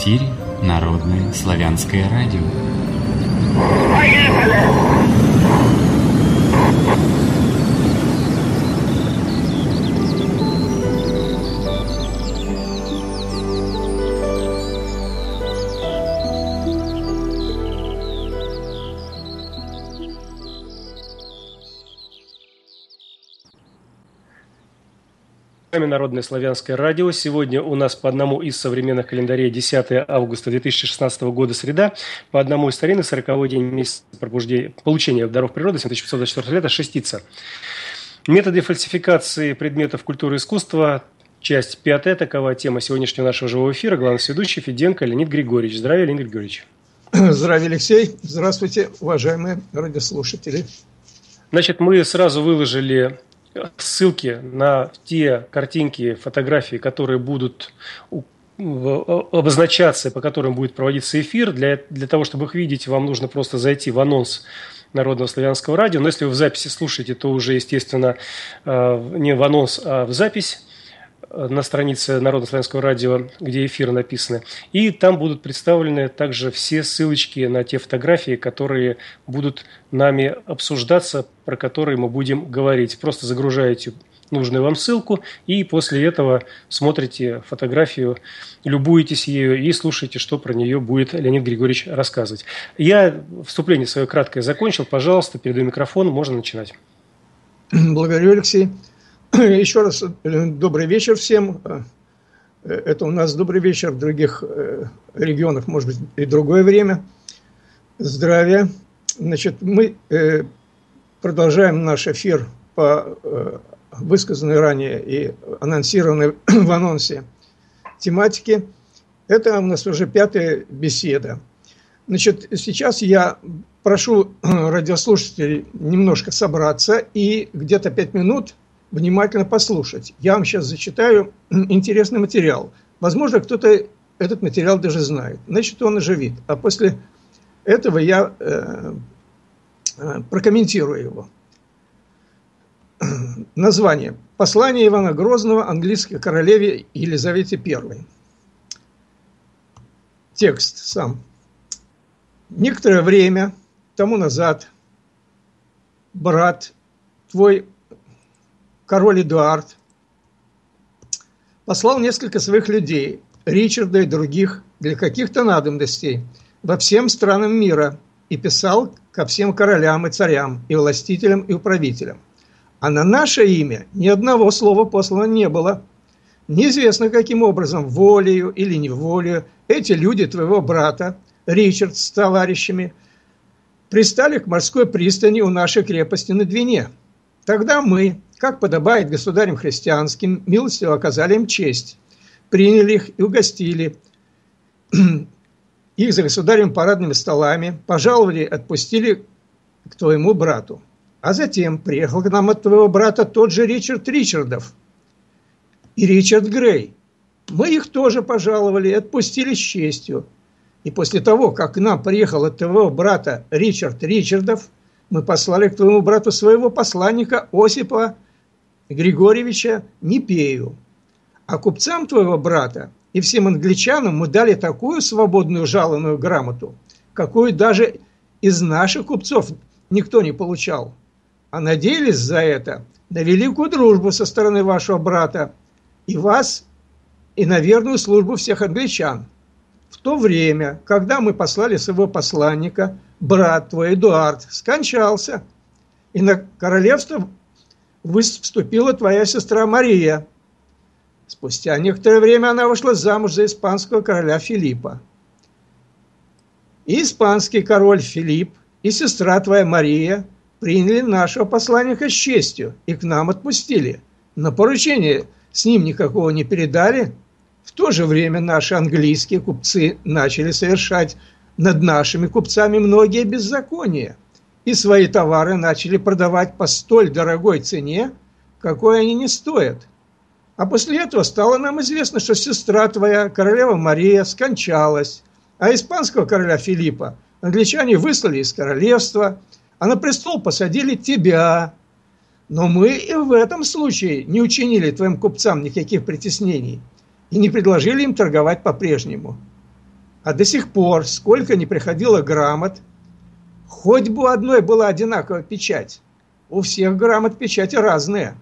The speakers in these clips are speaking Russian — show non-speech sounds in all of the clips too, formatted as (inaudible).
эфире Народное славянское радио. Поехали! Вами Народное славянское радио. Сегодня у нас по одному из современных календарей 10 августа 2016 года среда, по одному из старинных 40 день месяца пробуждения, получения даров природы 7524 лета шестица. Методы фальсификации предметов культуры и искусства Часть пятая, такова тема сегодняшнего нашего живого эфира. Главный ведущий Феденко Леонид Григорьевич. Здравия, Леонид Григорьевич. (clears throat) Здравия, Алексей. Здравствуйте, уважаемые радиослушатели. Значит, мы сразу выложили ссылки на те картинки, фотографии, которые будут обозначаться, по которым будет проводиться эфир. Для, для того, чтобы их видеть, вам нужно просто зайти в анонс Народного славянского радио. Но если вы в записи слушаете, то уже, естественно, э, не в анонс, а в запись на странице Народно-славянского радио, где эфиры написаны. И там будут представлены также все ссылочки на те фотографии, которые будут нами обсуждаться, про которые мы будем говорить. Просто загружаете нужную вам ссылку, и после этого смотрите фотографию, любуетесь ею и слушаете, что про нее будет Леонид Григорьевич рассказывать. Я вступление свое краткое закончил. Пожалуйста, передаю микрофон, можно начинать. Благодарю, Алексей. (clears throat) Еще раз э, добрый вечер всем. Э, это у нас добрый вечер, в других э, регионах, может быть, и другое время. Здравия. Значит, мы продолжаем наш эфир по высказанной ранее и анонсированной (clears throat) в анонсе тематике. Это у нас уже пятая беседа. Значит, сейчас я прошу радиослушателей немножко собраться и где-то пять минут – внимательно послушать. Я вам сейчас зачитаю (clears throat) интересный материал. Возможно, кто-то этот материал даже знает. Значит, он оживит. А после этого я э, э, прокомментирую его. (clears throat) Название. Послание Ивана Грозного английской королеве Елизавете I. Текст сам. Некоторое время тому назад брат твой король Эдуард послал несколько своих людей, Ричарда и других, для каких-то надобностей во всем странам мира и писал ко всем королям и царям, и властителям, и управителям. А на наше имя ни одного слова послано не было. Неизвестно, каким образом, волею или неволею, эти люди твоего брата, Ричард с товарищами, пристали к морской пристани у нашей крепости на Двине. Тогда мы, как подобает государям христианским, милостью оказали им честь, приняли их и угостили (clears throat) их за государем парадными столами, пожаловали, отпустили к твоему брату. А затем приехал к нам от твоего брата тот же Ричард Ричардов и Ричард Грей. Мы их тоже пожаловали и отпустили с честью. И после того, как к нам приехал от твоего брата Ричард Ричардов, мы послали к твоему брату своего посланника Осипа Григорьевича Непею. А купцам твоего брата и всем англичанам мы дали такую свободную жалованную грамоту, какую даже из наших купцов никто не получал. А надеялись за это на великую дружбу со стороны вашего брата и вас, и на верную службу всех англичан. В то время, когда мы послали своего посланника, брат твой Эдуард скончался, и на королевство вступила твоя сестра Мария. Спустя некоторое время она вышла замуж за испанского короля Филиппа. И испанский король Филипп и сестра твоя Мария приняли нашего посланника с честью и к нам отпустили. На поручение с ним никакого не передали. В то же время наши английские купцы начали совершать над нашими купцами многие беззакония и свои товары начали продавать по столь дорогой цене, какой они не стоят. А после этого стало нам известно, что сестра твоя, королева Мария, скончалась, а испанского короля Филиппа англичане выслали из королевства, а на престол посадили тебя. Но мы и в этом случае не учинили твоим купцам никаких притеснений и не предложили им торговать по-прежнему. А до сих пор, сколько не приходило грамот, хоть бы у одной была одинаковая печать, у всех грамот печати разные.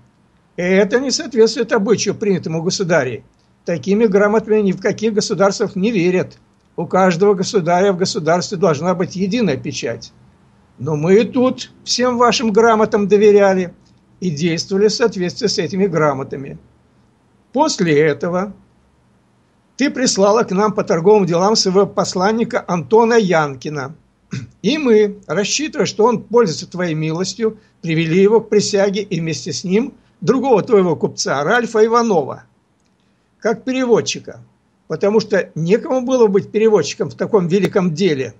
И это не соответствует обычаю, принятому государей. Такими грамотами ни в каких государствах не верят. У каждого государя в государстве должна быть единая печать. Но мы и тут всем вашим грамотам доверяли и действовали в соответствии с этими грамотами. После этого ты прислала к нам по торговым делам своего посланника Антона Янкина. И мы, рассчитывая, что он пользуется твоей милостью, привели его к присяге и вместе с ним другого твоего купца, Ральфа Иванова – как переводчика, потому что некому было быть переводчиком в таком великом деле.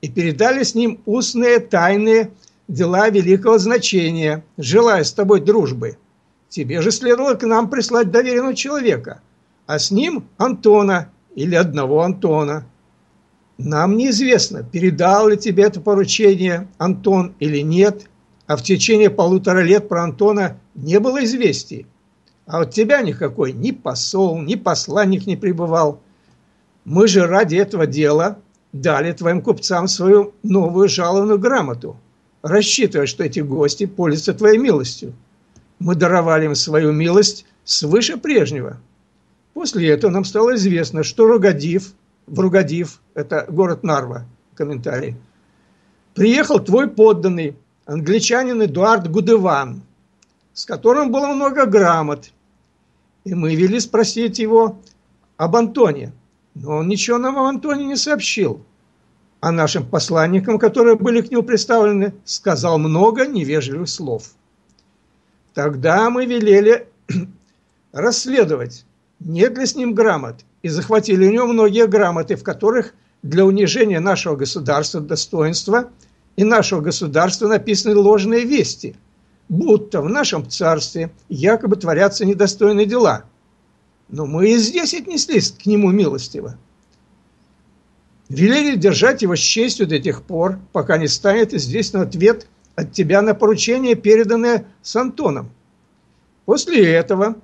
И передали с ним устные, тайные дела великого значения, желая с тобой дружбы. Тебе же следовало к нам прислать доверенного человека, а с ним Антона или одного Антона. Нам неизвестно, передал ли тебе это поручение Антон или нет, а в течение полутора лет про Антона не было известий. А от тебя никакой ни посол, ни посланник не пребывал. Мы же ради этого дела дали твоим купцам свою новую жалованную грамоту, рассчитывая, что эти гости пользуются твоей милостью. Мы даровали им свою милость свыше прежнего. После этого нам стало известно, что Ругадив, в Ругадив, это город Нарва, комментарий, приехал твой подданный, англичанин Эдуард Гудеван – с которым было много грамот. И мы вели спросить его об Антоне. Но он ничего нам об Антоне не сообщил. А нашим посланникам, которые были к нему представлены, сказал много невежливых слов. Тогда мы велели (clears throat) расследовать, нет ли с ним грамот, и захватили у него многие грамоты, в которых для унижения нашего государства достоинства и нашего государства написаны ложные вести – будто в нашем царстве якобы творятся недостойные дела. Но мы и здесь отнеслись к нему милостиво. Велели держать его с честью до тех пор, пока не станет известен ответ от тебя на поручение, переданное с Антоном. После этого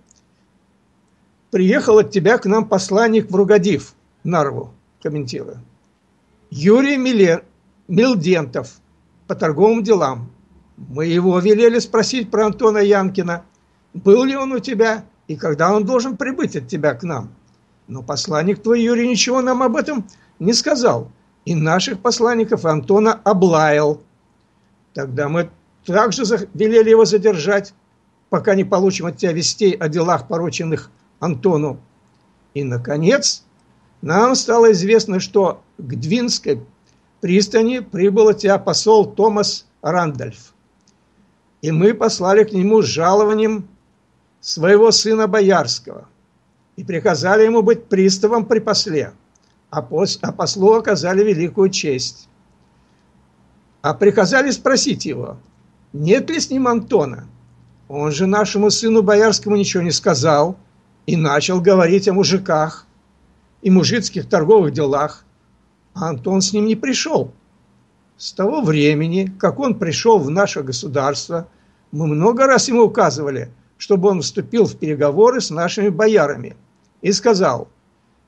приехал от тебя к нам посланник в Ругадив, Нарву, комментируя. Юрий Миле, Милдентов по торговым делам. Мы его велели спросить про Антона Янкина, был ли он у тебя и когда он должен прибыть от тебя к нам. Но посланник твой, Юрий, ничего нам об этом не сказал. И наших посланников Антона облаял. Тогда мы также велели его задержать, пока не получим от тебя вестей о делах, порученных Антону. И, наконец, нам стало известно, что к Двинской пристани прибыл от тебя посол Томас Рандольф и мы послали к нему с жалованием своего сына Боярского и приказали ему быть приставом при после, а, пос, а послу оказали великую честь. А приказали спросить его, нет ли с ним Антона. Он же нашему сыну Боярскому ничего не сказал и начал говорить о мужиках и мужицких торговых делах, а Антон с ним не пришел. С того времени, как он пришел в наше государство, мы много раз ему указывали, чтобы он вступил в переговоры с нашими боярами и сказал,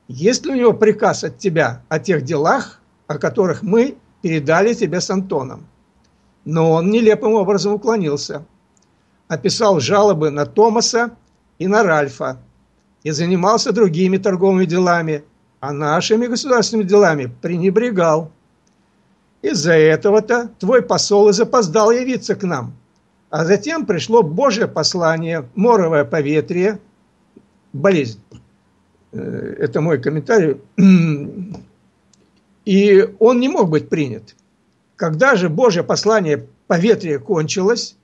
есть ли у него приказ от тебя о тех делах, о которых мы передали тебе с Антоном. Но он нелепым образом уклонился. Описал жалобы на Томаса и на Ральфа и занимался другими торговыми делами, а нашими государственными делами пренебрегал. Из-за этого-то твой посол и запоздал явиться к нам. А затем пришло Божье послание, моровое поветрие, болезнь. Э, это мой комментарий. И он не мог быть принят. Когда же Божье послание поветрие кончилось,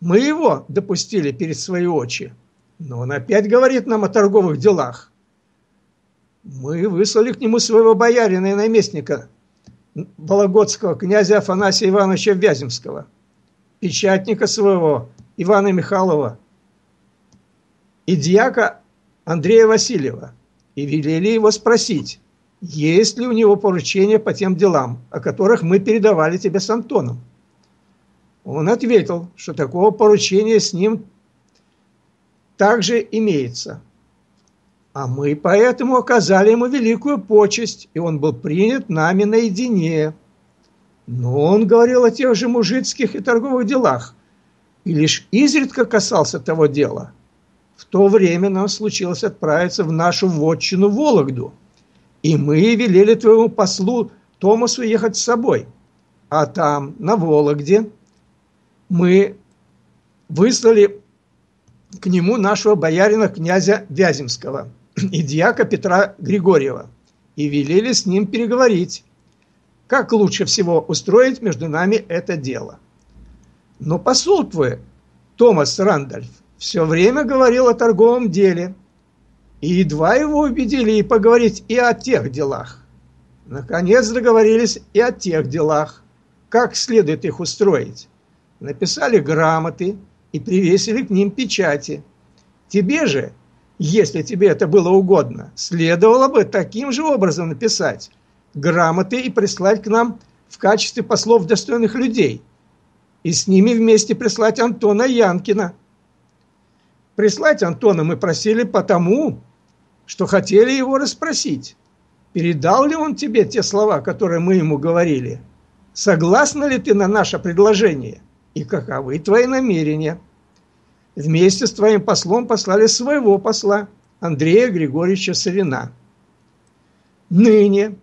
мы его допустили перед свои очи. Но он опять говорит нам о торговых делах. Мы выслали к нему своего боярина и наместника Вологодского князя Афанасия Ивановича Вяземского, печатника своего Ивана Михайлова и дьяка Андрея Васильева и велели его спросить, есть ли у него поручение по тем делам, о которых мы передавали тебе с Антоном. Он ответил, что такого поручения с ним также имеется. А мы поэтому оказали ему великую почесть, и он был принят нами наедине. Но он говорил о тех же мужицких и торговых делах, и лишь изредка касался того дела. В то время нам случилось отправиться в нашу вотчину Вологду, и мы велели твоему послу Томасу ехать с собой. А там, на Вологде, мы выслали к нему нашего боярина князя Вяземского (clears throat) и дьяка Петра Григорьева и велели с ним переговорить, как лучше всего устроить между нами это дело. Но посол твой, Томас Рандольф, все время говорил о торговом деле, и едва его убедили и поговорить и о тех делах. Наконец договорились и о тех делах, как следует их устроить. Написали грамоты и привесили к ним печати. Тебе же, если тебе это было угодно, следовало бы таким же образом написать грамоты и прислать к нам в качестве послов достойных людей, и с ними вместе прислать Антона Янкина. Прислать Антона мы просили потому, что хотели его расспросить. Передал ли он тебе те слова, которые мы ему говорили? Согласна ли ты на наше предложение? И каковы твои намерения? Вместе с твоим послом послали своего посла, Андрея Григорьевича Савина. Ныне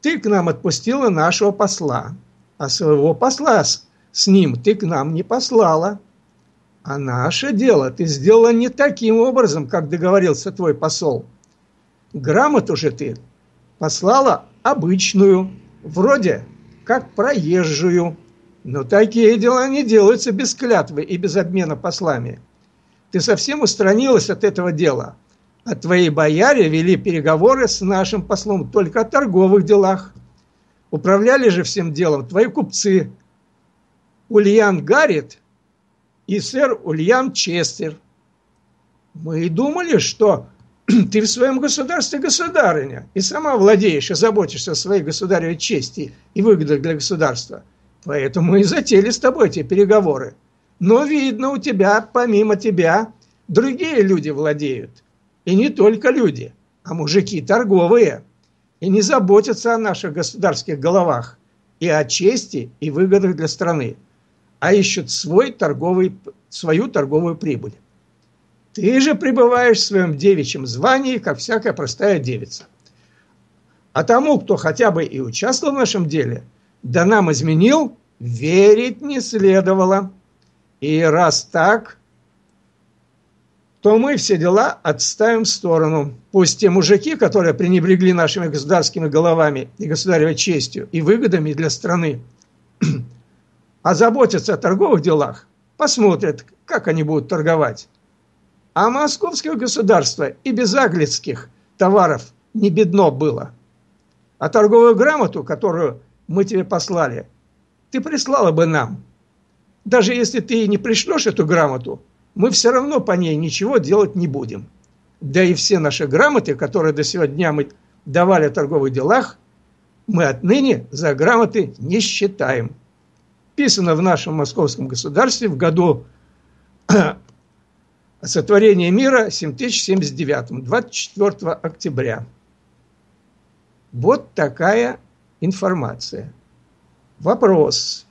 ты к нам отпустила нашего посла, а своего посла с, с ним ты к нам не послала. А наше дело ты сделала не таким образом, как договорился твой посол. Грамоту же ты послала обычную, вроде как проезжую. Но такие дела не делаются без клятвы и без обмена послами. Ты совсем устранилась от этого дела. А твои бояре вели переговоры с нашим послом только о торговых делах. Управляли же всем делом твои купцы Ульян Гаррит и сэр Ульян Честер. Мы и думали, что (clears throat) ты в своем государстве государыня и сама владеешь и заботишься о своей государевой чести и выгодах для государства. Поэтому и затели с тобой эти переговоры. Но видно, у тебя, помимо тебя, другие люди владеют. И не только люди, а мужики торговые. И не заботятся о наших государских головах и о чести и выгодах для страны, а ищут свой торговый, свою торговую прибыль. Ты же пребываешь в своем девичьем звании, как всякая простая девица. А тому, кто хотя бы и участвовал в нашем деле, да нам изменил, верить не следовало. И раз так, то мы все дела отставим в сторону. Пусть те мужики, которые пренебрегли нашими государскими головами и государевой честью и выгодами для страны, (clears throat) озаботятся о торговых делах, посмотрят, как они будут торговать. А московское государство и без аглицких товаров не бедно было. А торговую грамоту, которую мы тебе послали, ты прислала бы нам. Даже если ты не пришлешь эту грамоту, мы все равно по ней ничего делать не будем. Да и все наши грамоты, которые до сего дня мы давали в торговых делах, мы отныне за грамоты не считаем. Писано в нашем московском государстве в году (clears throat) Сотворение мира 7079, 24 октября. Вот такая информация. Вопрос.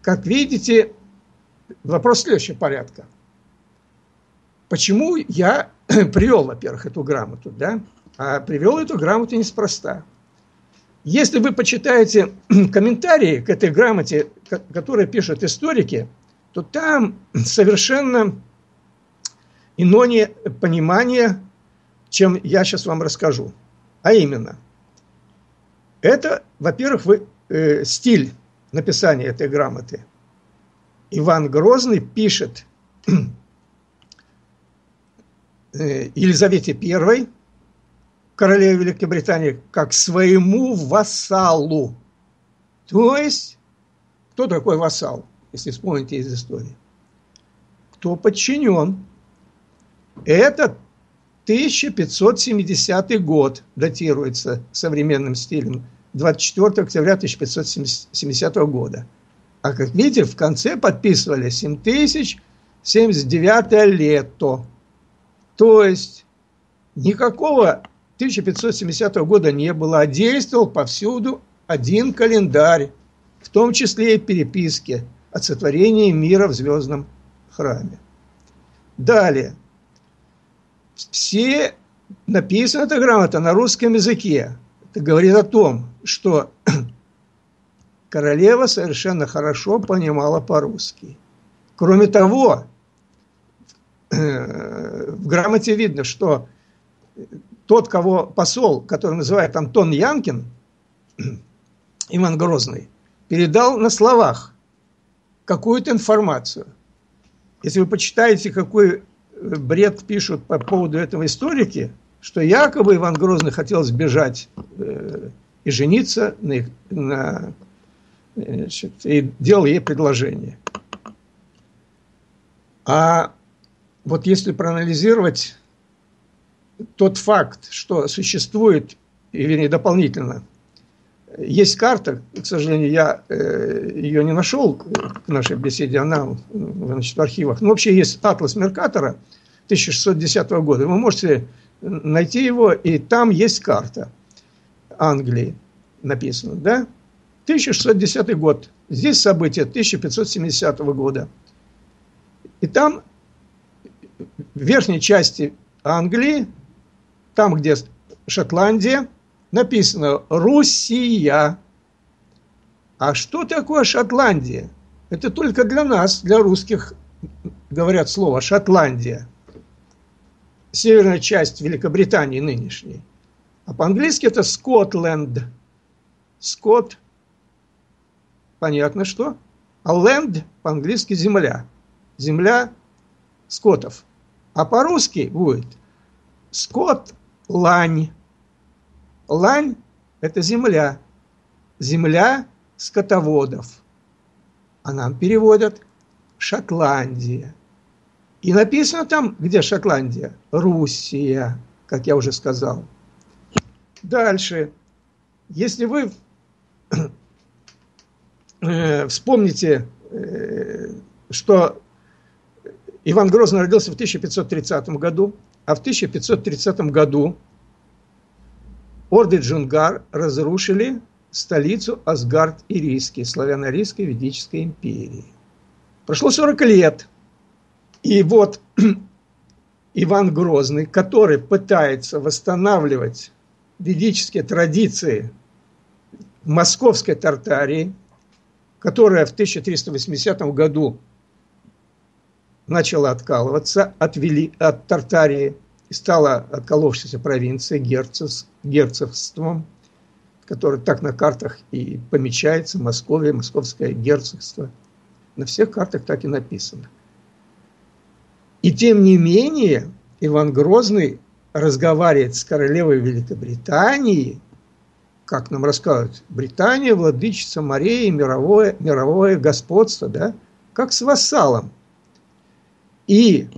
Как видите, вопрос следующего порядка. Почему я (clears throat) привел, во-первых, эту грамоту, да? А привел эту грамоту неспроста. Если вы почитаете (clears throat) комментарии к этой грамоте, которые пишут историки, то там (clears throat) совершенно иное понимание, чем я сейчас вам расскажу. А именно, это, во-первых, вы, э, стиль написания этой грамоты. Иван Грозный пишет (clears throat) э, Елизавете I, королеве Великобритании, как своему вассалу. То есть, кто такой вассал, если вспомните из истории? Кто подчинен это 1570 год датируется современным стилем. 24 октября 1570 года. А как видите, в конце подписывали 7079 лето. То есть Никакого 1570 года не было, а действовал повсюду один календарь, в том числе и переписки о сотворении мира в звездном храме. Далее. Все написано эта грамота на русском языке. Это говорит о том, что (clears throat) королева совершенно хорошо понимала по-русски. Кроме того, (clears throat) в грамоте видно, что тот, кого посол, который называет Антон Янкин, (clears throat) Иван Грозный, передал на словах какую-то информацию. Если вы почитаете, какой бред пишут по поводу этого историки, что якобы Иван Грозный хотел сбежать э, и жениться на, на значит, и делал ей предложение. А вот если проанализировать тот факт, что существует, и, вернее, дополнительно, есть карта, к сожалению, я э, ее не нашел к нашей беседе, она значит, в архивах. Но вообще есть атлас Меркатора 1610 года. Вы можете найти его, и там есть карта Англии написана, да? 1610 год. Здесь события 1570 года. И там в верхней части Англии, там, где Шотландия, написано «Руссия». А что такое Шотландия? Это только для нас, для русских, говорят слово «Шотландия» северная часть Великобритании нынешней. А по-английски это Скотленд. Скот, понятно что. А ленд по-английски земля. Земля скотов. А по-русски будет скот лань. Лань – это земля. Земля скотоводов. А нам переводят Шотландия. И написано там, где Шотландия, Руссия, как я уже сказал. Дальше. Если вы э, вспомните, э, что Иван Грозный родился в 1530 году, а в 1530 году орды Джунгар разрушили столицу Асгард-Ирийский, славяно-арийской ведической империи. Прошло 40 лет – и вот (clears throat) Иван Грозный, который пытается восстанавливать ведические традиции московской Тартарии, которая в 1380 году начала откалываться от, Вели... от Тартарии и стала отколовшейся провинцией, герцог... герцогством, которое так на картах и помечается, Московия, Московское герцогство. На всех картах так и написано – и тем не менее Иван Грозный разговаривает с королевой Великобритании, как нам рассказывают, Британия, владычица морей, мировое, мировое господство, да, как с вассалом. И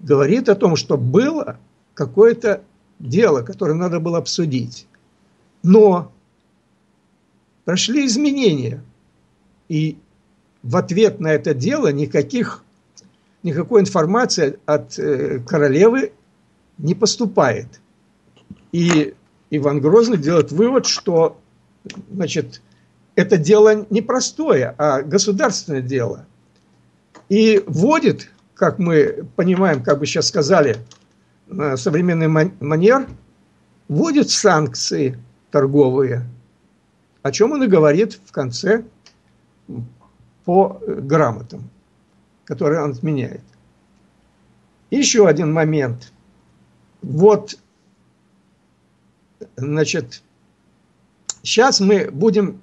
говорит о том, что было какое-то дело, которое надо было обсудить. Но прошли изменения. И в ответ на это дело никаких никакой информации от э, королевы не поступает. И Иван Грозный делает вывод, что значит, это дело не простое, а государственное дело. И вводит, как мы понимаем, как бы сейчас сказали, на современный манер, вводит санкции торговые, о чем он и говорит в конце по грамотам которые он отменяет. Еще один момент. Вот, значит, сейчас мы будем...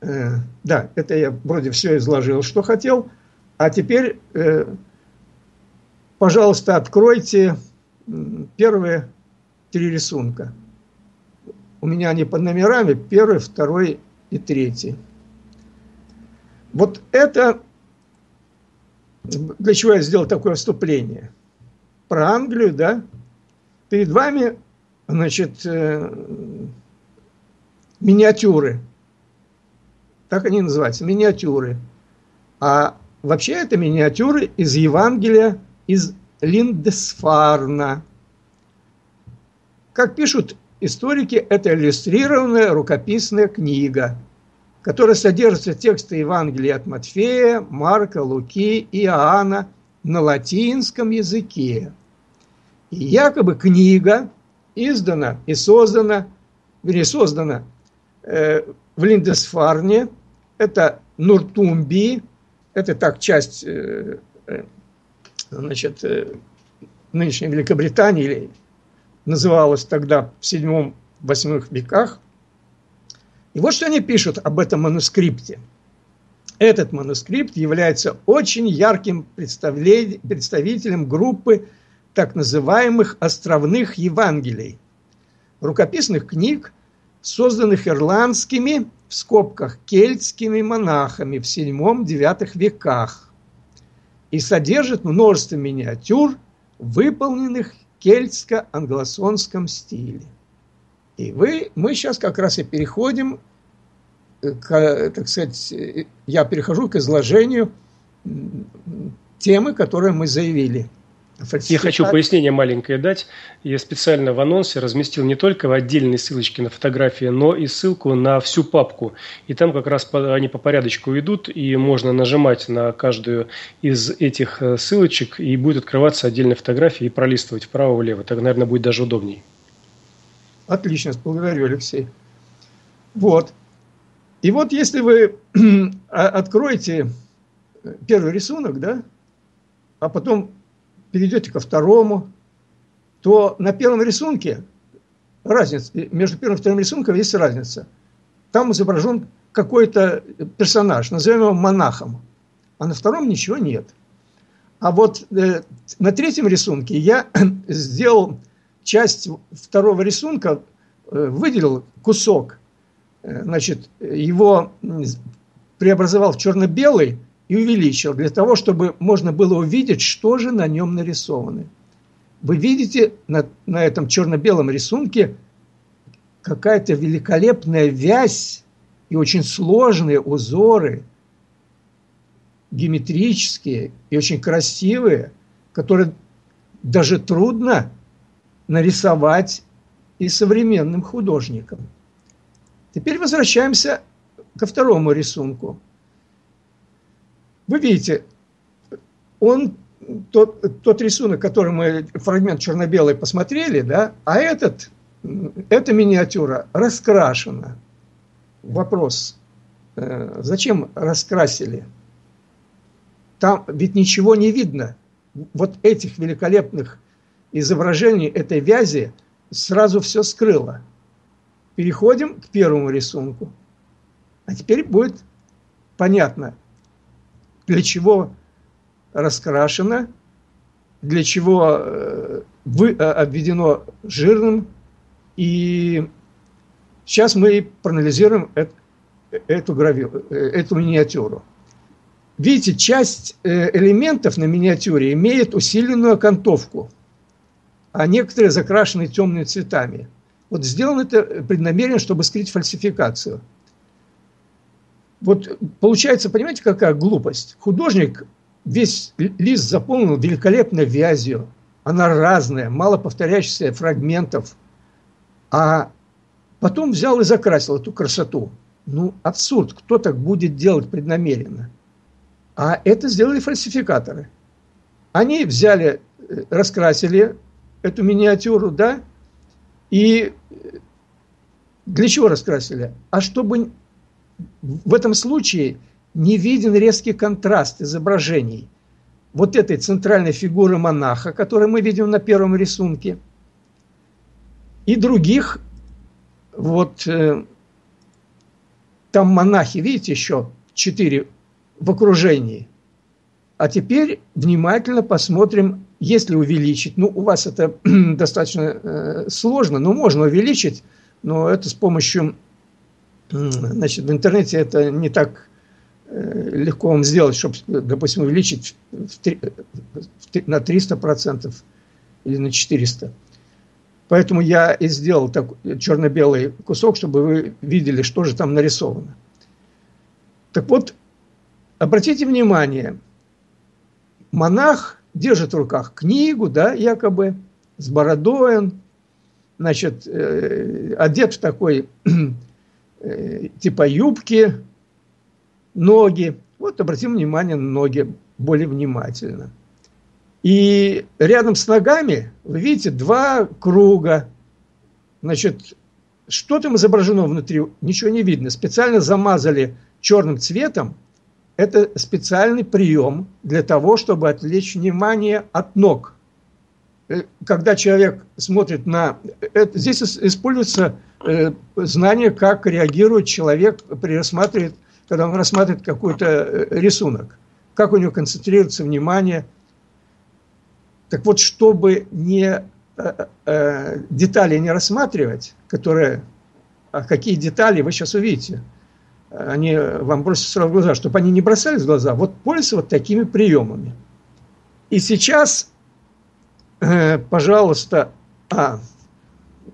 Э, да, это я вроде все изложил, что хотел. А теперь, э, пожалуйста, откройте первые три рисунка. У меня они под номерами, первый, второй и третий. Вот это для чего я сделал такое вступление? Про Англию, да? Перед вами, значит, э, миниатюры. Так они называются, миниатюры. А вообще это миниатюры из Евангелия, из Линдесфарна. Как пишут историки, это иллюстрированная рукописная книга, которая содержит тексты Евангелия от Матфея, Марка, Луки и Иоанна на латинском языке. И якобы книга издана и создана, вернее, создана э, в Линдесфарне, это Нуртумби, это так часть э, э, значит, э, нынешней Великобритании, или называлась тогда в 7-8 веках. И вот что они пишут об этом манускрипте. Этот манускрипт является очень ярким представителем группы так называемых островных Евангелий, рукописных книг, созданных ирландскими, в скобках, кельтскими монахами в 7-9 веках и содержит множество миниатюр, выполненных в кельтско-англосонском стиле. И вы, мы сейчас как раз и переходим, к, так сказать, я перехожу к изложению темы, которую мы заявили – я хочу пояснение маленькое дать. Я специально в анонсе разместил не только отдельные ссылочки на фотографии, но и ссылку на всю папку. И там как раз они по порядочку идут, и можно нажимать на каждую из этих э, ссылочек, и будет открываться отдельная фотография и пролистывать вправо-влево. Так, наверное, будет даже удобней. Отлично, благодарю, Алексей. Вот. И вот если вы (clears throat) откроете первый рисунок, да, а потом перейдете ко второму, то на первом рисунке разница, между первым и вторым рисунком есть разница. Там изображен какой-то персонаж, назовем его монахом, а на втором ничего нет. А вот э, на третьем рисунке я (clears throat) сделал часть второго рисунка, э, выделил кусок, э, значит, его преобразовал в черно-белый, и увеличил, для того, чтобы можно было увидеть, что же на нем нарисовано. Вы видите на, на этом черно-белом рисунке какая-то великолепная вязь и очень сложные узоры, геометрические и очень красивые, которые даже трудно нарисовать и современным художникам. Теперь возвращаемся ко второму рисунку. Вы видите, он тот, тот рисунок, который мы, фрагмент черно-белый посмотрели, да, а этот, эта миниатюра раскрашена. Вопрос, э, зачем раскрасили? Там ведь ничего не видно. Вот этих великолепных изображений этой вязи сразу все скрыло. Переходим к первому рисунку. А теперь будет понятно – для чего раскрашено, для чего э, вы, э, обведено жирным. И сейчас мы проанализируем эту, гравю, э, эту миниатюру. Видите, часть элементов на миниатюре имеет усиленную окантовку, а некоторые закрашены темными цветами. Вот сделано это преднамеренно, чтобы скрыть фальсификацию – вот получается, понимаете, какая глупость? Художник весь лист заполнил великолепной вязью. Она разная, мало повторяющихся фрагментов. А потом взял и закрасил эту красоту. Ну, абсурд. Кто так будет делать преднамеренно? А это сделали фальсификаторы. Они взяли, э, раскрасили эту миниатюру, да, и для чего раскрасили? А чтобы в этом случае не виден резкий контраст изображений вот этой центральной фигуры монаха, которую мы видим на первом рисунке, и других, вот э, там монахи, видите, еще четыре в окружении. А теперь внимательно посмотрим, если увеличить. Ну, у вас это (clears throat) достаточно э, сложно, но можно увеличить, но это с помощью Значит, в интернете это не так э, легко вам сделать, чтобы, допустим, увеличить в 3, в, на 300% или на 400%. Поэтому я и сделал так, черно-белый кусок, чтобы вы видели, что же там нарисовано. Так вот, обратите внимание, монах держит в руках книгу, да, якобы, с бородой он, значит, э, одет в такой (clears throat) э, типа юбки, ноги. Вот обратим внимание на ноги более внимательно. И рядом с ногами, вы видите, два круга. Значит, что там изображено внутри, ничего не видно. Специально замазали черным цветом. Это специальный прием для того, чтобы отвлечь внимание от ног. Э, когда человек смотрит на... Это, здесь используется э, знание, как реагирует человек, при рассматривает, когда он рассматривает какой-то э, рисунок. Как у него концентрируется внимание. Так вот, чтобы не Э, э, детали не рассматривать, которые, а какие детали вы сейчас увидите, они вам бросят сразу в глаза, чтобы они не бросались в глаза, вот пользуются вот такими приемами. И сейчас, э, пожалуйста, а,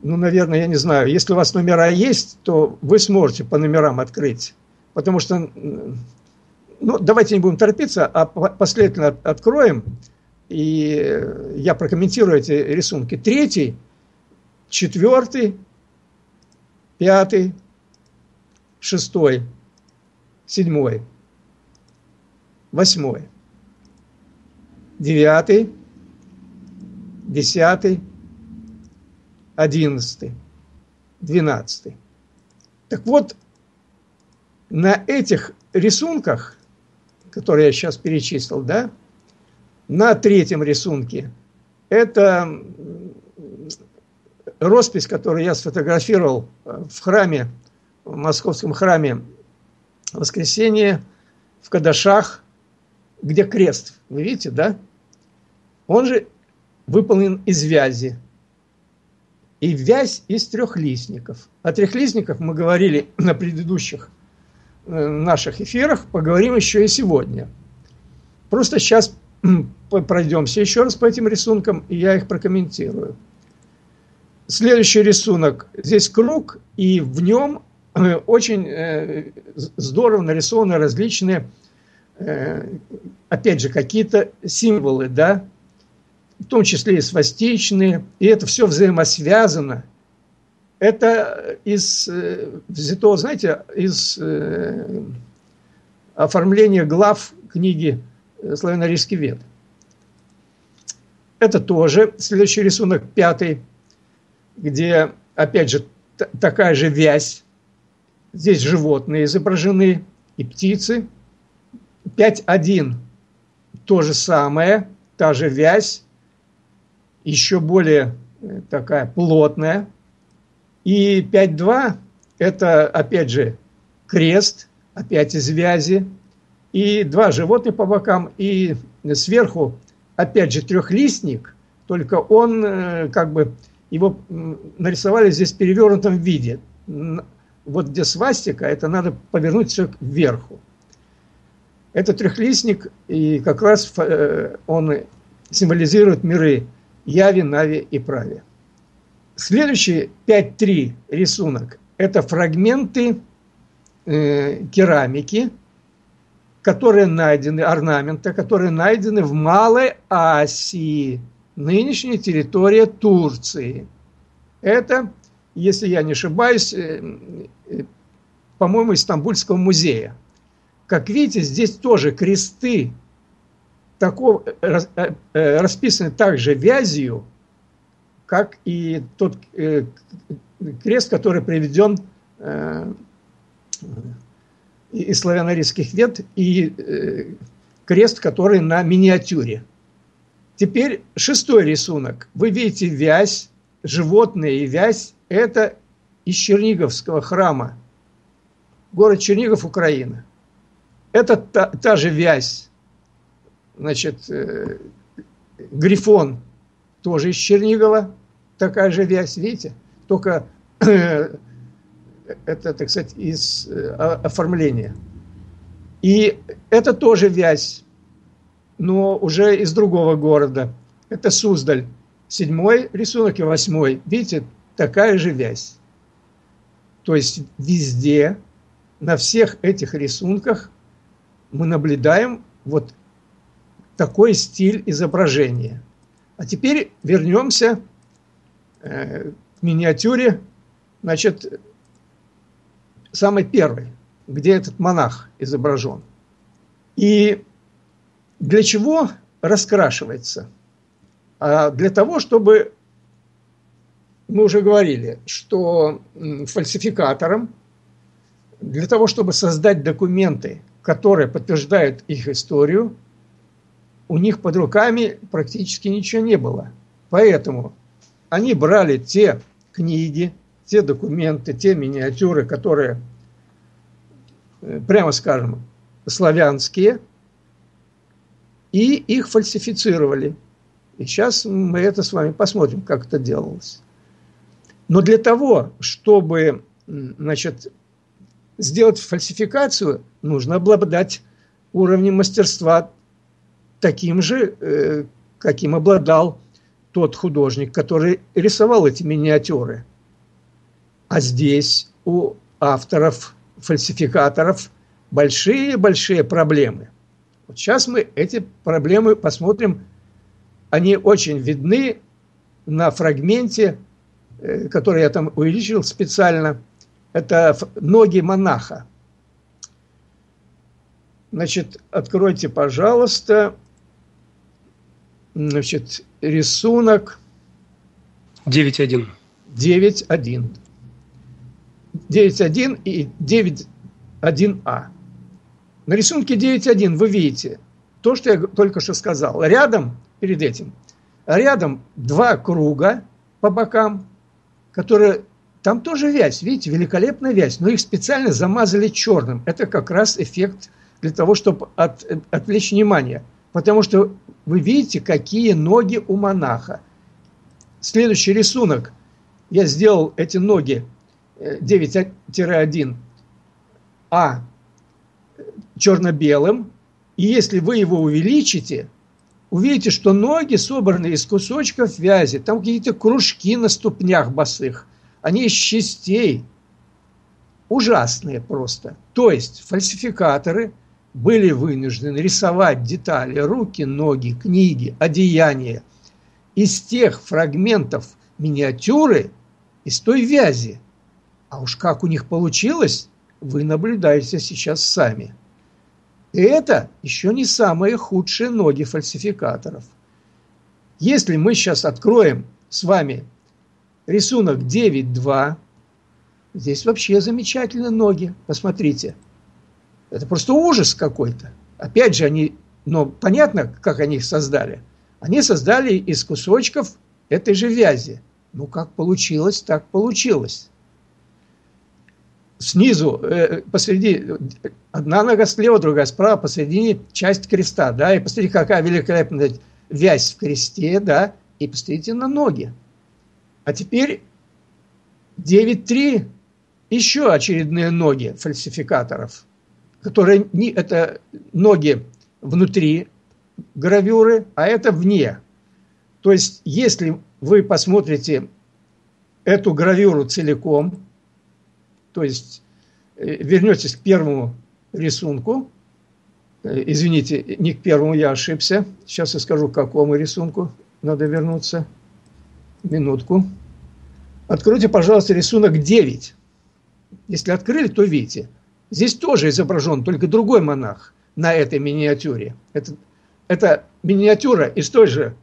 ну, наверное, я не знаю, если у вас номера есть, то вы сможете по номерам открыть, потому что, ну, давайте не будем торопиться, а последовательно откроем, и я прокомментирую эти рисунки. Третий, четвертый, пятый, шестой, седьмой, восьмой, девятый, десятый, одиннадцатый, двенадцатый. Так вот, на этих рисунках, которые я сейчас перечислил, да, на третьем рисунке. Это роспись, которую я сфотографировал э, в храме, в московском храме воскресенье в Кадашах, где крест. Вы видите, да? Он же выполнен из вязи. И вязь из трехлистников. О трехлистниках мы говорили (clears throat) на предыдущих э, наших эфирах, поговорим еще и сегодня. Просто сейчас пройдемся еще раз по этим рисункам, и я их прокомментирую. Следующий рисунок. Здесь круг, и в нем очень э, здорово нарисованы различные, э, опять же, какие-то символы, да, в том числе и свастичные, и это все взаимосвязано. Это из взято, знаете, из оформления глав книги славяно-рижский вет. Это тоже следующий рисунок, пятый, где, опять же, такая же вязь. Здесь животные изображены и птицы. 5.1 то же самое, та же вязь, еще более э, такая плотная. И 5.2 это, опять же, крест, опять из вязи, и два животных по бокам, и сверху, опять же, трехлистник, только он э, как бы, его нарисовали здесь в перевернутом виде. Вот где свастика, это надо повернуть все вверху. Это трехлистник, и как раз э, он символизирует миры Яви, Нави и Прави. Следующий 5.3 рисунок – это фрагменты э, керамики – которые найдены, орнамента, которые найдены в Малой Асии, нынешняя территория Турции. Это, если я не ошибаюсь, э, э, по-моему, из Стамбульского музея. Как видите, здесь тоже кресты такого, э, расписаны также вязью, как и тот крест, который приведен и славяно-арийских вет, и крест, который на миниатюре. Теперь шестой рисунок. Вы видите вязь, животные и вязь. Это из Черниговского храма. Город Чернигов, Украина. Это та, та же вязь. Значит, э, Грифон тоже из Чернигова. Такая же вязь, видите? Только э, это, так сказать, из э, оформления. И это тоже вязь, но уже из другого города. Это Суздаль. Седьмой рисунок и восьмой. Видите, такая же вязь. То есть везде, на всех этих рисунках мы наблюдаем вот такой стиль изображения. А теперь вернемся э, миниатюре, значит, самый первый, где этот монах изображен. И для чего раскрашивается? А для того, чтобы, мы уже говорили, что фальсификаторам, для того, чтобы создать документы, которые подтверждают их историю, у них под руками практически ничего не было. Поэтому они брали те книги, те документы, те миниатюры, которые, э, прямо скажем, славянские, и их фальсифицировали. И сейчас мы это с вами посмотрим, как это делалось. Но для того, чтобы значит, сделать фальсификацию, нужно обладать уровнем мастерства таким же, э, каким обладал тот художник, который рисовал эти миниатюры. А здесь у авторов, фальсификаторов большие-большие проблемы. Вот сейчас мы эти проблемы посмотрим. Они очень видны на фрагменте, э, который я там увеличил специально. Это ноги монаха. Значит, откройте, пожалуйста, значит, рисунок 9.1. 9.1. 9.1 и 9.1а. На рисунке 9.1 вы видите то, что я только что сказал. Рядом, перед этим, рядом два круга по бокам, которые... Там тоже вязь, видите, великолепная вязь, но их специально замазали черным. Это как раз эффект для того, чтобы от, отвлечь внимание. Потому что вы видите, какие ноги у монаха. Следующий рисунок. Я сделал эти ноги 9-1 э, А черно-белым. И если вы его увеличите, увидите, что ноги собраны из кусочков вязи. Там какие-то кружки на ступнях босых. Они из частей. Ужасные просто. То есть фальсификаторы – были вынуждены рисовать детали, руки, ноги, книги, одеяния из тех фрагментов миниатюры, из той вязи. А уж как у них получилось, вы наблюдаете сейчас сами. Это еще не самые худшие ноги фальсификаторов. Если мы сейчас откроем с вами рисунок 9.2, здесь вообще замечательные ноги. Посмотрите. Это просто ужас какой-то. Опять же, они, но понятно, как они их создали. Они создали из кусочков этой же вязи. Ну, как получилось, так получилось. Снизу, э, посреди, одна нога слева, другая справа, посередине часть креста, да, и посмотрите, какая великолепная вязь в кресте, да, и посмотрите на ноги. А теперь 9.3, еще очередные ноги фальсификаторов – которые не, это ноги внутри гравюры, а это вне. То есть, если вы посмотрите эту гравюру целиком, то есть э, вернетесь к первому рисунку, э, извините, не к первому я ошибся, сейчас я скажу, к какому рисунку надо вернуться, минутку. Откройте, пожалуйста, рисунок 9. Если открыли, то видите – Здесь тоже изображен только другой монах на этой миниатюре. Это, это миниатюра из той же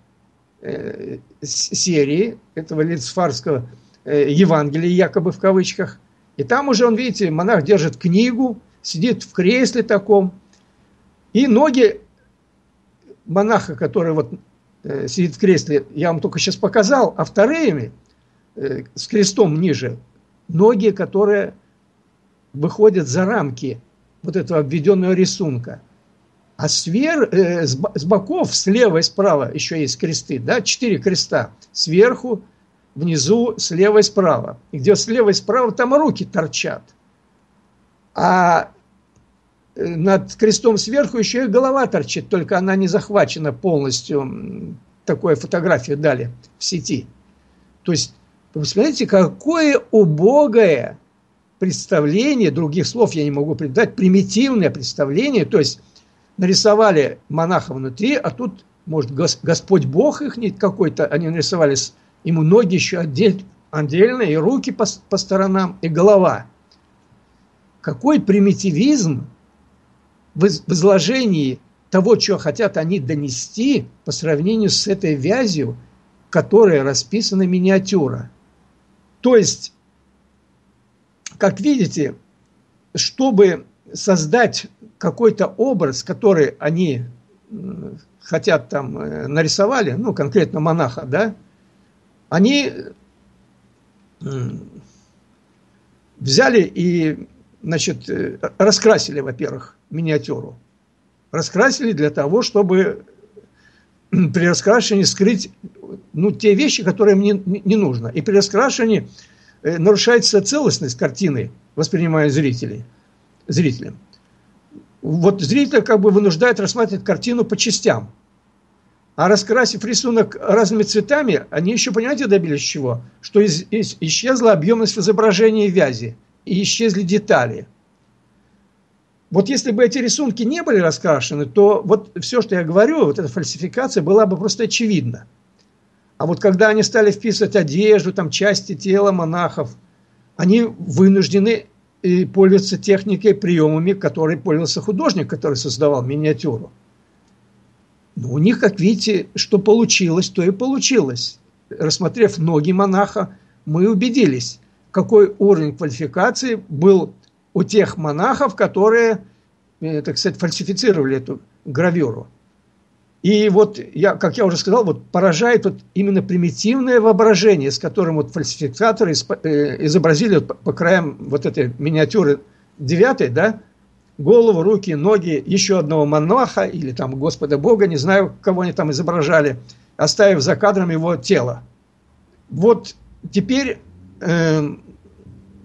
э, серии, этого лицфарского э, Евангелия, якобы в кавычках. И там уже, он, видите, монах держит книгу, сидит в кресле таком, и ноги монаха, который вот э, сидит в кресле, я вам только сейчас показал, а вторыми, э, с крестом ниже, ноги, которые выходят за рамки вот этого обведенного рисунка. А свер, э, с, боков, слева и справа еще есть кресты, да, четыре креста. Сверху, внизу, слева и справа. И где слева и справа, там руки торчат. А э, над крестом сверху еще и голова торчит, только она не захвачена полностью. Такую фотографию дали в сети. То есть, вы посмотрите, какое убогое представление, других слов я не могу придать, примитивное представление, то есть нарисовали монаха внутри, а тут, может, Господь Бог их какой-то, они нарисовали, ему ноги еще отдель, отдельно, и руки по, по сторонам, и голова. Какой примитивизм в изложении того, что хотят они донести по сравнению с этой вязью, которая расписана миниатюра. То есть, как видите, чтобы создать какой-то образ, который они хотят там э, нарисовали, ну, конкретно монаха, да, они взяли и, значит, э, раскрасили, во-первых, миниатюру. Раскрасили для того, чтобы при раскрашивании скрыть ну, те вещи, которые мне не нужно. И при раскрашивании э, нарушается целостность картины, воспринимая зрителей, зрителям. Вот зритель как бы вынуждает рассматривать картину по частям. А раскрасив рисунок разными цветами, они еще, понимаете, добились чего? Что из, из, исчезла объемность в изображении вязи, и исчезли детали. Вот если бы эти рисунки не были раскрашены, то вот все, что я говорю, вот эта фальсификация была бы просто очевидна. А вот когда они стали вписывать одежду, там части тела монахов, они вынуждены э, пользоваться техникой, приемами, которой пользовался художник, который создавал миниатюру. Но у них, как видите, что получилось, то и получилось. Рассмотрев ноги монаха, мы убедились, какой уровень квалификации был у тех монахов, которые, э, так сказать, фальсифицировали эту гравюру. И вот, я, как я уже сказал, вот поражает вот именно примитивное воображение, с которым вот фальсификаторы э, изобразили вот по краям вот этой миниатюры девятой, да, голову, руки, ноги еще одного монаха или там Господа Бога, не знаю, кого они там изображали, оставив за кадром его тело. Вот теперь э,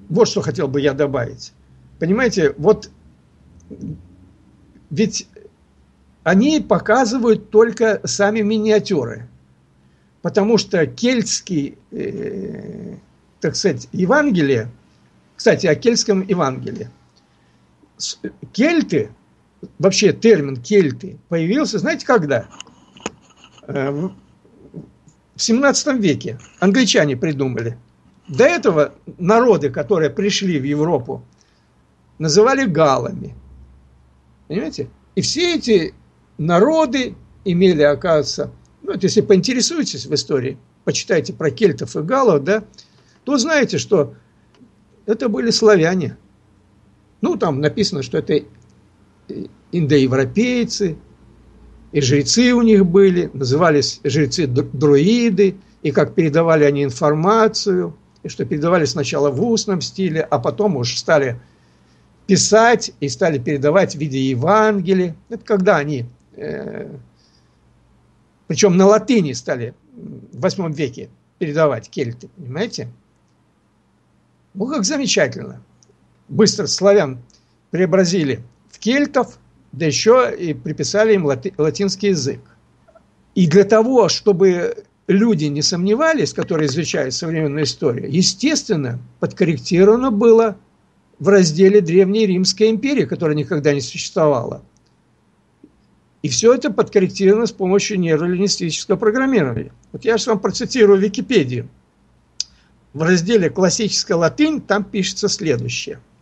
вот что хотел бы я добавить. Понимаете, вот ведь они показывают только сами миниатюры, потому что кельтский, э, так сказать, Евангелие, кстати, о кельтском Евангелии – кельты, вообще термин кельты появился, знаете, когда? Э, в 17 веке англичане придумали. До этого народы, которые пришли в Европу, называли галами. Понимаете? И все эти народы имели, оказывается, ну, вот если поинтересуетесь в истории, почитайте про кельтов и галов, да, то знаете, что это были славяне – ну, там написано, что это индоевропейцы, и жрецы у них были, назывались жрецы-друиды, и как передавали они информацию, и что передавали сначала в устном стиле, а потом уж стали писать и стали передавать в виде Евангелия. Это когда они, э, причем на латыни стали в восьмом веке передавать кельты, понимаете? Ну, как замечательно быстро славян преобразили в кельтов, да еще и приписали им лати латинский язык. И для того, чтобы люди не сомневались, которые изучают современную историю, естественно, подкорректировано было в разделе Древней Римской империи, которая никогда не существовала. И все это подкорректировано с помощью нейролингвистического программирования. Вот я же вам процитирую Википедию. В разделе «Классическая латынь» там пишется следующее –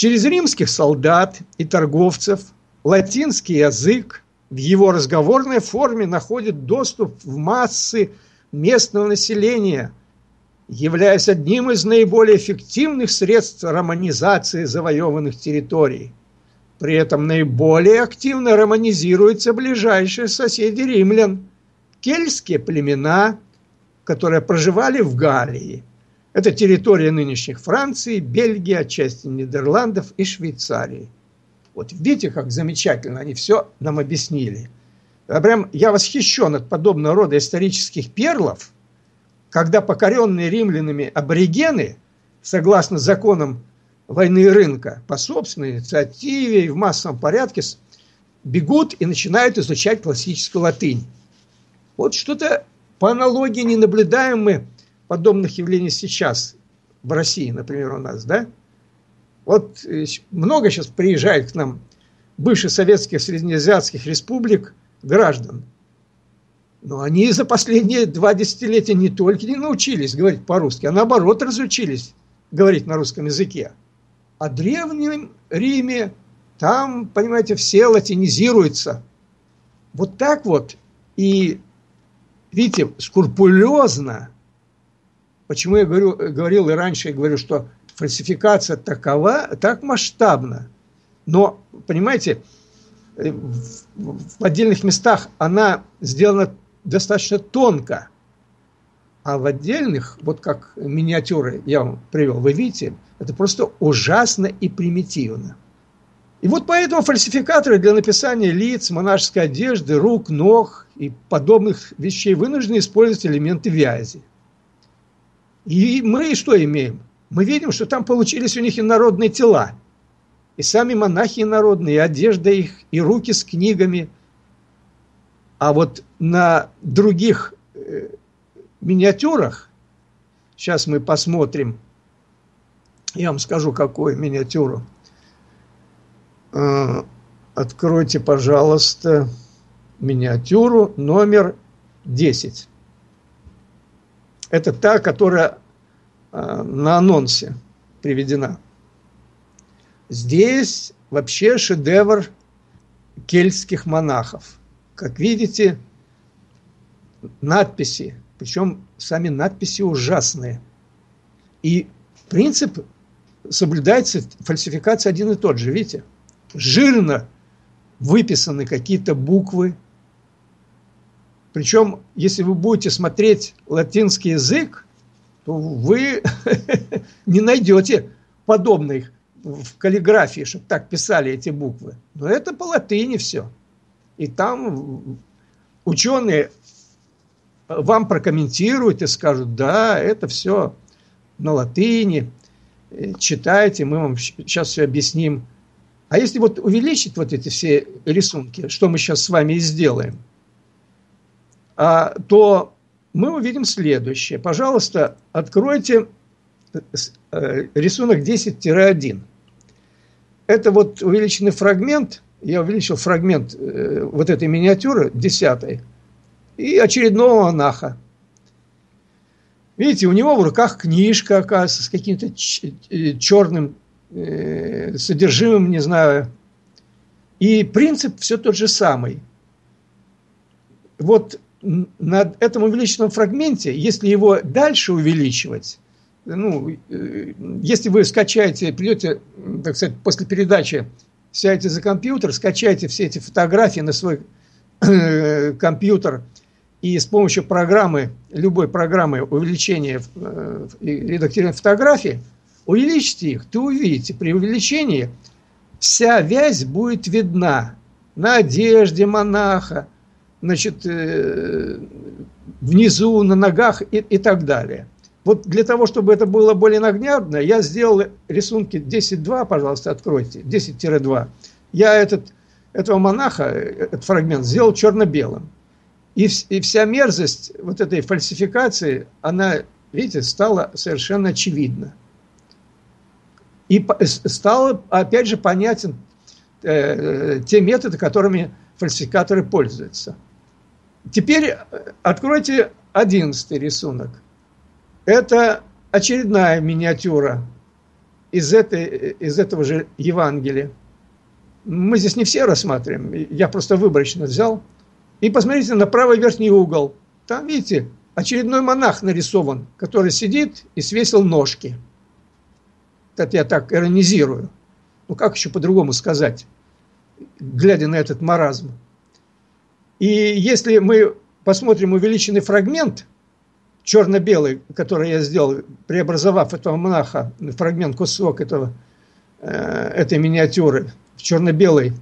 Через римских солдат и торговцев латинский язык в его разговорной форме находит доступ в массы местного населения, являясь одним из наиболее эффективных средств романизации завоеванных территорий. При этом наиболее активно романизируются ближайшие соседи римлян – кельтские племена, которые проживали в Галлии – это территория нынешних Франции, Бельгии, отчасти Нидерландов и Швейцарии. Вот видите, как замечательно они все нам объяснили. Прям я восхищен от подобного рода исторических перлов, когда покоренные римлянами аборигены, согласно законам войны и рынка, по собственной инициативе и в массовом порядке бегут и начинают изучать классическую латынь. Вот что-то по аналогии не наблюдаем мы подобных явлений сейчас в России, например, у нас, да? Вот э, много сейчас приезжает к нам бывших советских среднеазиатских республик граждан. Но они за последние два десятилетия не только не научились говорить по-русски, а наоборот разучились говорить на русском языке. А в Древнем Риме там, понимаете, все латинизируются. Вот так вот. И, видите, скрупулезно. Почему я говорю, говорил и раньше, я говорю, что фальсификация такова, так масштабна. Но, понимаете, в отдельных местах она сделана достаточно тонко. А в отдельных, вот как миниатюры я вам привел, вы видите, это просто ужасно и примитивно. И вот поэтому фальсификаторы для написания лиц, монашеской одежды, рук, ног и подобных вещей вынуждены использовать элементы вязи. И мы что имеем? Мы видим, что там получились у них и народные тела. И сами монахи народные, и одежда их, и руки с книгами. А вот на других э, миниатюрах, сейчас мы посмотрим, я вам скажу, какую миниатюру. Э, откройте, пожалуйста, миниатюру номер 10. Это та, которая э, на анонсе приведена. Здесь вообще шедевр кельтских монахов. Как видите, надписи, причем сами надписи ужасные. И принцип соблюдается, фальсификация один и тот же, видите? Жирно выписаны какие-то буквы. Причем, если вы будете смотреть латинский язык, то вы (laughs) не найдете подобных в каллиграфии, чтобы так писали эти буквы. Но это по латыни все. И там ученые вам прокомментируют и скажут, да, это все на латыни, э, читайте, мы вам сейчас все объясним. А если вот увеличить вот эти все рисунки, что мы сейчас с вами и сделаем, то мы увидим следующее. Пожалуйста, откройте э, рисунок 10-1. Это вот увеличенный фрагмент, я увеличил фрагмент э, вот этой миниатюры, 10 и очередного монаха. Видите, у него в руках книжка, оказывается, с каким-то э, черным э, содержимым, не знаю. И принцип все тот же самый. Вот на этом увеличенном фрагменте, если его дальше увеличивать, ну, э, если вы скачаете, придете, так сказать, после передачи, сядете за компьютер, скачаете все эти фотографии на свой компьютер – и с помощью программы, любой программы увеличения э, и редактирования фотографий, увеличите их, то увидите, при увеличении вся вязь будет видна. На одежде монаха, значит, э, внизу, на ногах и, и так далее. Вот для того, чтобы это было более наглядно, я сделал рисунки 10.2, пожалуйста, откройте, 10-2. Я этот, этого монаха, э, этот фрагмент, сделал черно-белым. И, и вся мерзость вот этой фальсификации, она, видите, стала совершенно очевидна. И стало, опять же, понятен э, те методы, которыми фальсификаторы пользуются. Теперь э, откройте одиннадцатый рисунок. Это очередная миниатюра из, этой, из этого же Евангелия. Мы здесь не все рассматриваем, я просто выборочно взял – и посмотрите на правый верхний угол. Там, видите, очередной монах нарисован, который сидит и свесил ножки. Это я так иронизирую. Ну, как еще по-другому сказать, глядя на этот маразм. И если мы посмотрим увеличенный фрагмент, черно-белый, который я сделал, преобразовав этого монаха, фрагмент, кусок этого, э, этой миниатюры в черно-белый,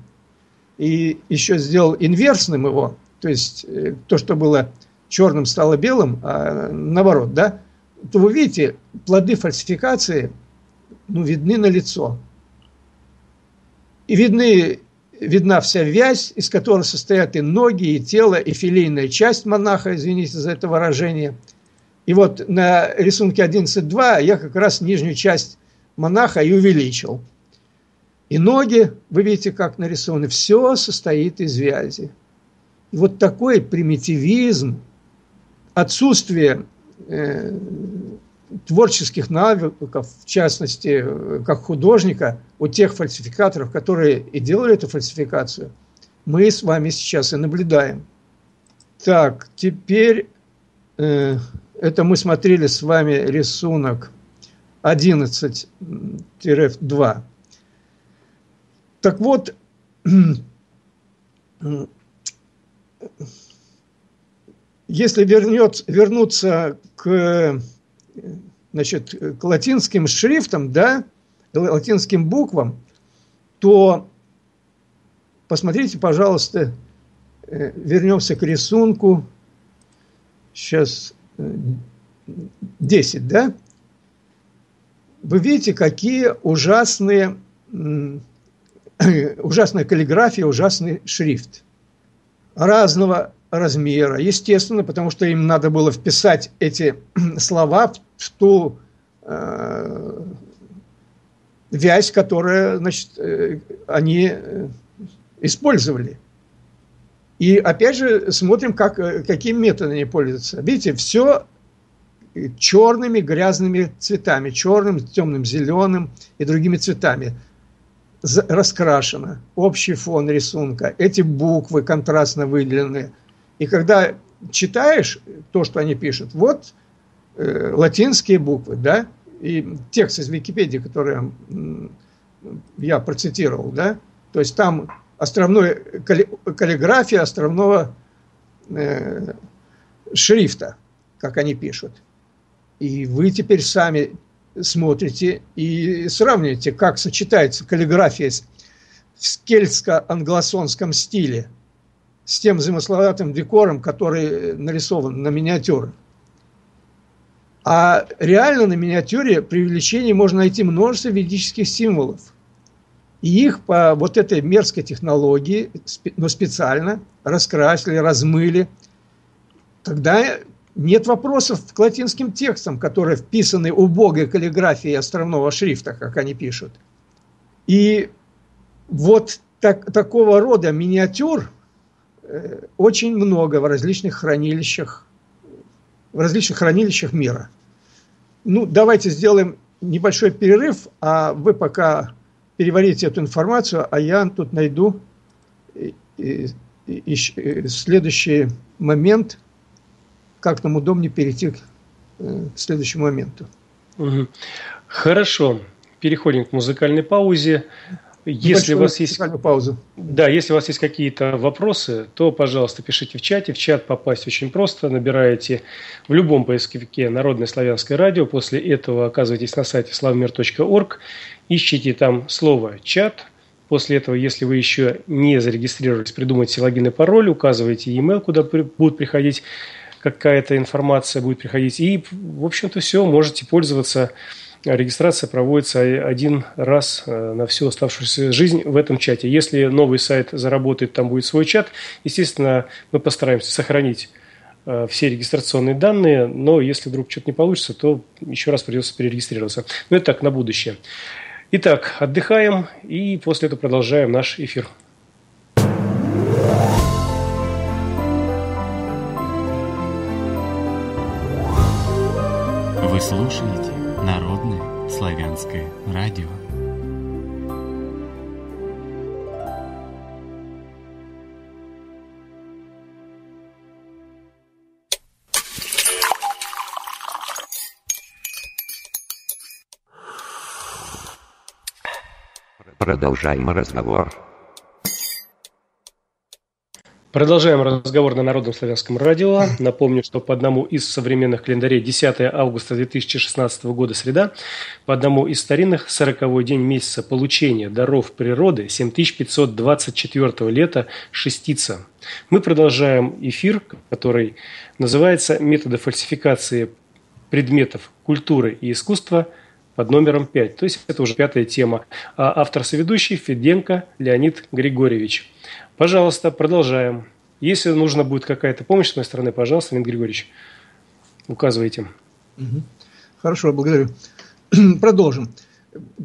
и еще сделал инверсным его, то есть э, то, что было черным, стало белым, а наоборот, да, то вы видите, плоды фальсификации ну, видны на лицо. И видны, видна вся вязь, из которой состоят и ноги, и тело, и филейная часть монаха, извините за это выражение. И вот на рисунке 11.2 я как раз нижнюю часть монаха и увеличил. И ноги, вы видите, как нарисованы, все состоит из вязи. И вот такой примитивизм, отсутствие э, творческих навыков, в частности, э, как художника, у тех фальсификаторов, которые и делали эту фальсификацию, мы с вами сейчас и наблюдаем. Так, теперь э, это мы смотрели с вами рисунок 11-2. Так вот, (clears throat) если вернет, вернуться к, значит, к латинским шрифтам, да, латинским буквам, то посмотрите, пожалуйста, э, вернемся к рисунку. Сейчас 10, э, да? Вы видите, какие ужасные, (clears throat) ужасная каллиграфия, ужасный шрифт. Разного размера, естественно, потому что им надо было вписать эти (clears throat) слова в ту э, вязь, которую значит, э, они э, использовали. И опять же смотрим, как, э, каким методом они пользуются. Видите, все черными грязными цветами, черным, темным, зеленым и другими цветами раскрашено. Общий фон рисунка, эти буквы контрастно выделены – и когда читаешь то, что они пишут, вот э, латинские буквы, да, и текст из Википедии, который я процитировал, да, то есть там островной калли, каллиграфия островного э, шрифта, как они пишут. И вы теперь сами смотрите и сравниваете, как сочетается каллиграфия в скельско-англосонском стиле – с тем замысловатым декором, который нарисован на миниатюрах. А реально на миниатюре при увеличении можно найти множество ведических символов. И их по вот этой мерзкой технологии, но специально раскрасили, размыли. Тогда нет вопросов к латинским текстам, которые вписаны убогой каллиграфией островного шрифта, как они пишут. И вот так, такого рода миниатюр – Э, очень много в различных хранилищах, в различных хранилищах мира. Ну, давайте сделаем небольшой перерыв, а вы пока переварите эту информацию, а я тут найду и, и, следующий момент, как нам удобнее перейти э, к следующему моменту. Хорошо. Переходим к музыкальной паузе. Если у вас есть паузу. Да, если у вас есть какие-то вопросы, то, пожалуйста, пишите в чате. В чат попасть очень просто. Набираете в любом поисковике «Народное славянское радио». После этого оказываетесь на сайте slavmir.org. Ищите там слово «чат». После этого, если вы еще не зарегистрировались, придумайте логин и пароль, указывайте e-mail, куда будет приходить какая-то информация, будет приходить. И, в общем-то, все, можете пользоваться регистрация проводится один раз э, на всю оставшуюся жизнь в этом чате. Если новый сайт заработает, там будет свой чат. Естественно, мы постараемся сохранить э, все регистрационные данные, но если вдруг что-то не получится, то еще раз придется перерегистрироваться. Но это так, на будущее. Итак, отдыхаем и после этого продолжаем наш эфир. Вы слушаете Народное славянское радио. Продолжаем разговор. Продолжаем разговор на Народном славянском радио. Напомню, что по одному из современных календарей 10 августа 2016 года среда, по одному из старинных 40 день месяца получения даров природы 7524 лета шестица. Мы продолжаем эфир, который называется «Методы фальсификации предметов культуры и искусства» под номером 5. То есть это уже пятая тема. А автор-соведущий Феденко Леонид Григорьевич. Пожалуйста, продолжаем. Если нужна будет какая-то помощь с моей стороны, пожалуйста, Леонид Григорьевич, указывайте. Хорошо, благодарю. (clears throat) Продолжим.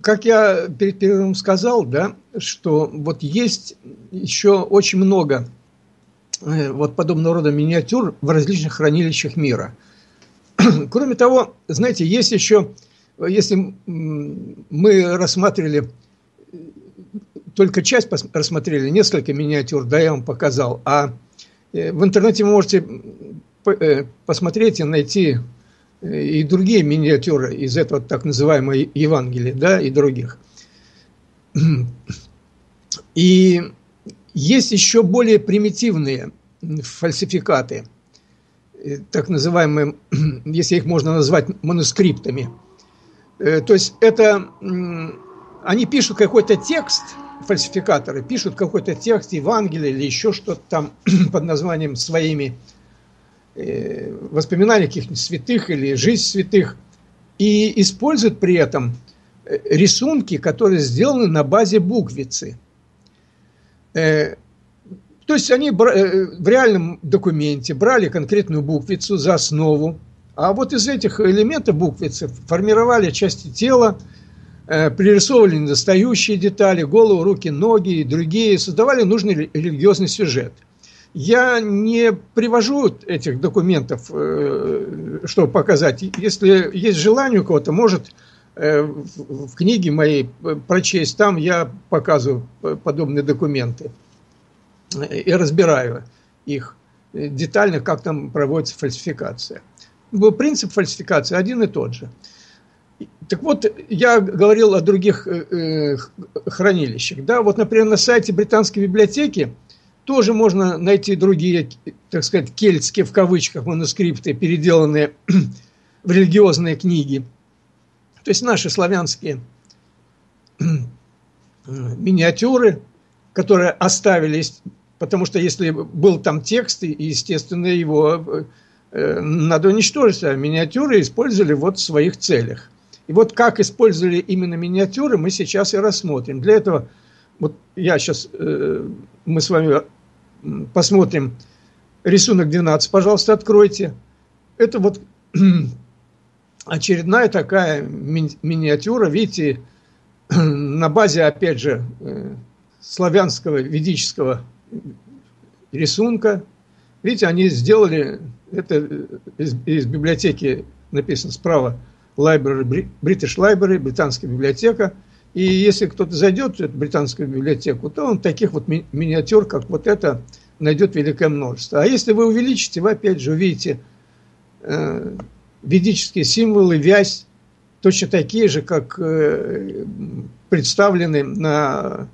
Как я перед перерывом сказал, да, что вот есть еще очень много вот подобного рода миниатюр в различных хранилищах мира. (clears throat) Кроме того, знаете, есть еще, если мы рассматривали только часть рассмотрели, несколько миниатюр, да, я вам показал. А э, в интернете вы можете э, посмотреть и найти э, и другие миниатюры из этого так называемого Евангелия, да, и других. (clears throat) И есть еще более примитивные фальсификаты, так называемые, (clears throat) если их можно назвать манускриптами. То есть это они пишут какой-то текст, фальсификаторы, пишут какой-то текст Евангелия или еще что-то там (clears throat) под названием своими э, воспоминания каких-нибудь святых или жизнь святых, и используют при этом э, рисунки, которые сделаны на базе буквицы. Э, то есть они в реальном документе брали конкретную буквицу за основу, а вот из этих элементов буквицы формировали части тела, Э, пририсовывали недостающие детали, голову, руки, ноги и другие, создавали нужный религиозный сюжет. Я не привожу этих документов, э, чтобы показать. Если есть желание у кого-то, может э, в книге моей прочесть. Там я показываю подобные документы и разбираю их детально, как там проводится фальсификация. Принцип фальсификации один и тот же – так вот, я говорил о других э, э, хранилищах. Да? Вот, например, на сайте британской библиотеки тоже можно найти другие, так сказать, кельтские в кавычках манускрипты, переделанные в религиозные книги. То есть наши славянские миниатюры, которые оставились, потому что если был там текст, естественно, его э, надо уничтожить, а миниатюры использовали вот в своих целях. И вот как использовали именно миниатюры, мы сейчас и рассмотрим. Для этого вот я сейчас, э, мы с вами посмотрим рисунок 12, пожалуйста, откройте. Это вот (clears throat) очередная такая ми миниатюра, видите, (clears throat) на базе, опять же, э, славянского ведического рисунка. Видите, они сделали, это из, из библиотеки написано справа, Library, British Library, британская библиотека. И если кто-то зайдет в эту британскую библиотеку, то он таких вот ми миниатюр, как вот это, найдет великое множество. А если вы увеличите, вы опять же увидите э, ведические символы, вязь, точно такие же, как э, представлены на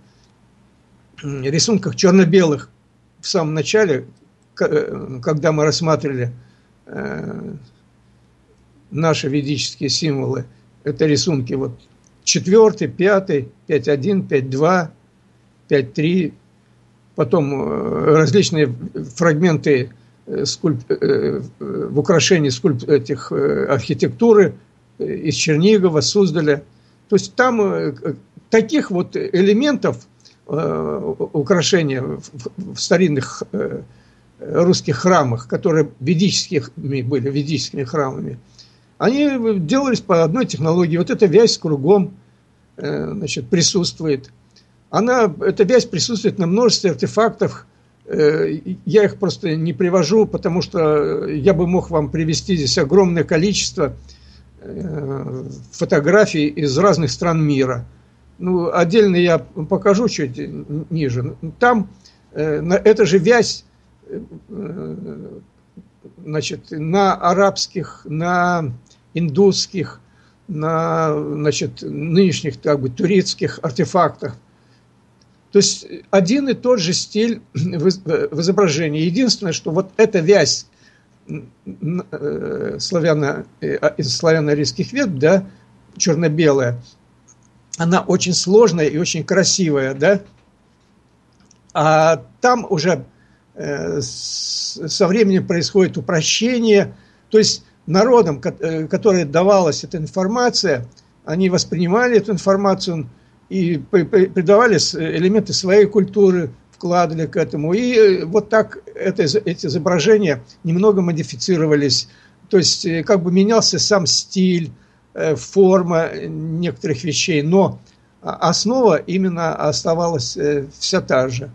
рисунках черно-белых в самом начале, э, когда мы рассматривали э, наши ведические символы. Это рисунки вот четвертый, пятый, пять один, пять два, пять три. Потом э, различные фрагменты э, скульп... Э, в украшении скульп... этих архитектуры из Чернигова, Суздаля. То есть там таких вот элементов украшения в старинных русских храмах, которые ведическими были, ведическими храмами, они делались по одной технологии. Вот эта вязь кругом э, значит, присутствует. Она, эта вязь присутствует на множестве артефактов. Э, я их просто не привожу, потому что я бы мог вам привести здесь огромное количество э, фотографий из разных стран мира. Ну, отдельно я покажу чуть ниже. Там эта же вязь значит, на арабских, на индусских, на значит, нынешних как бы, турецких артефактах. То есть один и тот же стиль в изображении. Единственное, что вот эта вязь э, славяно, э, из славяно-арийских ветвь, да, черно-белая, она очень сложная и очень красивая, да, а там уже э, со временем происходит упрощение, то есть народам, э, которой давалась эта информация, они воспринимали эту информацию и придавали элементы своей культуры, вкладывали к этому. И э, вот так это, эти изображения немного модифицировались. То есть э, как бы менялся сам стиль, форма некоторых вещей, но основа именно оставалась вся та же.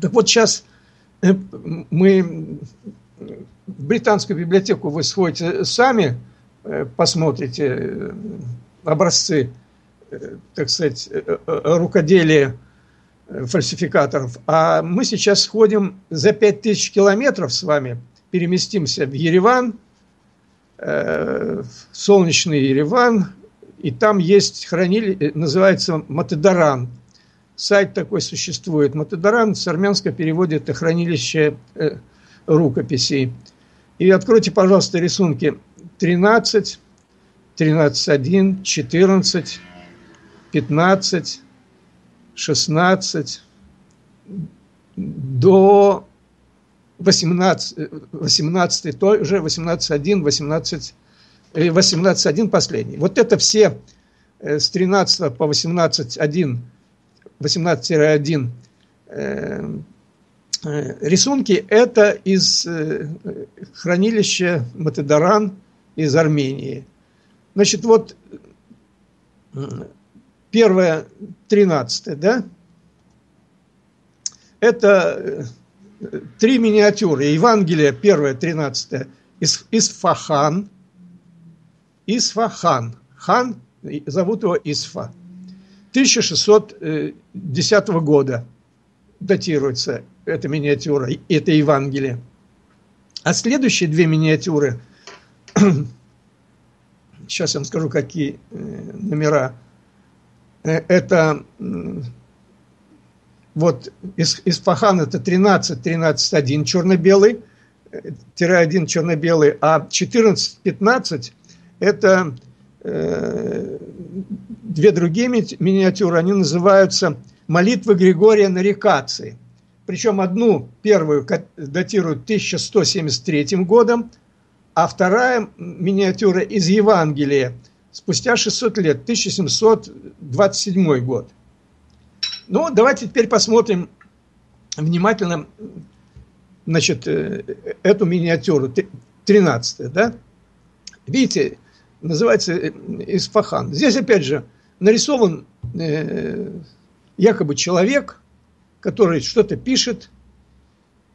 Так вот сейчас мы в британскую библиотеку вы сходите сами, э, посмотрите образцы, так сказать, рукоделия фальсификаторов. А мы сейчас сходим за 5000 километров с вами, переместимся в Ереван, солнечный Ереван, и там есть хранилище, называется Матедаран. Сайт такой существует. Матедаран с армянского переводит это хранилище э, рукописей. И откройте, пожалуйста, рисунки 13, 13.1, 14, 15, 16 до 18, 18 тоже 18.1, 18 18.1 последний. Вот это все э, с 13 по 18.1, 18-1 э, э, рисунки, это из хранилища Матедаран из Армении. Значит, вот первое, 13 да, это три миниатюры. Евангелие, первое, 13 из, из Фахан – Исфахан. Хан, зовут его Исфа. 1610 года датируется эта миниатюра, это Евангелие. А следующие две миниатюры, (clears throat) сейчас я вам скажу, какие э, номера, э, это вот из, из Фахан это 13, 13, 1 черно-белый, тире 1 черно-белый, а 14, 15 это э, две другие ми миниатюры, они называются «Молитвы Григория на рекации». Причем одну, первую, датируют 1173 годом, а вторая миниатюра из Евангелия спустя 600 лет, 1727 год. Ну, давайте теперь посмотрим внимательно значит, э, эту миниатюру, 13 да? Видите, называется э, Исфахан. Здесь, опять же, нарисован э, якобы человек, который что-то пишет,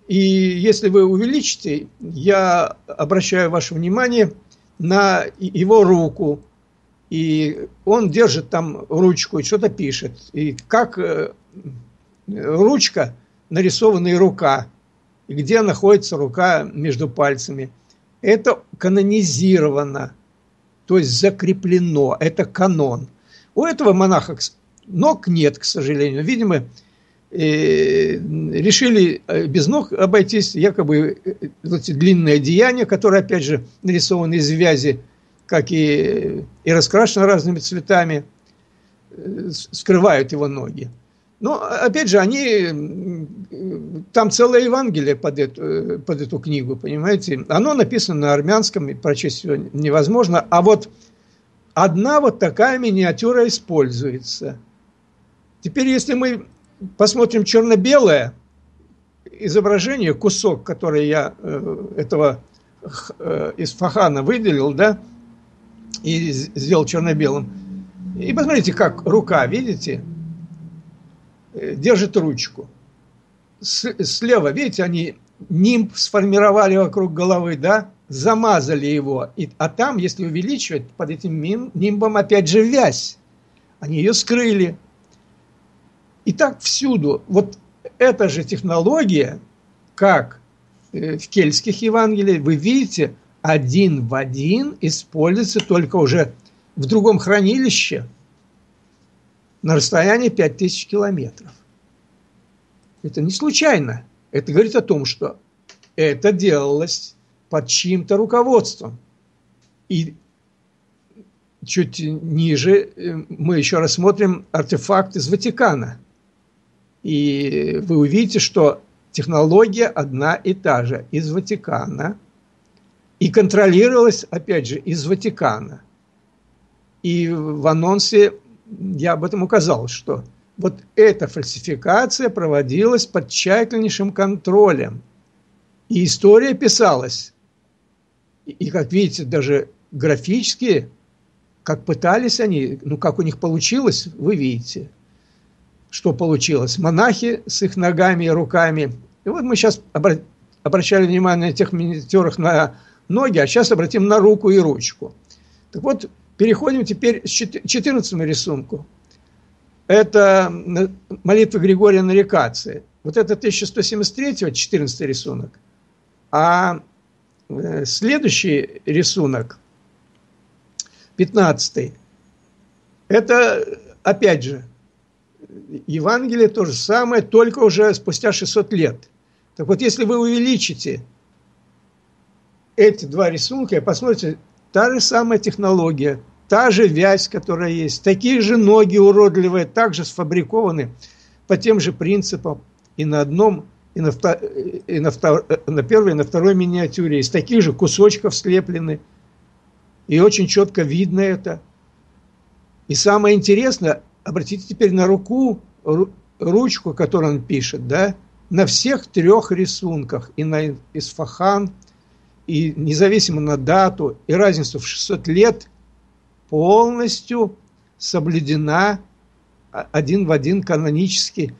и если вы увеличите, я обращаю ваше внимание на его руку, и он держит там ручку и что-то пишет. И как э, ручка, нарисованная рука, и где находится рука между пальцами. Это канонизировано то есть закреплено, это канон. У этого монаха ног нет, к сожалению. Видимо, решили э, без ног обойтись, якобы э, эти длинные одеяния, которые, опять же, нарисованы из вязи, как и, и раскрашены разными цветами, скрывают его ноги. Но, опять же, они... Там целое Евангелие под эту, под эту книгу, понимаете? Оно написано на армянском, и прочесть его невозможно. А вот одна вот такая миниатюра используется. Теперь, если мы посмотрим черно-белое изображение, кусок, который я э, этого э, из Фахана выделил, да, и сделал черно-белым. И посмотрите, как рука, видите? Э, держит ручку. Слева, видите, они нимб сформировали вокруг головы, да, замазали его. И, а там, если увеличивать, под этим нимбом опять же вязь. Они ее скрыли. И так всюду. Вот эта же технология, как э, в кельтских Евангелиях, вы видите, один в один используется только уже в другом хранилище – на расстоянии 5000 километров. Это не случайно. Это говорит о том, что это делалось под чьим-то руководством. И чуть ниже э, мы еще рассмотрим артефакт из Ватикана. И вы увидите, что технология одна и та же из Ватикана. И контролировалась, опять же, из Ватикана. И в анонсе я об этом указал, что вот эта фальсификация проводилась под тщательнейшим контролем. И история писалась. И, как видите, даже графически, как пытались они, ну как у них получилось, вы видите, что получилось. Монахи с их ногами и руками И вот мы сейчас обращали внимание на этих миниатюрах на ноги, а сейчас обратим на руку и ручку. Так вот, переходим теперь к 14 рисунку. Это молитва Григория Нарекации. Вот это 1173 14 рисунок. А э, следующий рисунок, 15 это, опять же, Евангелие то же самое, только уже спустя 600 лет. Так вот, если вы увеличите эти два рисунка и посмотрите, та же самая технология, та же вязь, которая есть, такие же ноги уродливые, также сфабрикованы по тем же принципам и на одном, и на, и на, втор, на первой, и на второй миниатюре, из таких же кусочков слеплены. И очень четко видно это. И самое интересное, обратите теперь на руку, ручку, которую он пишет, да, на всех трех рисунках, и на Исфахан, и независимо на дату, и разницу в 600 лет, полностью соблюдена один в один канонически,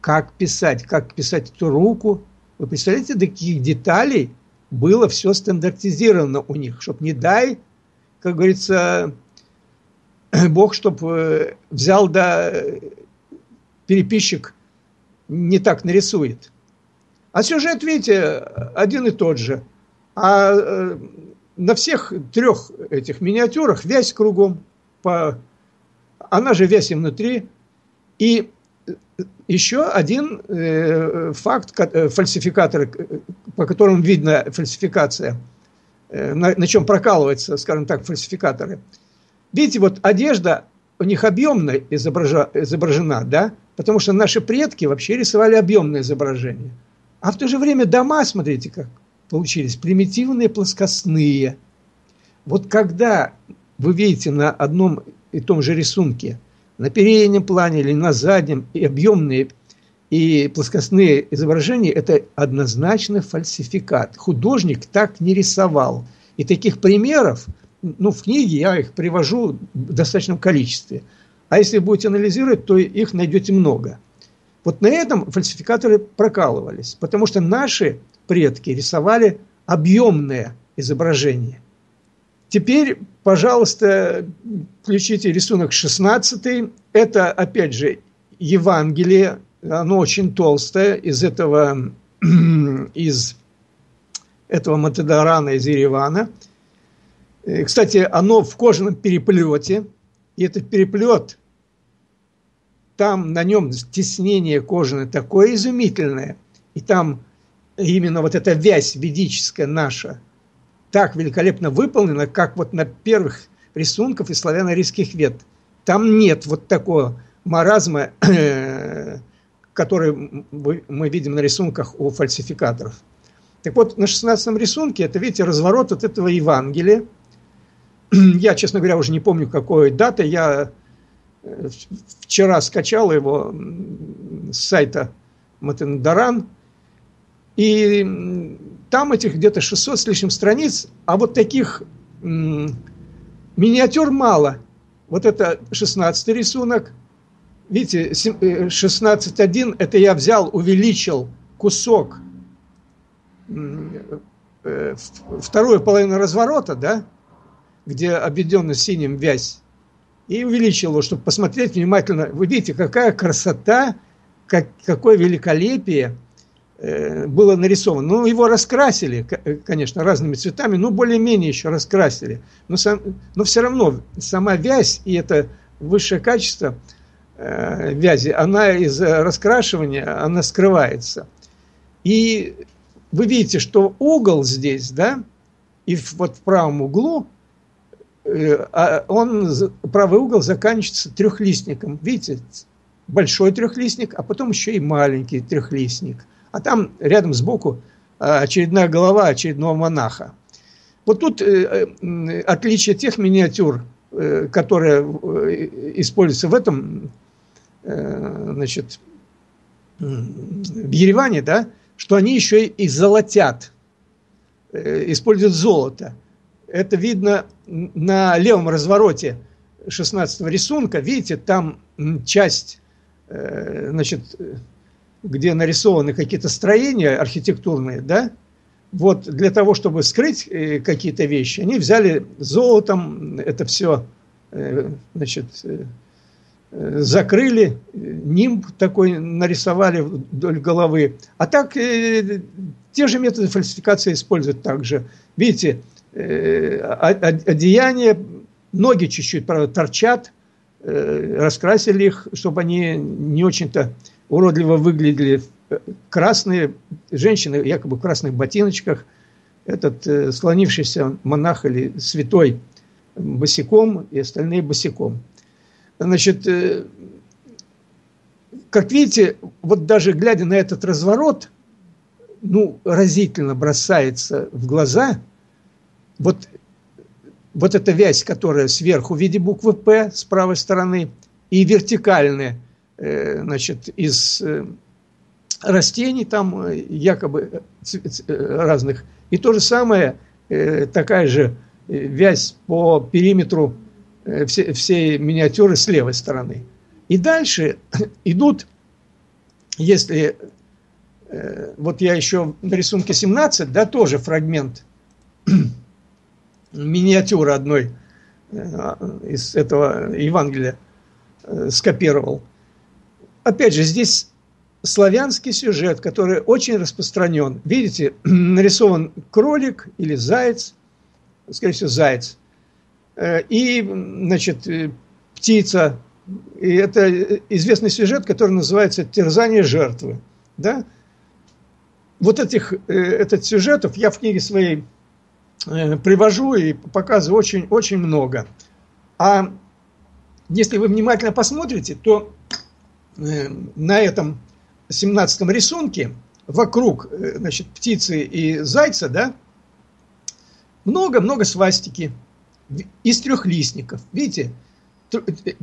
как писать, как писать эту руку. Вы представляете, до каких деталей было все стандартизировано у них, чтобы не дай, как говорится, (coughs) Бог, чтобы э, взял да переписчик не так нарисует. А сюжет, видите, один и тот же. А э, на всех трех этих миниатюрах вязь кругом, по... она же вязь и внутри. И э, еще один факт, э, по которому видно фальсификация, на, на чем прокалываются, скажем так, фальсификаторы. Видите, вот одежда у них объемно изображена, да? Потому что наши предки вообще рисовали объемное изображение. А в то же время дома, смотрите, как получились, примитивные, плоскостные. Вот когда вы видите на одном и том же рисунке, на переднем плане или на заднем, и объемные, и плоскостные изображения, это однозначно фальсификат. Художник так не рисовал. И таких примеров, ну, в книге я их привожу в достаточном количестве – а если будете анализировать, то их найдете много. Вот на этом фальсификаторы прокалывались, потому что наши предки рисовали объемное изображение. Теперь, пожалуйста, включите рисунок 16. Это, опять же, Евангелие. Оно очень толстое. Из этого, (clears throat) из этого Матедарана, из Еревана. Кстати, оно в кожаном переплете. И этот переплет, там на нем стеснение кожаное такое изумительное, и там именно вот эта вязь ведическая наша так великолепно выполнена, как вот на первых рисунках из славяно-арийских вет. Там нет вот такого маразма, (clears throat) который мы видим на рисунках у фальсификаторов. Так вот, на 16 рисунке, это, видите, разворот от этого Евангелия, (clears throat) я, честно говоря, уже не помню, какой дата. Я э, вчера скачал его с сайта Матендаран. И там этих где-то 600 с лишним страниц, а вот таких миниатюр мало. Вот это 16 рисунок. Видите, 16.1 э, это я взял, увеличил кусок э, вторую половину разворота, да, где обведена синим вязь, и увеличил его, чтобы посмотреть внимательно. Вы видите, какая красота, как, какое великолепие э, было нарисовано. Ну, его раскрасили, э, конечно, разными цветами, но более-менее еще раскрасили. Но, сам, но все равно сама вязь и это высшее качество э, вязи, она из раскрашивания, она скрывается. И вы видите, что угол здесь, да, и вот в правом углу Э, он, правый угол заканчивается трехлистником. Видите, большой трехлистник, а потом еще и маленький трехлистник. А там рядом сбоку а, очередная голова очередного монаха. Вот тут э, отличие тех миниатюр, э, которые используются в этом, значит, в Ереване, да, что они еще и золотят, используют золото. Это видно на левом развороте 16 рисунка. Видите, там часть, э, значит, где нарисованы какие-то строения архитектурные, да, вот для того, чтобы скрыть э, какие-то вещи, они взяли золотом это все, э, значит, закрыли, нимб такой нарисовали вдоль головы. А так те же методы фальсификации используют также. Видите, одеяние, ноги чуть-чуть, правда, торчат, раскрасили их, чтобы они не очень-то уродливо выглядели красные женщины, якобы в красных ботиночках, этот э, склонившийся монах или святой босиком и остальные босиком. Значит, э, как видите, вот даже глядя на этот разворот, ну, разительно бросается в глаза вот, вот эта вязь, которая сверху в виде буквы «П» с правой стороны, и вертикальная, э, значит, из э, растений там э, якобы разных. И то же самое, такая же вязь по периметру всей миниатюры с левой стороны. И дальше (clears throat) идут, если вот я еще на рисунке 17, да, тоже фрагмент (clears throat) миниатюры одной из этого Евангелия скопировал. Опять же, здесь славянский сюжет, который очень распространен. Видите, (clears throat) нарисован кролик или заяц, скорее всего, заяц, э, и, значит, э, птица. И это известный сюжет, который называется «Терзание жертвы». Да? Вот этих, э, этот сюжетов я в книге своей привожу и показываю очень, очень много. А если вы внимательно посмотрите, то на этом 17 рисунке вокруг э, значит, птицы и зайца, да, много-много свастики из трехлистников. Видите, э,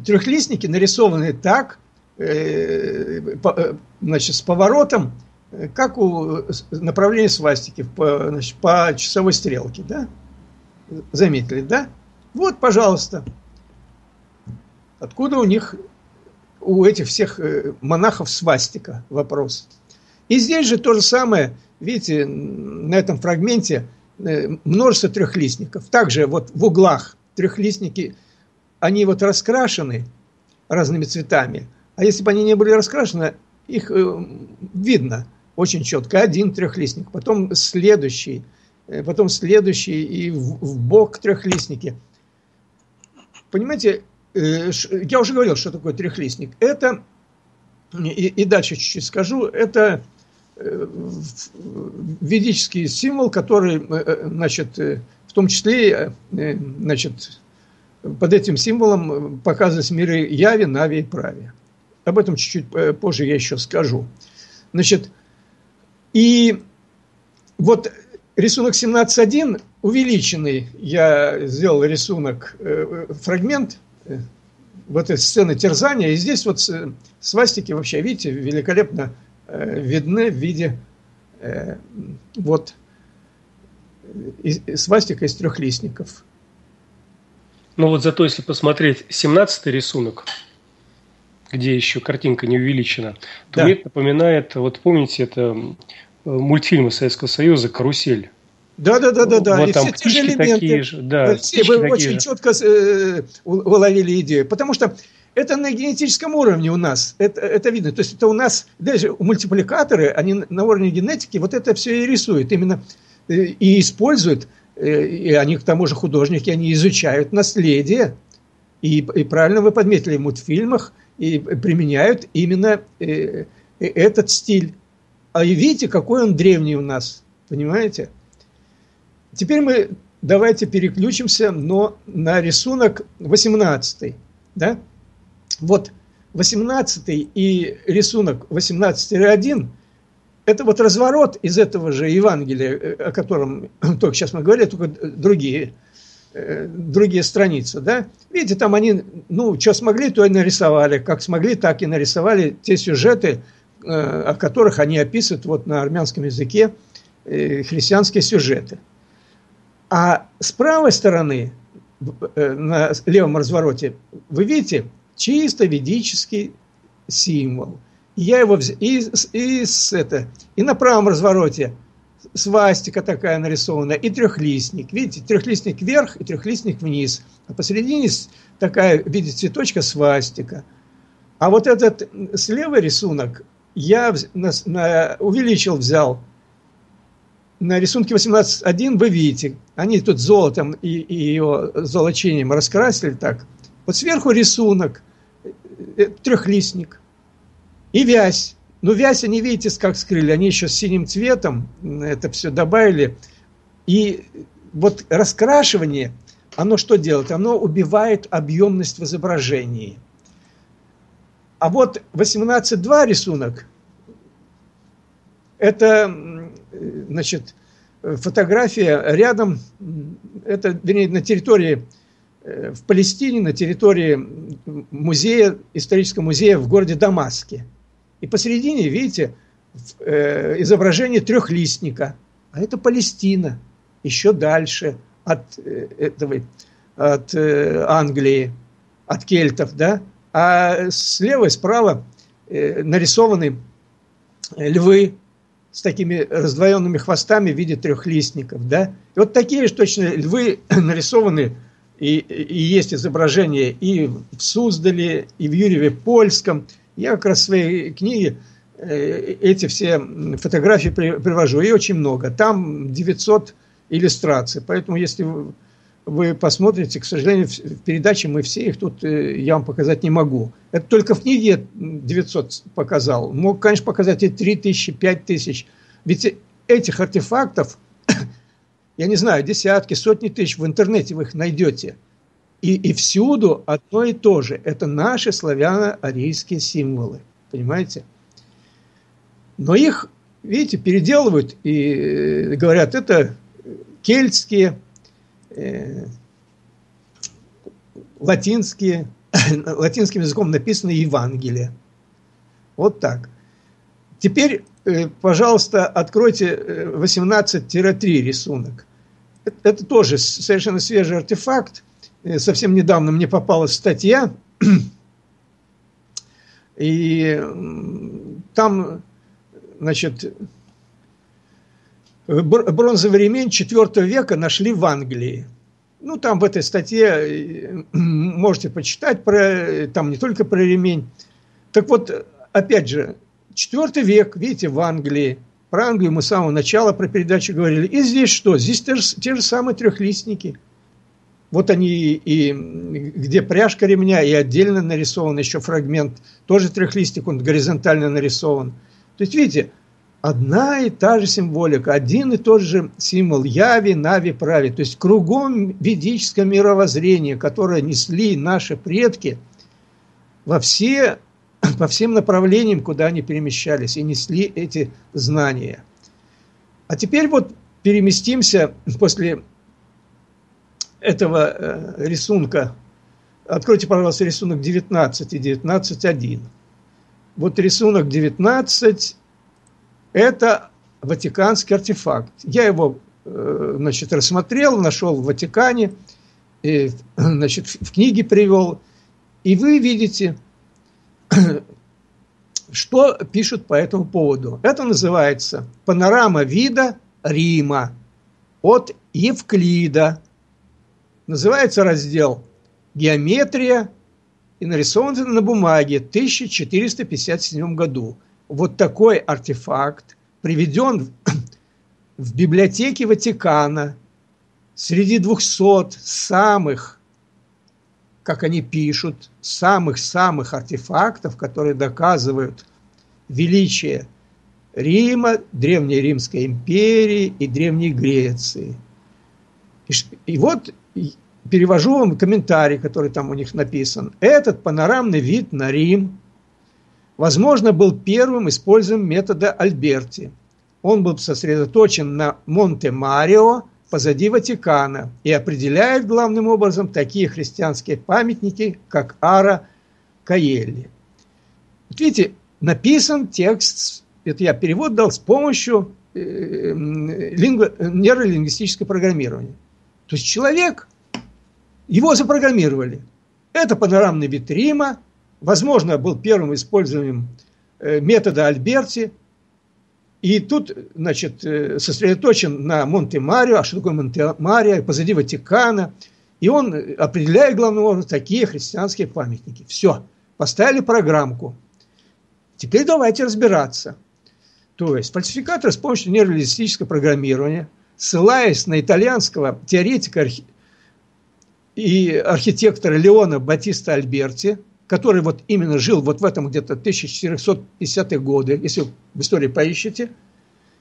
трехлистники нарисованы так, э, значит, с поворотом, как у направления свастики по, значит, по часовой стрелке, да? Заметили, да? Вот, пожалуйста. Откуда у них у этих всех э, монахов свастика вопрос. И здесь же то же самое, видите, на этом фрагменте э, множество трехлистников. Также вот в углах трехлистники, они вот раскрашены разными цветами. А если бы они не были раскрашены, их э, видно очень четко. Один трехлистник, потом следующий, потом следующий и в, бок трехлистники. Понимаете, Э, я уже говорил, что такое трехлистник. Это, и, и дальше чуть-чуть скажу, это э, ведический символ, который, э, значит, в том числе, значит, под этим символом показываются миры Яви, Нави и Прави. Об этом чуть-чуть позже я еще скажу. Значит, и вот рисунок 17.1 увеличенный, я сделал рисунок, фрагмент вот этой сцены терзания. И здесь вот свастики вообще, видите, великолепно э, видны в виде э, вот свастика из трехлистников. Ну вот зато если посмотреть 17 рисунок, где еще картинка не увеличена, то да. мне это напоминает, вот помните, это мультфильмы Советского Союза «Карусель». Да, да, да, да, да. Вот и все те же элементы. Такие же, да, все вы очень же. четко э, уловили идею. Потому что это на генетическом уровне у нас. Это, это видно. То есть это у нас, даже мультипликаторы, они на уровне генетики вот это все и рисуют. Именно э, и используют. Э, и они к тому же художники, они изучают наследие. И, и правильно вы подметили в мультфильмах и применяют именно э, э, этот стиль. А видите, какой он древний у нас. Понимаете? Теперь мы давайте переключимся но на рисунок 18. Да? Вот 18 и рисунок 18-1 это вот разворот из этого же Евангелия, э, о котором (clears throat) только сейчас мы говорили, только другие, э, другие страницы. Да? Видите, там они, ну, что смогли, то и нарисовали. Как смогли, так и нарисовали те сюжеты, э, о которых они описывают вот на армянском языке христианские сюжеты. А с правой стороны, э, на левом развороте, вы видите чисто ведический символ. Я его взял, и, и, с, это, и на правом развороте свастика такая нарисована, и трехлистник. Видите, трехлистник вверх и трехлистник вниз. А посередине такая, видите, цветочка свастика. А вот этот слева рисунок я на, на, увеличил, взял. На рисунке 18.1 вы видите, они тут золотом и, и его золочением раскрасили так. Вот сверху рисунок, э, трехлистник и вязь. Ну, вязь они, видите, как скрыли, они еще с синим цветом это все добавили. И вот раскрашивание, оно что делает? Оно убивает объемность в изображении. А вот 18.2 рисунок, это, значит, фотография рядом, это, вернее, на территории, э, в Палестине, на территории музея, исторического музея в городе Дамаске. И посередине, видите, э, изображение трехлистника. А это Палестина, еще дальше от, э, этого, от э, Англии, от кельтов, да? А слева и справа нарисованы львы с такими раздвоенными хвостами в виде трехлистников, да? И вот такие же точно львы (clears throat) нарисованы и, и есть изображения и в Суздале, и в Юрьеве Польском – я как раз в своей книге э, эти все фотографии привожу, и очень много. Там 900 иллюстраций, поэтому если вы посмотрите, к сожалению, в передаче мы все их тут, э, я вам показать не могу. Это только в книге 900 показал. Мог, конечно, показать и 3000, 5000. Ведь этих артефактов, (coughs) я не знаю, десятки, сотни тысяч в интернете вы их найдете – и, и всюду одно и то же. Это наши славяно-арийские символы. Понимаете? Но их, видите, переделывают и э, говорят, это кельтские, э, латинские, (coughs) латинским языком написано Евангелие. Вот так. Теперь, э, пожалуйста, откройте 18-3 э, рисунок. Это, это тоже совершенно свежий артефакт. Э, совсем недавно мне попалась статья, и там, значит, бронзовый ремень 4 века нашли в Англии. Ну, там в этой статье э, можете почитать про, там не только про ремень. Так вот, опять же, 4 век, видите, в Англии. Про Англию мы с самого начала про передачу говорили. И здесь что? Здесь те же, те же самые трехлистники – вот они и где пряжка ремня, и отдельно нарисован еще фрагмент, тоже трехлистик, он горизонтально нарисован. То есть, видите, одна и та же символика, один и тот же символ Яви, Нави, Прави. То есть, кругом ведическое мировоззрение, которое несли наши предки во все, (clears throat) по всем направлениям, куда они перемещались, и несли эти знания. А теперь вот переместимся после этого э, рисунка. Откройте, пожалуйста, рисунок 19 и 19.1. Вот рисунок 19 – это ватиканский артефакт. Я его э, значит, рассмотрел, нашел в Ватикане, и, (clears throat) значит, в книге привел. И вы видите, (clears throat) что пишут по этому поводу. Это называется «Панорама вида Рима» от Евклида – Называется раздел «Геометрия» и нарисован на бумаге в 1457 году. Вот такой артефакт приведен (clears throat) в библиотеке Ватикана среди 200 самых, как они пишут, самых-самых артефактов, которые доказывают величие Рима, Древней Римской империи и Древней Греции. И, вот перевожу вам комментарий, который там у них написан. Этот панорамный вид на Рим, возможно, был первым использованием метода Альберти. Он был сосредоточен на Монте-Марио, позади Ватикана, и определяет главным образом такие христианские памятники, как Ара Каелли. Вот видите, написан текст, это я перевод дал с помощью э, лингу, нейролингвистического программирования. То есть человек, его запрограммировали. Это панорамный вид возможно, был первым использованием э, метода Альберти. И тут, значит, э, сосредоточен на Монте-Марио. А что такое Монте-Марио? Позади Ватикана. И он определяет, главным образом, такие христианские памятники. Все. Поставили программку. Теперь давайте разбираться. То есть фальсификаторы с помощью нейролингвистического программирования, ссылаясь на итальянского теоретика и архитектора Леона Батиста Альберти, который вот именно жил вот в этом где-то 1450-е годы, если в истории поищете,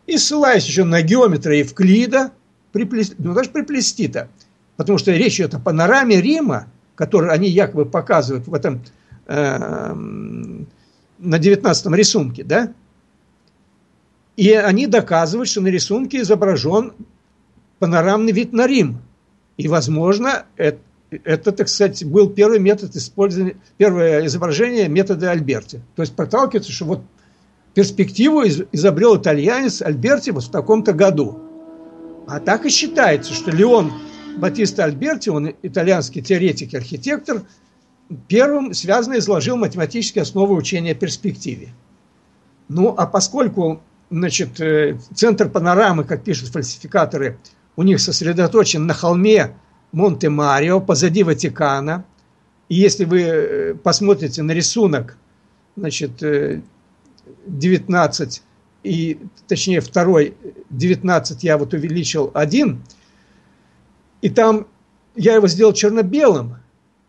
и ссылаясь еще на геометра Евклида, приплес... ну даже приплести-то, потому что речь идет о панораме Рима, который они якобы показывают в этом э, на 19 рисунке, да, и они доказывают, что на рисунке изображен панорамный вид на Рим. И, возможно, это, это, так сказать, был первый метод использования, первое изображение метода Альберти. То есть проталкивается, что вот перспективу изобрел итальянец Альберти вот в таком-то году. А так и считается, что Леон Батиста Альберти, он итальянский теоретик и архитектор, первым связанно изложил математические основы учения о перспективе. Ну, а поскольку значит, э, центр панорамы, как пишут фальсификаторы, у них сосредоточен на холме Монте-Марио, позади Ватикана. И если вы э, посмотрите на рисунок, значит, 19 э, и, точнее, второй 19 я вот увеличил один, и там я его сделал черно-белым,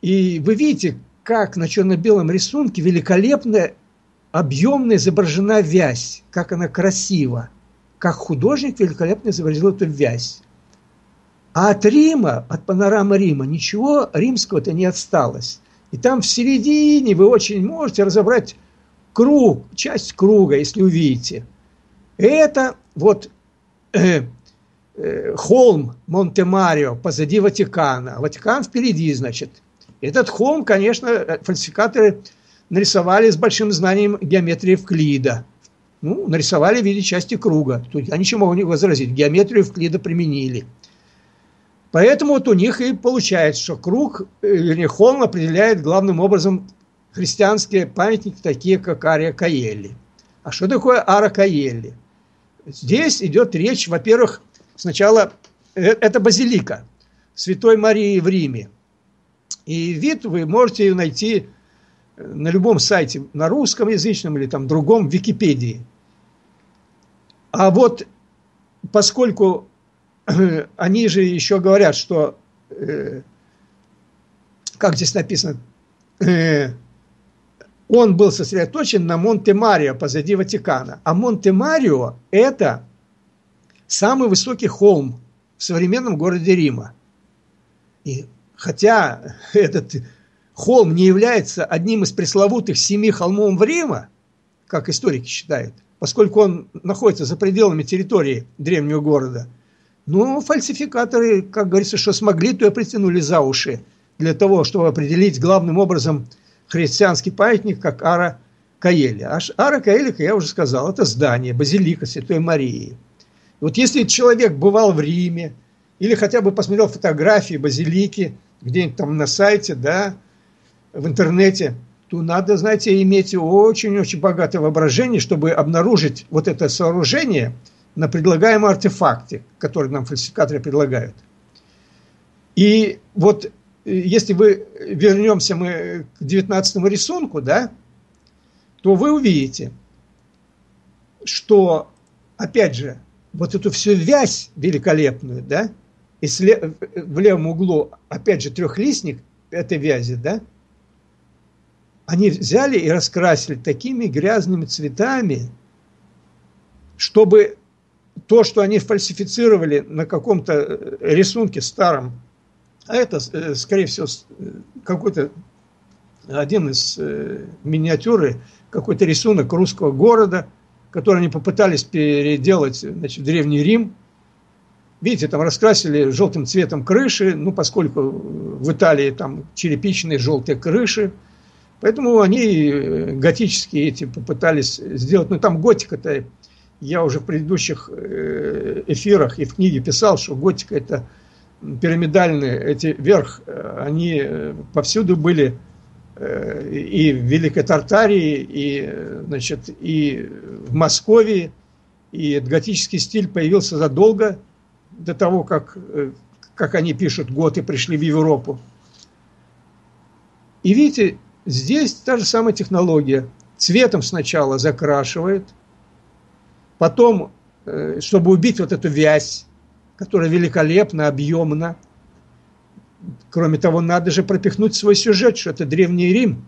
и вы видите, как на черно-белом рисунке великолепно объемно изображена вязь, как она красива, как художник великолепно изобразил эту вязь. А от Рима, от панорамы Рима, ничего римского-то не осталось. И там в середине вы очень можете разобрать круг, часть круга, если увидите. Это вот э, э, холм Монте-Марио позади Ватикана. Ватикан впереди, значит. Этот холм, конечно, фальсификаторы нарисовали с большим знанием геометрии Евклида. Ну, нарисовали в виде части круга. Тут я ничего могу не возразить. Геометрию Евклида применили. Поэтому вот у них и получается, что круг, э, вернее, холм определяет главным образом христианские памятники, такие как Ария Каелли. А что такое Ара Каелли? Здесь идет речь, во-первых, сначала э, это базилика Святой Марии в Риме. И вид вы можете найти на любом сайте, на русском язычном или там другом, в Википедии. А вот поскольку (clears throat) они же еще говорят, что, э, как здесь написано, э, он был сосредоточен на Монте-Марио позади Ватикана. А Монте-Марио – это самый высокий холм в современном городе Рима. И хотя (laughs) этот холм не является одним из пресловутых семи холмов Рима, как историки считают, поскольку он находится за пределами территории древнего города, ну, фальсификаторы, как говорится, что смогли, то и притянули за уши для того, чтобы определить главным образом христианский памятник, как Ара Каэли. А Ара Каэли, как я уже сказал, это здание, базилика Святой Марии. И вот если человек бывал в Риме, или хотя бы посмотрел фотографии базилики где-нибудь там на сайте, да, в интернете, то надо, знаете, иметь очень-очень богатое воображение, чтобы обнаружить вот это сооружение на предлагаемом артефакте, который нам фальсификаторы предлагают. И вот э, если вы вернемся мы к 19 рисунку, да, то вы увидите, что, опять же, вот эту всю вязь великолепную, да, и в левом углу, опять же, трехлистник этой вязи, да, они взяли и раскрасили такими грязными цветами, чтобы то, что они фальсифицировали на каком-то э, рисунке старом, а это, э, скорее всего, э, какой-то один из миниатюры, какой-то рисунок русского города, который они попытались переделать значит, в Древний Рим. Видите, там раскрасили желтым цветом крыши, ну, поскольку в Италии там черепичные желтые крыши – Поэтому они э, готические эти попытались сделать. Но там готика-то, я уже в предыдущих э, эфирах и в книге писал, что готика это пирамидальные, эти верх, э, они повсюду были и в Великой Тартарии, и, значит, и в Москве, и этот готический стиль появился задолго до того, как, как они пишут, готы пришли в Европу. И видите, здесь та же самая технология. Цветом сначала закрашивает, потом, э, чтобы убить вот эту вязь, которая великолепна, объемна. Кроме того, надо же пропихнуть свой сюжет, что это Древний Рим,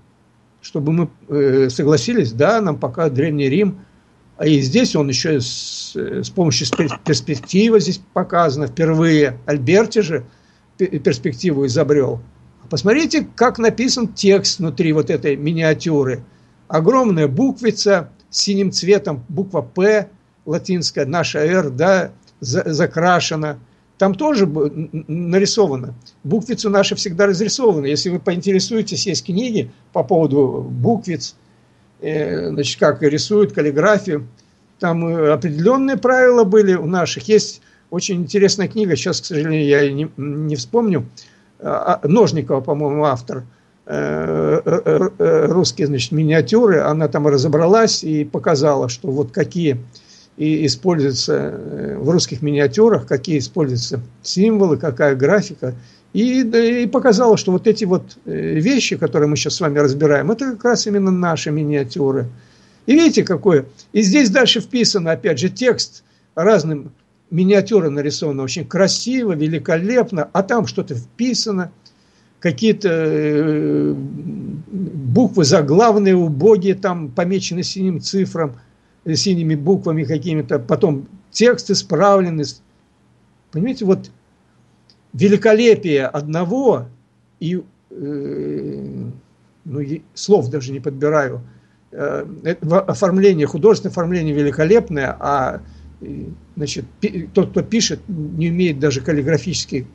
чтобы мы э, согласились, да, нам пока Древний Рим, а и здесь он еще с, с помощью перспективы здесь показано впервые. Альберти же перспективу изобрел. Посмотрите, как написан текст внутри вот этой миниатюры. Огромная буквица синим цветом, буква «П», латинская, наша «Р», да, закрашена. Там тоже нарисовано. Буквицу наши всегда разрисованы. Если вы поинтересуетесь, есть книги по поводу буквиц, э, значит, как рисуют каллиграфию. Там э, определенные правила были у наших. Есть очень интересная книга, сейчас, к сожалению, я не, не вспомню. А, а, Ножникова, по-моему, автор э, русские значит, миниатюры, она там разобралась и показала, что вот какие и используются э, в русских миниатюрах, какие используются символы, какая графика. И, и показало, что вот эти вот э, вещи, которые мы сейчас с вами разбираем, это как раз именно наши миниатюры. И видите, какое. И здесь дальше вписано, опять же, текст разным миниатюрам нарисовано очень красиво, великолепно, а там что-то вписано, какие-то э, буквы заглавные, убогие, там помечены синим цифром – синими буквами какими-то, потом текст исправлены. Понимаете, вот великолепие одного и э, ну, слов даже не подбираю. Э, оформление, художественное оформление великолепное, а значит, тот, кто пишет, не умеет даже каллиграфически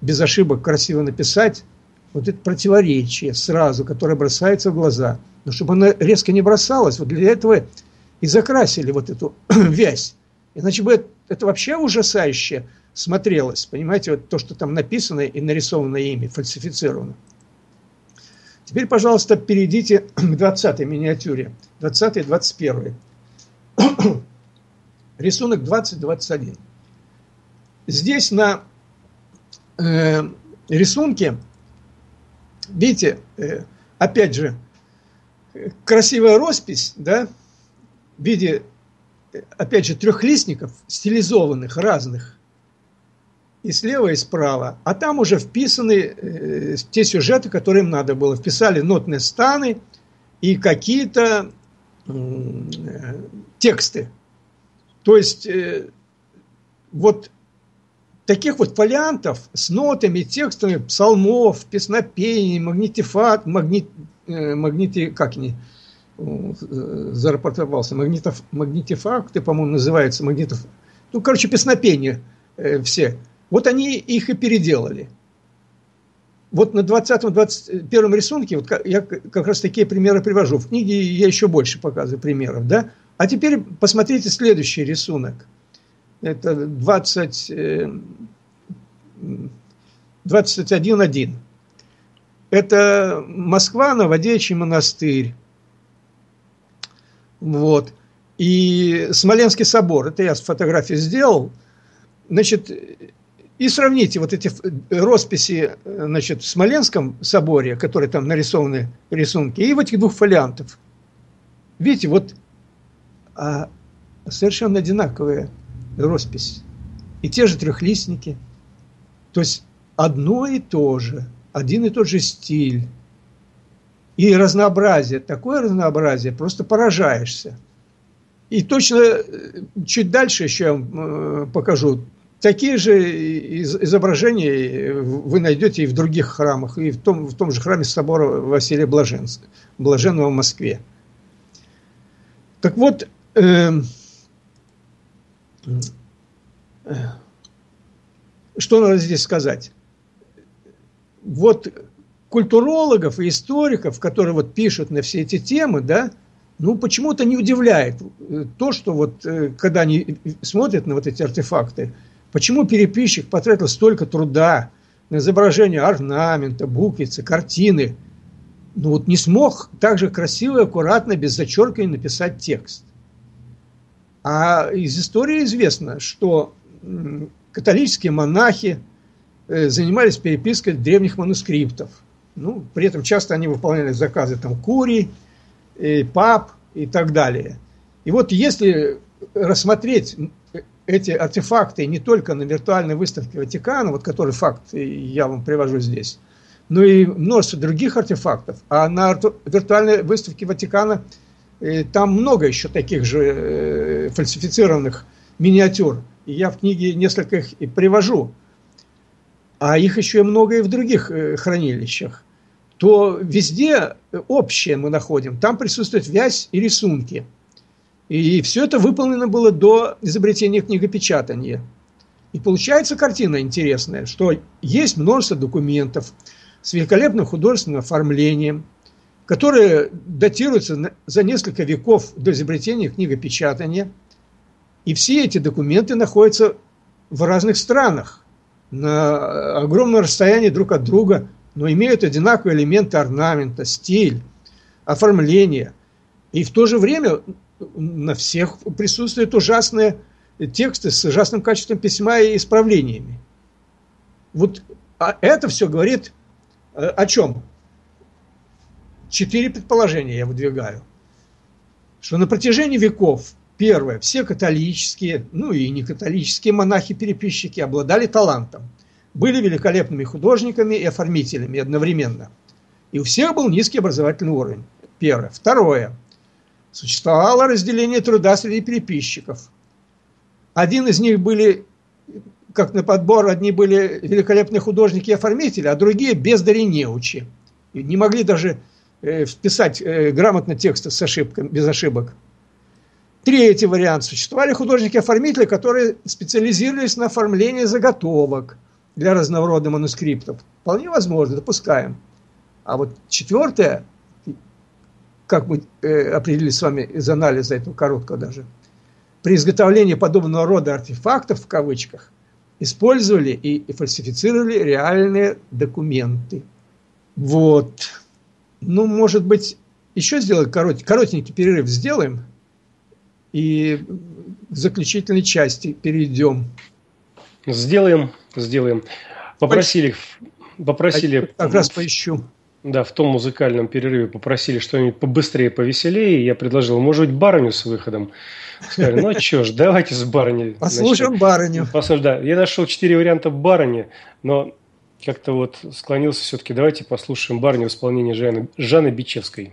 без ошибок красиво написать, вот это противоречие сразу, которое бросается в глаза. Но чтобы оно резко не бросалось, вот для этого и закрасили вот эту (clears throat) вязь. Иначе бы это, это вообще ужасающе смотрелось. Понимаете, вот то, что там написано и нарисовано ими, фальсифицировано. Теперь, пожалуйста, перейдите (clears throat) к 20-й миниатюре. 20 и 21 Рисунок 20-21. Здесь на э, рисунке, видите, э, опять же, красивая роспись, да, в виде, опять же, трехлистников, стилизованных, разных, и слева, и справа. А там уже вписаны э, те сюжеты, которые им надо было. Вписали нотные станы и какие-то э, тексты. То есть, э, вот таких вот фолиантов с нотами, текстами псалмов, песнопений, магнитифат, магнит, э, магнити, как они, зарапортовался. Магнитоф, магнитифакты, по-моему, называется. Магнитоф, ну, короче, песнопения э, все. Вот они их и переделали. Вот на 20-21 рисунке вот я как раз такие примеры привожу. В книге я еще больше показываю примеров. Да? А теперь посмотрите следующий рисунок. Это 20, 21.1. Это Москва, Новодевичий монастырь. Вот. И Смоленский собор, это я с фотографии сделал, значит, и сравните вот эти росписи значит, в Смоленском соборе, которые там нарисованы рисунки, и в этих двух фолиантов. Видите, вот а, совершенно одинаковая роспись. И те же трехлистники. То есть одно и то же, один и тот же стиль, и разнообразие, такое разнообразие, просто поражаешься. И точно э, чуть дальше еще я вам э, покажу. Такие же изображения вы найдете и в других храмах, и в том, в том же храме собора Василия Блаженства, Блаженного в Москве. Так вот, э, э, что надо здесь сказать? Вот культурологов и историков, которые вот пишут на все эти темы, да, ну, почему-то не удивляет э, то, что вот, э, когда они смотрят на вот эти артефакты, почему переписчик потратил столько труда на изображение орнамента, буквицы, картины. ну вот не смог так же красиво, аккуратно, без зачеркивания написать текст. А из истории известно, что католические монахи э, занимались перепиской древних манускриптов. Ну, при этом часто они выполняли заказы там курий, и пап и так далее. И вот если рассмотреть эти артефакты не только на виртуальной выставке Ватикана, вот который факт я вам привожу здесь, но и множество других артефактов. А на виртуальной выставке Ватикана э, там много еще таких же э, фальсифицированных миниатюр. И я в книге несколько их и привожу. А их еще и много и в других э, хранилищах. То везде общее мы находим. Там присутствует вязь и рисунки – и все это выполнено было до изобретения книгопечатания. И получается картина интересная, что есть множество документов с великолепным художественным оформлением, которые датируются за несколько веков до изобретения книгопечатания. И все эти документы находятся в разных странах, на огромном расстоянии друг от друга, но имеют одинаковые элементы орнамента, стиль, оформление. И в то же время на всех присутствуют ужасные тексты с ужасным качеством письма и исправлениями. Вот а это все говорит э, о чем? Четыре предположения я выдвигаю. Что на протяжении веков, первое, все католические, ну и не католические монахи-переписчики обладали талантом. Были великолепными художниками и оформителями одновременно. И у всех был низкий образовательный уровень. Первое. Второе существовало разделение труда среди переписчиков. Один из них были, как на подбор, одни были великолепные художники и оформители, а другие бездари неучи. И не могли даже э, вписать э, грамотно тексты с ошибками, без ошибок. Третий вариант. Существовали художники-оформители, которые специализировались на оформлении заготовок для разного рода манускриптов. Вполне возможно, допускаем. А вот четвертое – как мы э, определили с вами из анализа этого короткого даже, при изготовлении подобного рода артефактов, в кавычках, использовали и, и фальсифицировали реальные документы. Вот. Ну, может быть, еще сделать корот, коротенький перерыв сделаем и к заключительной части перейдем. Сделаем, сделаем. Попросили, попросили. Как раз поищу. Да, в том музыкальном перерыве попросили что-нибудь побыстрее, повеселее. Я предложил, может быть, барыню с выходом. Сказали, ну что ж, давайте с барыней. Послушаем начнем. барыню. Послушай, да, я нашел четыре варианта барыни, но как-то вот склонился все-таки. Давайте послушаем барыню в исполнении Жанны, Жанны Бичевской.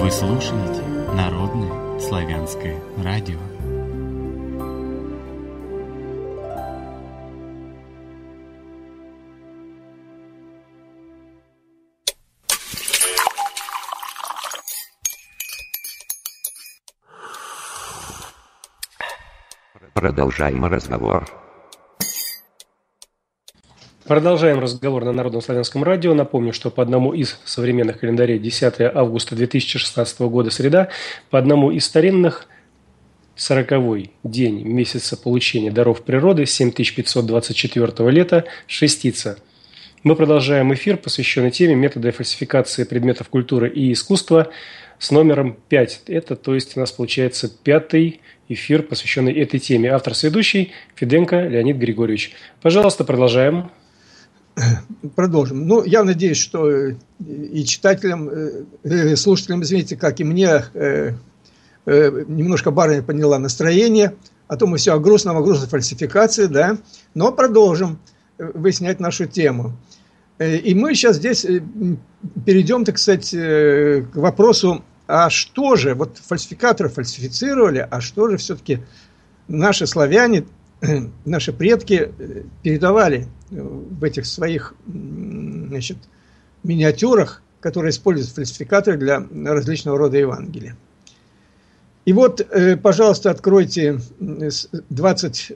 Вы слушаете Народное славянское радио. Продолжаем разговор. Продолжаем разговор на Народном славянском радио. Напомню, что по одному из современных календарей 10 августа 2016 года среда, по одному из старинных 40 день месяца получения даров природы 7524 лета шестица. Мы продолжаем эфир, посвященный теме метода фальсификации предметов культуры и искусства с номером 5. Это, то есть, у нас получается пятый эфир, посвященный этой теме. Автор сведущий Фиденко Леонид Григорьевич. Пожалуйста, продолжаем. (clears throat) Продолжим. Ну, я надеюсь, что и читателям, и э, слушателям, извините, как и мне, э, э, немножко барыня поняла настроение, а то мы все о грустном, о грустной фальсификации, да, но продолжим выяснять нашу тему. И мы сейчас здесь перейдем, так сказать, к вопросу а что же, вот фальсификаторы фальсифицировали, а что же все-таки наши славяне, (clears throat) наши предки э, передавали э, в этих своих значит, миниатюрах, которые используют фальсификаторы для различного рода Евангелия. И вот, э, пожалуйста, откройте 20,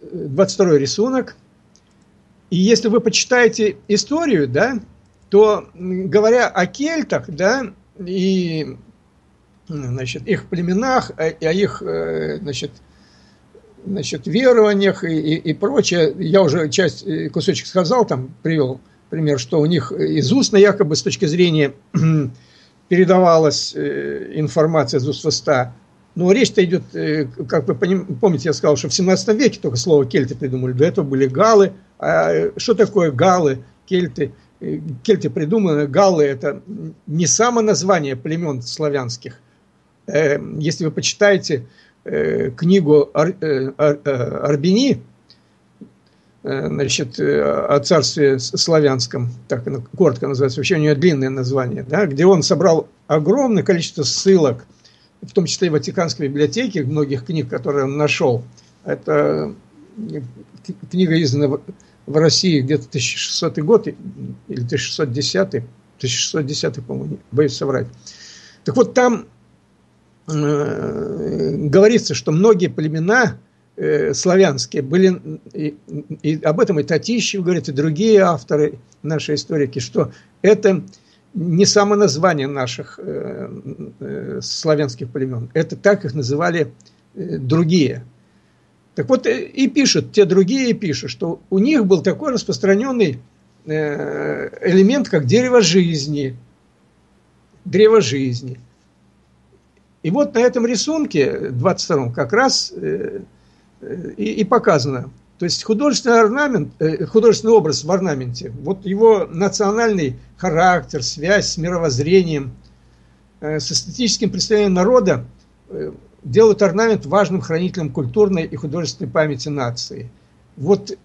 22 рисунок. И если вы почитаете историю, да, то, говоря о кельтах, да, и значит, их племенах, о, о их значит, значит, верованиях и, и, и прочее. Я уже часть, кусочек сказал, там привел пример, что у них из устно якобы с точки зрения (clears throat) передавалась информация из уст в уста. Но речь-то идет, как вы помните, я сказал, что в 17 веке только слово кельты придумали. До этого были галы. А что такое галы, кельты? Кельты придуманы, галлы – это не само название племен славянских. Если вы почитаете Э, книгу Ар, э, Ар, э, Арбини, значит, о царстве славянском, так она коротко называется, вообще у нее длинное название, да, где он собрал огромное количество ссылок, в том числе и Ватиканской библиотеки, многих книг, которые он нашел. Это книга издана в России где-то 1600 год или 1610, 1610, по-моему, боюсь соврать. Так вот, там Э, говорится, что многие племена э, славянские были, и, и об этом и Татищев говорит, и другие авторы, наши историки, что это не само название наших э, э, славянских племен, это так их называли э, другие. Так вот, э, и пишут, те другие пишут, что у них был такой распространенный э, элемент, как дерево жизни. Древо жизни. И вот на этом рисунке, 22-м, как раз э, и, и показано. То есть художественный орнамент, художественный образ в орнаменте, вот его национальный характер, связь с мировоззрением, с эстетическим представлением народа делают орнамент важным хранителем культурной и художественной памяти нации. Вот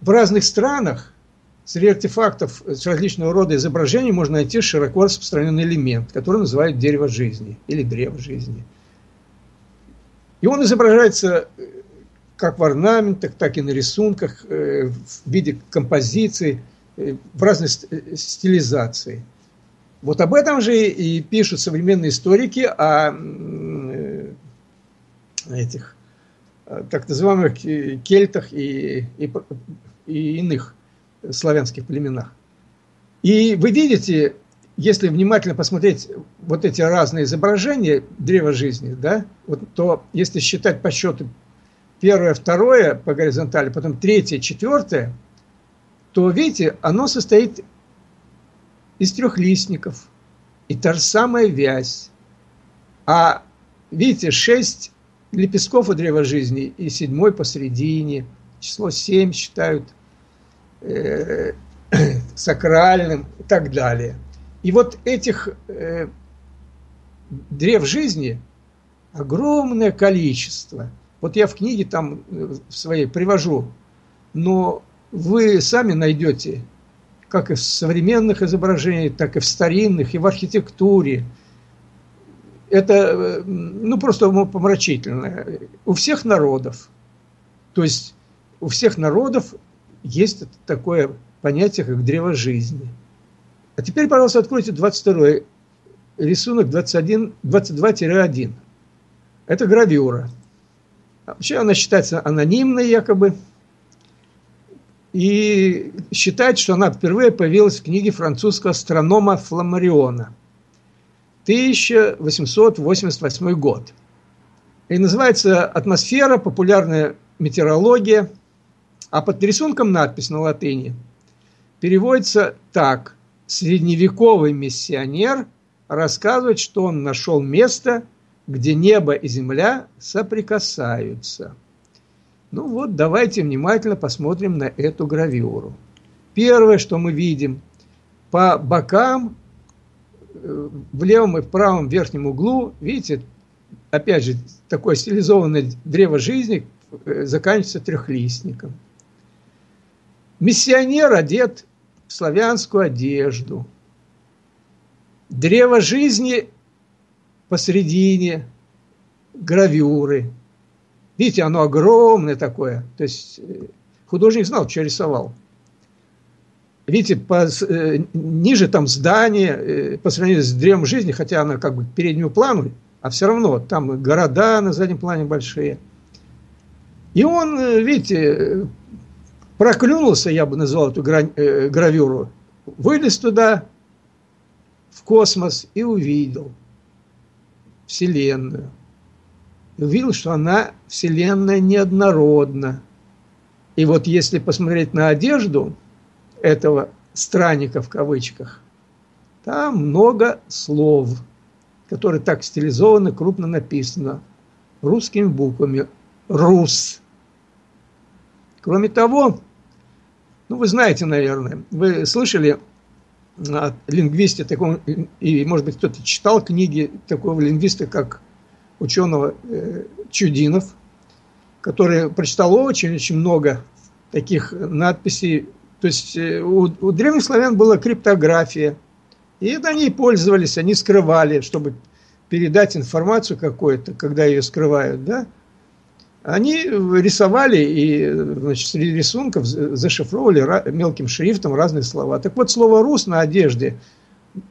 в разных странах Среди артефактов с различного рода изображений можно найти широко распространенный элемент, который называют дерево жизни или древо жизни. И он изображается э, как в орнаментах, так и на рисунках, э, в виде композиции, э, в разной стилизации. Вот об этом же и пишут современные историки о этих так называемых кельтах и, и, и иных славянских племенах. И вы видите, если внимательно посмотреть вот эти разные изображения древа жизни, да, вот, то если считать по счету первое, второе по горизонтали, потом третье, четвертое, то, видите, оно состоит из трех листников. И та же самая вязь. А, видите, шесть лепестков у древа жизни и седьмой посередине. Число семь считают – э, (clears throat) сакральным и так далее. И вот этих э, древ жизни огромное количество. Вот я в книге там э, в своей привожу, но вы сами найдете, как и в современных изображениях, так и в старинных, и в архитектуре. Это, э, ну, просто помрачительно. У всех народов, то есть у всех народов есть такое понятие, как древо жизни. А теперь, пожалуйста, откройте 22 рисунок 21, 22-1. Это гравюра. Вообще она считается анонимной якобы. И считается, что она впервые появилась в книге французского астронома Фламариона. 1888 год. И называется «Атмосфера. Популярная метеорология. А под рисунком надпись на латыни переводится так. Средневековый миссионер рассказывает, что он нашел место, где небо и земля соприкасаются. Ну вот, давайте внимательно посмотрим на эту гравюру. Первое, что мы видим, по бокам, э, в левом и в правом верхнем углу, видите, опять же, такое стилизованное древо жизни э, заканчивается трехлистником. Миссионер одет в славянскую одежду. Древо жизни посредине, гравюры. Видите, оно огромное такое. То есть э, художник знал, что рисовал. Видите, по, э, ниже там здание, э, по сравнению с древом жизни, хотя она как бы переднему плану, а все равно там города на заднем плане большие. И он, э, видите, проклюнулся, я бы назвал эту э, гравюру, вылез туда, в космос и увидел Вселенную. И увидел, что она, Вселенная, неоднородна. И вот если посмотреть на одежду этого странника в кавычках, там много слов, которые так стилизованы, крупно написано русскими буквами «Рус». Кроме того, ну вы знаете, наверное, вы слышали о лингвисте таком, и, может быть, кто-то читал книги такого лингвиста, как ученого э, Чудинов, который прочитал очень-очень много таких надписей. То есть э, у, у древних славян была криптография, и это они пользовались, они скрывали, чтобы передать информацию какую-то, когда ее скрывают, да, они рисовали и значит, среди рисунков зашифровывали мелким шрифтом разные слова. Так вот, слово «рус» на одежде,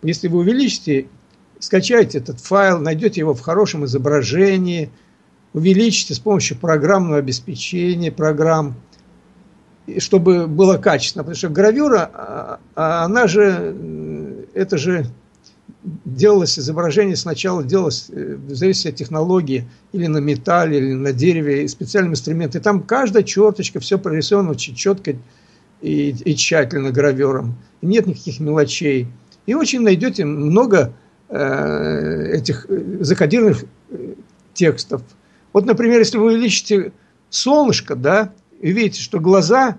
если вы увеличите, скачайте этот файл, найдете его в хорошем изображении, увеличите с помощью программного обеспечения, программ, чтобы было качественно. Потому что гравюра, а, а она же, это же делалось изображение сначала делалось э, в зависимости от технологии или на металле, или на дереве, и специальным инструментом. И там каждая черточка, все прорисовано очень четко и, и тщательно гравером. Нет никаких мелочей. И очень найдете много этих э, закодированных э, текстов. Вот, например, если вы увеличите солнышко, да, и видите, что глаза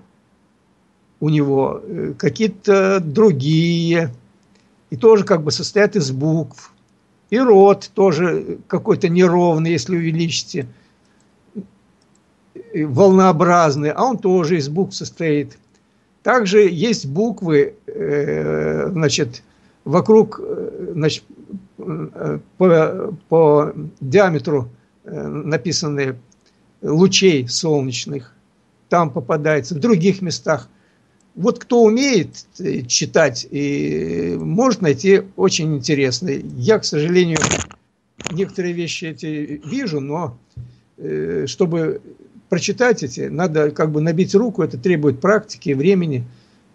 у него какие-то другие, и тоже как бы состоят из букв. И рот тоже какой-то неровный, если увеличите, волнообразный, а он тоже из букв состоит. Также есть буквы, э, значит, вокруг, э, значит, э, по, по диаметру написанные лучей солнечных. Там попадается, в других местах – вот кто умеет э, читать и может найти очень интересные. Я, к сожалению, некоторые вещи эти вижу, но э, чтобы прочитать эти, надо как бы набить руку, это требует практики, времени,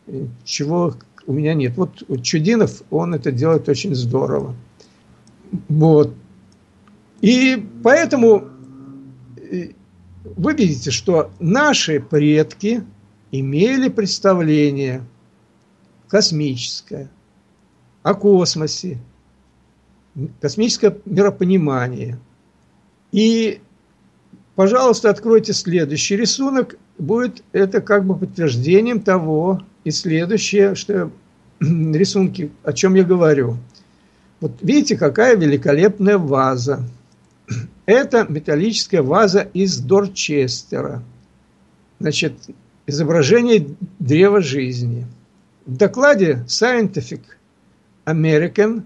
э, чего у меня нет. Вот Чудинов, он это делает очень здорово. Вот. И поэтому вы видите, что наши предки – имели представление космическое о космосе, космическое миропонимание. И, пожалуйста, откройте следующий рисунок. Будет это как бы подтверждением того и следующее, что (clears throat) рисунки, о чем я говорю. Вот видите, какая великолепная ваза. (clears throat) Это металлическая ваза из Дорчестера. Значит, изображение древа жизни. В докладе Scientific American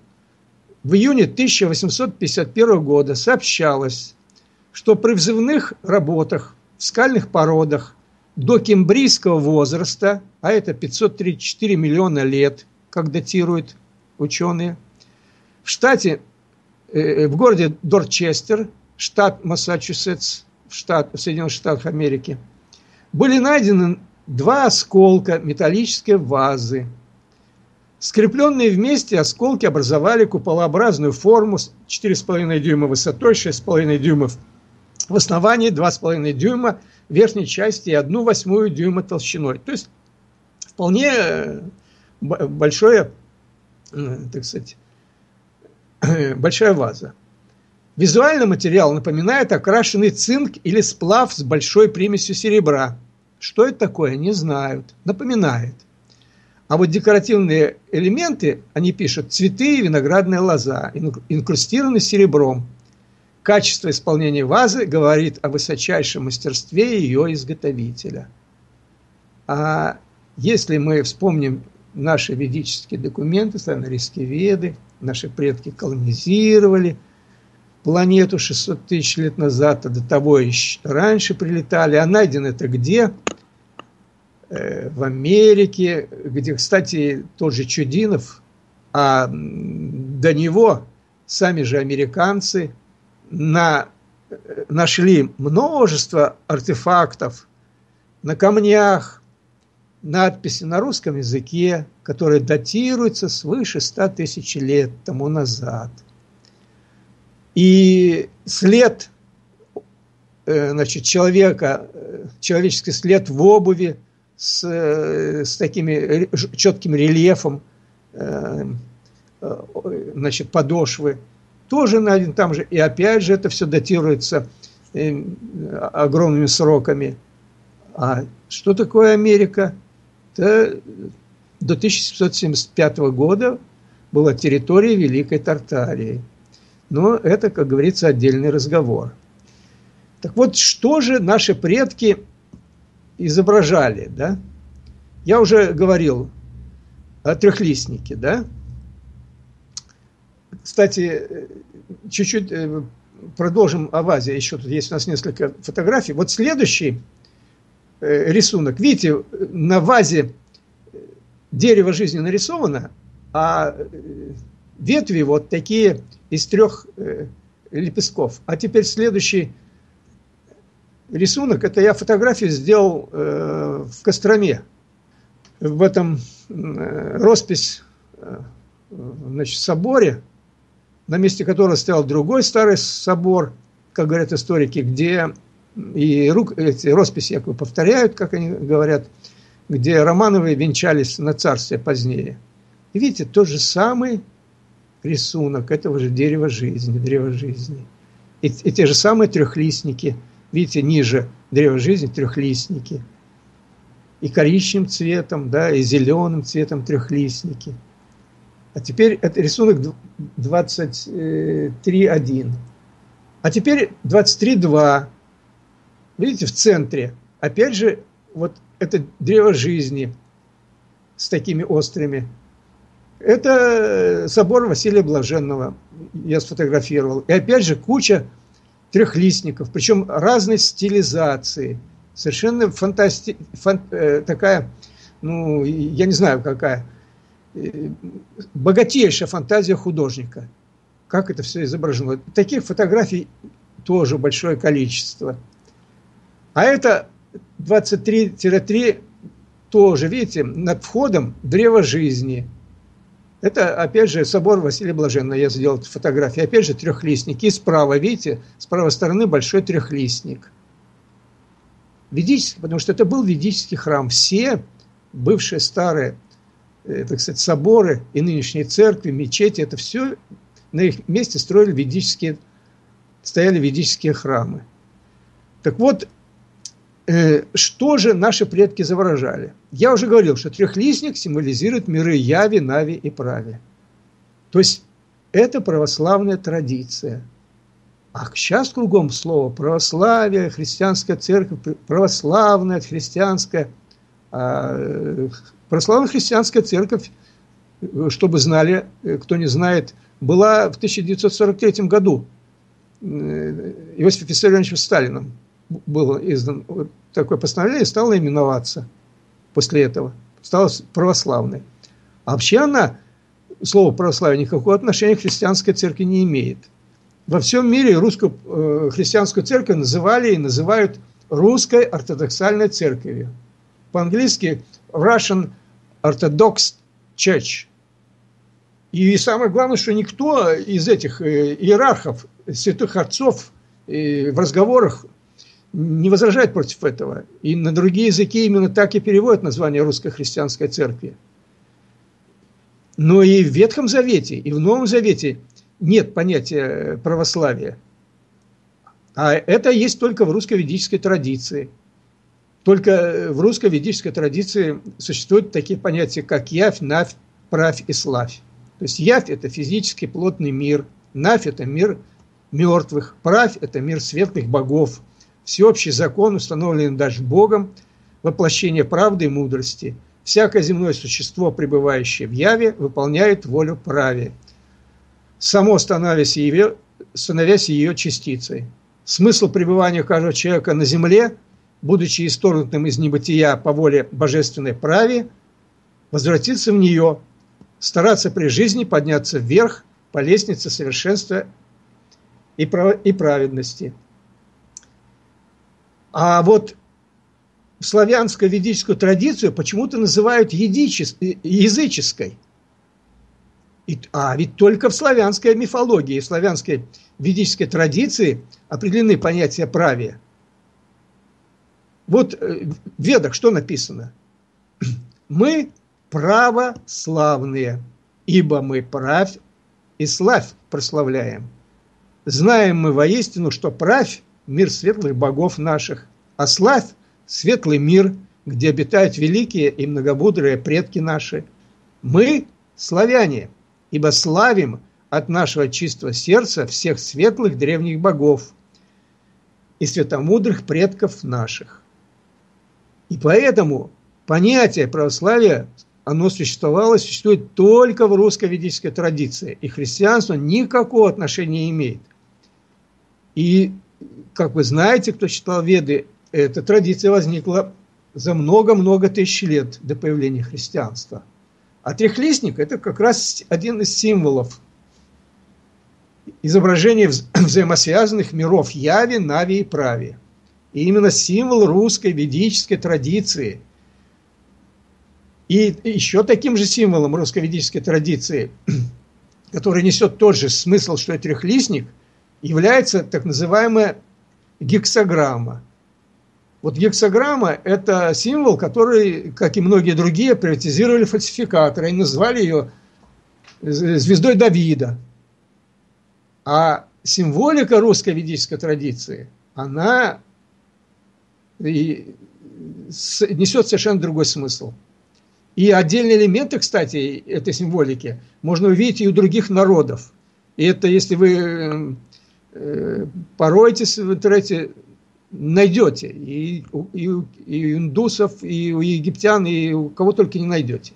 в июне 1851 года сообщалось, что при взрывных работах в скальных породах до кембрийского возраста, а это 534 миллиона лет, как датируют ученые, в штате, э, в городе Дорчестер, штат Массачусетс, в, штат, в Соединенных Штатах Америки – были найдены два осколка металлической вазы. Скрепленные вместе осколки образовали куполообразную форму 4,5 дюйма высотой, 6,5 дюймов в основании, 2,5 дюйма верхней части и 1 восьмую дюйма толщиной. То есть вполне э, большое, э, так сказать, (clears throat) большая ваза. Визуально материал напоминает окрашенный цинк или сплав с большой примесью серебра. Что это такое, не знают. Напоминает. А вот декоративные элементы, они пишут, цветы и виноградная лоза, инкрустированы серебром. Качество исполнения вазы говорит о высочайшем мастерстве ее изготовителя. А если мы вспомним наши ведические документы, славянорийские веды, наши предки колонизировали – планету 600 тысяч лет назад, а до того еще раньше прилетали. А найден это где? Э, в Америке, где, кстати, тот же Чудинов, а до него сами же американцы на, э, нашли множество артефактов на камнях, надписи на русском языке, которые датируются свыше 100 тысяч лет тому назад – и след э, значит, человека, э, человеческий след в обуви с, с такими четким рельефом значит, подошвы. Тоже найден там же. И опять же это все датируется огромными сроками. А что такое Америка? Это до 1775 года была территория Великой Тартарии. Но это, как говорится, отдельный разговор. Так вот, что же наши предки изображали, да? Я уже говорил о трехлистнике, да? Кстати, чуть-чуть э, продолжим о вазе. Еще тут есть у нас несколько фотографий. Вот следующий э, рисунок. Видите, на вазе дерево жизни нарисовано, а э, ветви вот такие из трех э, лепестков. А теперь следующий рисунок, это я фотографию сделал э, в Костроме. В этом э, роспись э, значит, соборе, на месте которого стоял другой старый собор, как говорят историки, где и рук, эти росписи якобы повторяют, как они говорят, где Романовы венчались на царстве позднее. И видите, тот же самый рисунок этого же дерева жизни, древа жизни. И, и те же самые трехлистники, видите, ниже древа жизни трехлистники. И коричневым цветом, да, и зеленым цветом трехлистники. А теперь это рисунок 23.1. А теперь 23.2. Видите, в центре. Опять же, вот это древо жизни с такими острыми это собор Василия Блаженного. Я сфотографировал. И опять же куча трехлистников, причем разной стилизации. Совершенно фантасти... фан... Э, такая, ну, я не знаю какая, э, богатейшая фантазия художника. Как это все изображено. Таких фотографий тоже большое количество. А это 23-3 тоже, видите, над входом древо жизни – это, опять же, собор Василия Блаженного. Я сделал фотографии. Опять же, трехлистник. И справа, видите, с правой стороны большой трехлистник. Ведический, потому что это был ведический храм. Все бывшие старые, э, так сказать, соборы и нынешние церкви, мечети, это все на их месте строили ведические, стояли ведические храмы. Так вот, что же наши предки заворожали? Я уже говорил, что трехлистник символизирует миры Яви, Нави и Прави. То есть это православная традиция. А сейчас кругом слово православие, христианская церковь, православная, христианская. А э, православная христианская церковь, чтобы знали, э, кто не знает, была в 1943 году Иосифом Виссарионовичем Сталином было издан такое постановление, стало именоваться после этого. Стала православной. А вообще она, слово православие, никакого отношения к христианской церкви не имеет. Во всем мире русскую э, христианскую церковь называли и называют русской ортодоксальной церковью. По-английски Russian Orthodox Church. И самое главное, что никто из этих э, иерархов, святых отцов в разговорах не возражает против этого. И на другие языки именно так и переводят название Русской Христианской Церкви. Но и в Ветхом Завете, и в Новом Завете нет понятия православия. А это есть только в русской ведической традиции. Только в русской ведической традиции существуют такие понятия, как явь, навь, правь и славь. То есть явь – это физический плотный мир, навь – это мир мертвых, правь – это мир светлых богов – всеобщий закон, установленный даже Богом, воплощение правды и мудрости. Всякое земное существо, пребывающее в яве, выполняет волю праве, само становясь ее, становясь ее частицей. Смысл пребывания каждого человека на земле, будучи исторгнутым из небытия по воле божественной праве, возвратиться в нее, стараться при жизни подняться вверх по лестнице совершенства и праведности – а вот славянскую ведическую традицию почему-то называют языческой. И, а ведь только в славянской мифологии, в славянской ведической традиции определены понятия правия. Вот э, в Ведах что написано? (clears throat) Мы православные, ибо мы правь и славь прославляем. Знаем мы воистину, что правь – мир светлых богов наших, а славь – светлый мир, где обитают великие и многобудрые предки наши. Мы – славяне, ибо славим от нашего чистого сердца всех светлых древних богов и светомудрых предков наших. И поэтому понятие православия, оно существовало, существует только в русской ведической традиции. И христианство никакого отношения не имеет. И, как вы знаете, кто читал Веды, эта традиция возникла за много-много тысяч лет до появления христианства. А трехлистник – это как раз один из символов изображения вза (clears throat) взаимосвязанных миров Яви, Нави и Прави. И именно символ русской ведической традиции. И еще таким же символом русской ведической традиции, (clears throat) который несет тот же смысл, что и трехлистник, является так называемая гексограмма. Вот гексограмма – это символ, который, как и многие другие, приватизировали фальсификаторы и назвали ее звездой Давида. А символика русской ведической традиции, она несет совершенно другой смысл. И отдельные элементы, кстати, этой символики можно увидеть и у других народов. И это, если вы э, пороетесь в интернете, найдете. И, и, и индусов, и у египтян, и у кого только не найдете.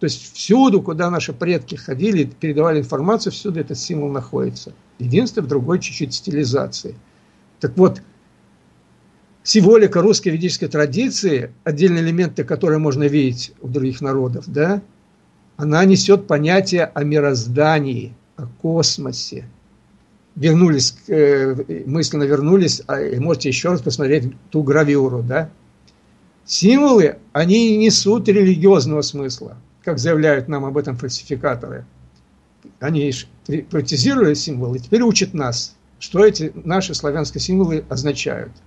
То есть всюду, куда наши предки ходили, передавали информацию, всюду этот символ находится. Единственное, в другой чуть-чуть стилизации. Так вот, символика русской ведической традиции, отдельные элементы, которые можно видеть у других народов, да, она несет понятие о мироздании, о космосе. Вернулись, э, мысленно вернулись, а можете еще раз посмотреть ту гравюру, да. Символы, они несут религиозного смысла, как заявляют нам об этом фальсификаторы. Они приватизировали символы, теперь учат нас, что эти наши славянские символы означают –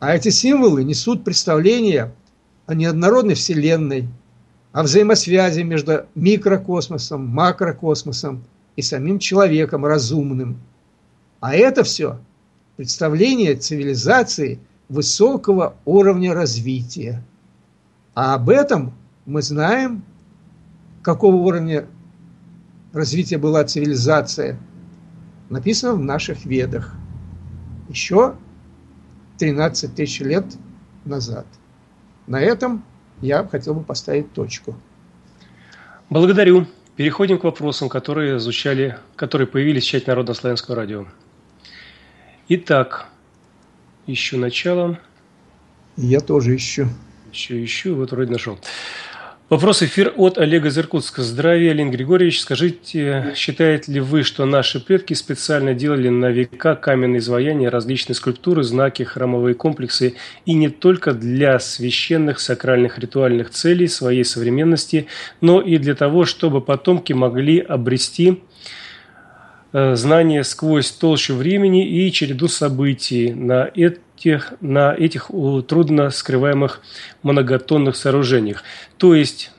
а эти символы несут представление о неоднородной Вселенной, о взаимосвязи между микрокосмосом, макрокосмосом и самим человеком разумным. А это все представление цивилизации высокого уровня развития. А об этом мы знаем, какого уровня развития была цивилизация, написано в наших ведах. Еще 13 тысяч лет назад. На этом я хотел бы поставить точку. Благодарю. Переходим к вопросам, которые звучали, которые появились в чате Народно-славянского радио. Итак, ищу начало. Я тоже ищу. Еще ищу, вот вроде нашел. Вопрос эфир от Олега Зеркутска. Здравия, Олег Григорьевич. Скажите, считаете ли вы, что наши предки специально делали на века каменные изваяния, различные скульптуры, знаки, храмовые комплексы и не только для священных сакральных ритуальных целей своей современности, но и для того, чтобы потомки могли обрести э, знания сквозь толщу времени и череду событий на это тех, на этих трудно скрываемых многотонных сооружениях. То есть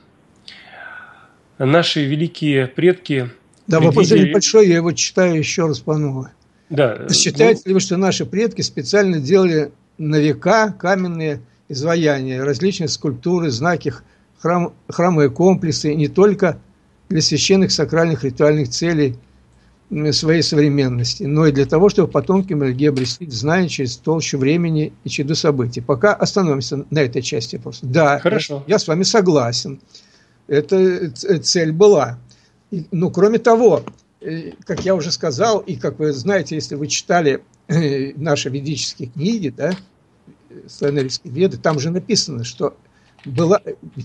наши великие предки... Да, вопрос видели... небольшой, я его читаю еще раз по новой. Да. Считаете ну... ли вы, что наши предки специально делали на века каменные изваяния, различные скульптуры, знаки, храм, храмовые комплексы, не только для священных сакральных ритуальных целей – своей современности, но и для того, чтобы потомки могли обрести знания через толщу времени и череду событий. Пока остановимся на этой части просто. Да, Хорошо. Я, я с вами согласен. Эта цель была. И, ну, кроме того, э, как я уже сказал, и как вы знаете, если вы читали э, наши ведические книги, да, славянские веды, там же написано, что была,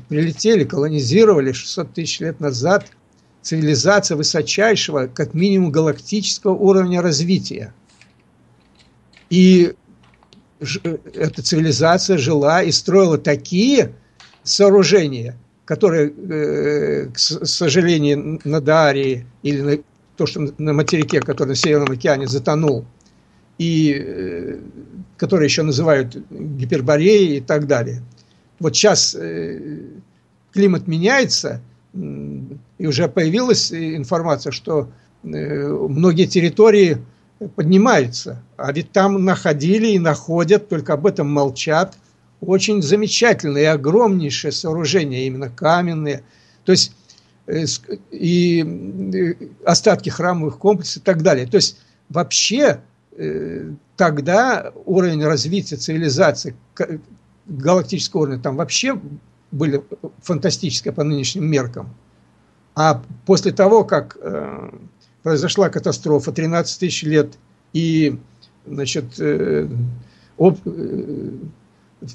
прилетели, колонизировали 600 тысяч лет назад – цивилизация высочайшего, как минимум галактического уровня развития. И эта цивилизация жила и строила такие сооружения, которые, э, к сожалению, на Дарии или на то, что на материке, который на Северном океане затонул, и э, которые еще называют гипербореей и так далее. Вот сейчас э, климат меняется, и уже появилась информация, что э, многие территории поднимаются, а ведь там находили и находят, только об этом молчат, очень замечательные и огромнейшие сооружения, именно каменные. То есть и остатки храмовых комплексов и так далее. То есть вообще Э, тогда уровень развития цивилизации галактического уровня там вообще были фантастические по нынешним меркам. А после того, как э, произошла катастрофа 13 тысяч лет и значит, э, об, э,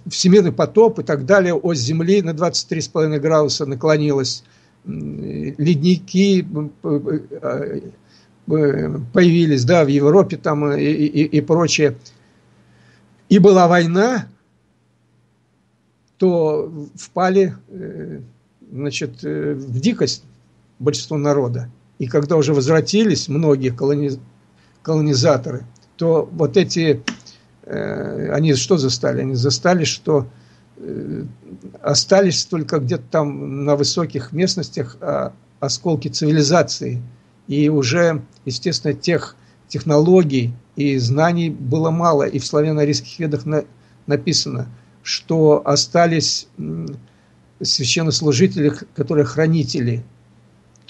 всемирный потоп и так далее, ось Земли на 23,5 градуса наклонилась, ледники, э, Э, появились, да, в Европе там и, и, и прочее, и была война, то впали, э, значит, в дикость большинство народа. И когда уже возвратились многие колони... колонизаторы, то вот эти, они что застали? Они застали, что остались только где-то там на высоких местностях а, осколки цивилизации – и уже, естественно, тех технологий и знаний было мало. И в славяно-арийских ведах на, написано, что остались священнослужители, которые хранители.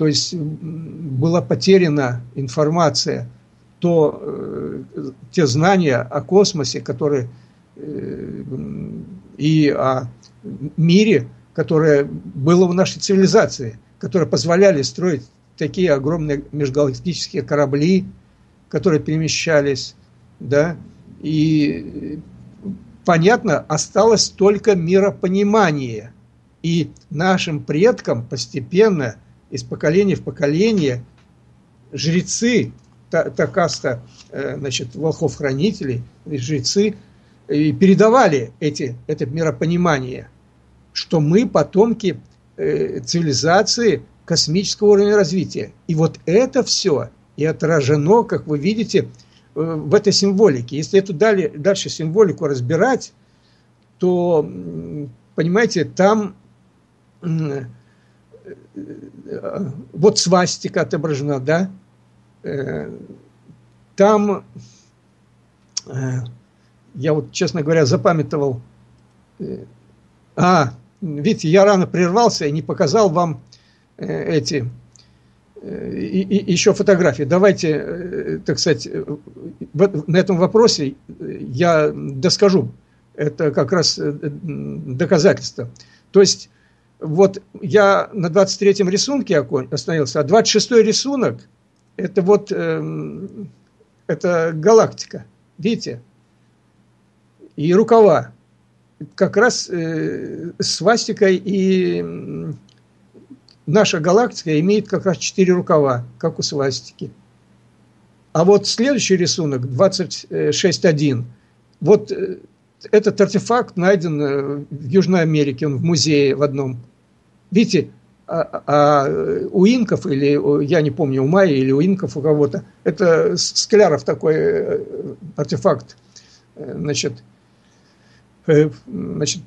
То есть была потеряна информация, то, э, те знания о космосе, которые э, и о мире, которое было в нашей цивилизации, которые позволяли строить такие огромные межгалактические корабли, которые перемещались, да, и понятно, осталось только миропонимание. И нашим предкам постепенно, из поколения в поколение, жрецы, та, та каста э, значит, волхов-хранителей, жрецы, и передавали эти, это миропонимание, что мы потомки э, цивилизации, космического уровня развития. И вот это все и отражено, как вы видите, э, в этой символике. Если эту дали, дальше символику разбирать, то, понимаете, там э, вот свастика отображена, да, э, там, я вот, честно говоря, запамятовал, а, видите, я рано прервался и не показал вам Э, эти э, и, и еще фотографии. Давайте, э, так сказать, на этом вопросе я доскажу. Это как раз доказательство. То есть, вот я на 23-м рисунке остановился, а 26-й рисунок, это вот, это галактика, видите? И рукава. Как раз с свастикой и наша галактика имеет как раз четыре рукава, как у свастики. А вот следующий рисунок, 26.1, вот э, этот артефакт найден э, в Южной Америке, он в музее в одном. Видите, а, а у инков, или я не помню, у майя или у инков у кого-то, это Скляров такой э, артефакт, значит, значит,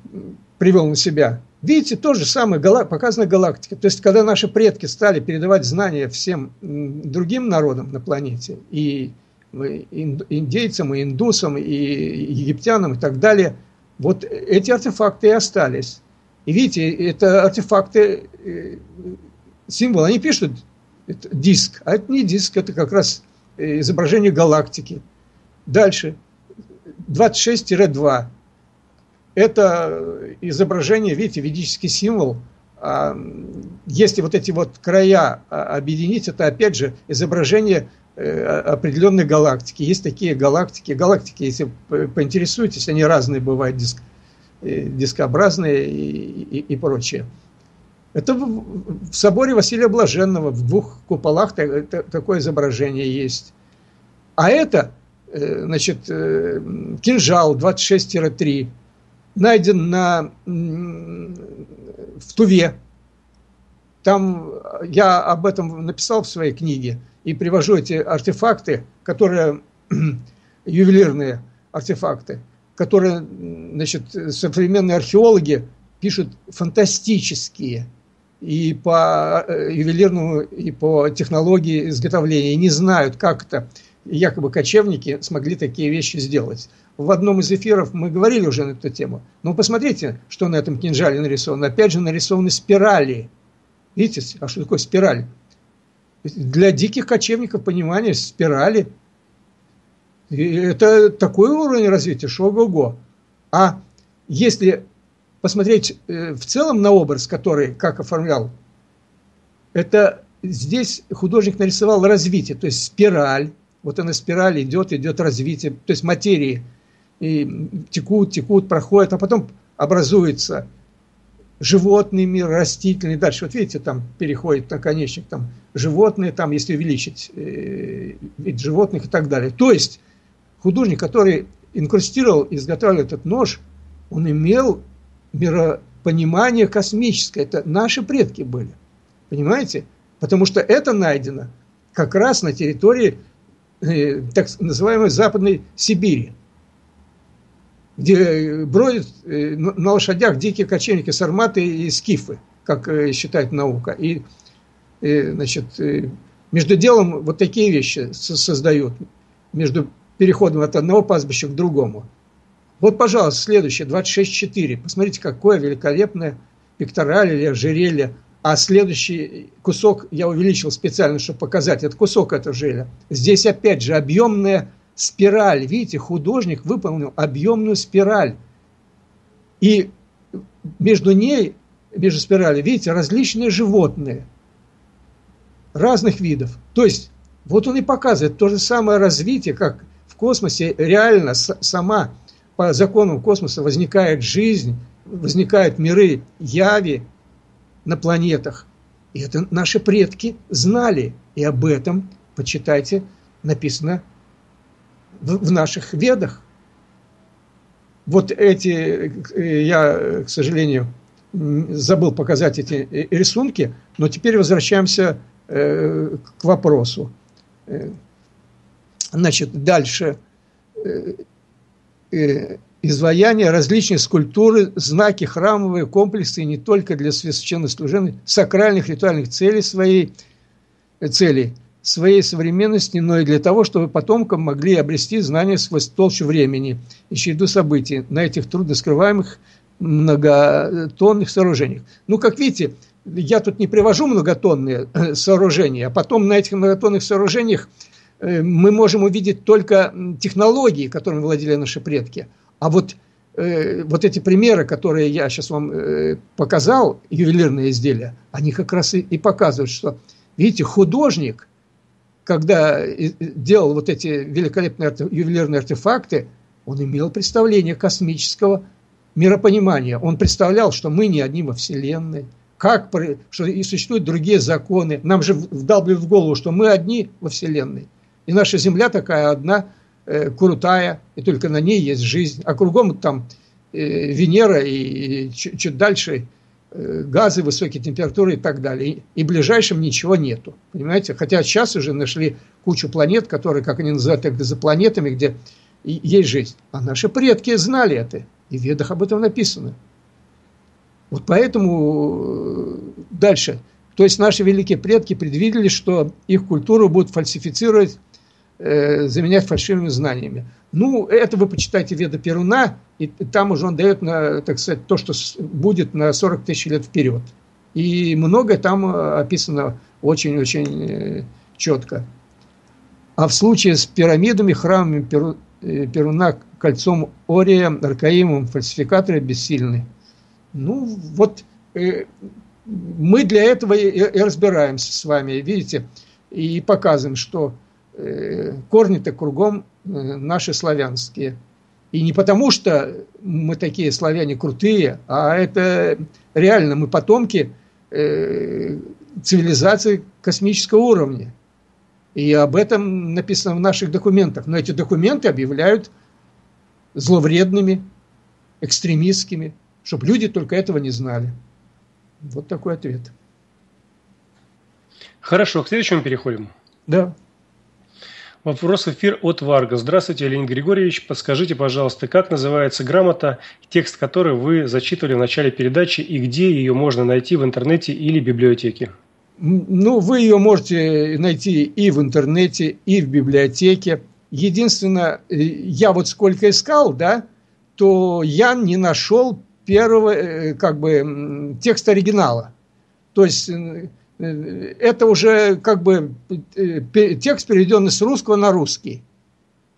привел на себя. Видите, то же самое гала показано галактика. То есть, когда наши предки стали передавать знания всем другим народам на планете, и индейцам, и индусам, и египтянам, и так далее, вот эти артефакты и остались. И видите, это артефакты, э, символ, они пишут это диск, а это не диск, это как раз э, изображение галактики. Дальше, 26-2 это изображение, видите, ведический символ. А, если вот эти вот края а, объединить, это опять же изображение э, определенной галактики. Есть такие галактики. Галактики, если поинтересуетесь, они разные бывают, диск, дискообразные и, и, и прочее. Это в, в соборе Василия Блаженного в двух куполах такое изображение есть. А это, э, значит, кинжал 26-3 найден на, в Туве. Там я об этом написал в своей книге и привожу эти артефакты, которые (clears throat) ювелирные артефакты, которые значит, современные археологи пишут фантастические и по э, ювелирному, и по технологии изготовления, и не знают, как это якобы кочевники смогли такие вещи сделать. В одном из эфиров мы говорили уже на эту тему. Но посмотрите, что на этом кинжале нарисовано. Опять же нарисованы спирали. Видите, а что такое спираль? Для диких кочевников понимание спирали. Это такой уровень развития, что ого-го. А если посмотреть э, в целом на образ, который как оформлял, это здесь художник нарисовал развитие, то есть спираль. Вот она спираль идет, идет развитие, то есть материи и текут, текут, проходят, а потом образуется животный мир, растительный, дальше, вот видите, там переходит наконечник, там животные, там, если увеличить э, вид животных и так далее. То есть художник, который инкрустировал, изготовил этот нож, он имел миропонимание космическое. Это наши предки были. Понимаете? Потому что это найдено как раз на территории э, так называемой Западной Сибири, где бродят э, на лошадях дикие кочевники, сарматы и скифы, как э, считает наука. И, э, значит, э, между делом вот такие вещи создают, между переходом от одного пастбища к другому. Вот, пожалуйста, следующее, 26.4. Посмотрите, какое великолепное пектораль или ожерелье. А следующий кусок я увеличил специально, чтобы показать. Это кусок этого ожерелья. Здесь опять же объемная спираль. Видите, художник выполнил объемную спираль. И между ней, между спиралью, видите, различные животные разных видов. То есть, вот он и показывает то же самое развитие, как в космосе реально сама по законам космоса возникает жизнь, возникают миры яви на планетах. И это наши предки знали. И об этом, почитайте, написано в, в наших ведах. Вот эти, я, к сожалению, забыл показать эти рисунки, но теперь возвращаемся э, к вопросу. Значит, дальше э, Э, изваяния, различные скульптуры, знаки, храмовые комплексы, и не только для священнослужения, сакральных ритуальных целей своей, э, целей, своей современности, но и для того, чтобы потомкам могли обрести знания сквозь толщу времени и череду событий на этих трудно скрываемых многотонных сооружениях. Ну, как видите, я тут не привожу многотонные сооружения, а потом на этих многотонных сооружениях мы можем увидеть только технологии, которыми владели наши предки. А вот, э, вот эти примеры, которые я сейчас вам э, показал, ювелирные изделия, они как раз и, и показывают, что, видите, художник, когда делал вот эти великолепные ювелирные артефакты, он имел представление космического миропонимания. Он представлял, что мы не одни во Вселенной, как, что и существуют другие законы. Нам же вдалбливают в голову, что мы одни во Вселенной. И наша Земля такая одна, э, крутая, и только на ней есть жизнь. А кругом там э, Венера и, и чуть, дальше э, газы, высокие температуры и так далее. И, и ближайшем ничего нету. Понимаете? Хотя сейчас уже нашли кучу планет, которые, как они называют, экзопланетами, где есть жизнь. А наши предки знали это. И в ведах об этом написано. Вот поэтому э, дальше. То есть наши великие предки предвидели, что их культуру будут фальсифицировать э, заменять фальшивыми знаниями. Ну, это вы почитайте Веда Перуна, и там уже он дает, на, так сказать, то, что будет на 40 тысяч лет вперед. И многое там э, описано очень-очень э, четко. А в случае с пирамидами, храмами Перу, э, Перуна, кольцом Ория, Аркаимом, фальсификаторы бессильны. Ну, вот э, мы для этого и, и разбираемся с вами, видите, и показываем, что корни-то кругом э, наши славянские. И не потому, что мы такие славяне крутые, а это реально мы потомки э, цивилизации космического уровня. И об этом написано в наших документах. Но эти документы объявляют зловредными, экстремистскими, чтобы люди только этого не знали. Вот такой ответ. Хорошо, к следующему переходим. Да. Вопрос в эфир от Варга. Здравствуйте, Леонид Григорьевич. Подскажите, пожалуйста, как называется грамота, текст которой вы зачитывали в начале передачи, и где ее можно найти в интернете или библиотеке? Ну, вы ее можете найти и в интернете, и в библиотеке. Единственное, э, я вот сколько искал, да, то я не нашел первого, э, как бы, текст оригинала. То есть это уже как бы э, текст, переведенный с русского на русский.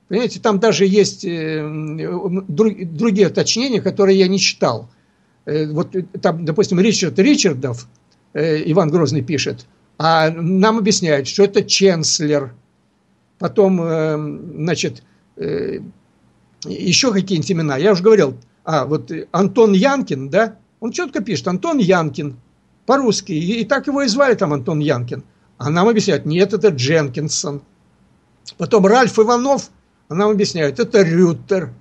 Понимаете, там даже есть э, другие уточнения, которые я не читал. Вот там, допустим, Ричард Ричардов, Иван Грозный пишет, а нам объясняют, что это Ченслер. Потом, значит, еще какие-нибудь имена. Я уже говорил, а вот Антон Янкин, да, он четко пишет, Антон Янкин по-русски. И, и так его и звали там Антон Янкин. А нам объясняют, нет, это Дженкинсон. Потом Ральф Иванов, а нам объясняют, это Рютер.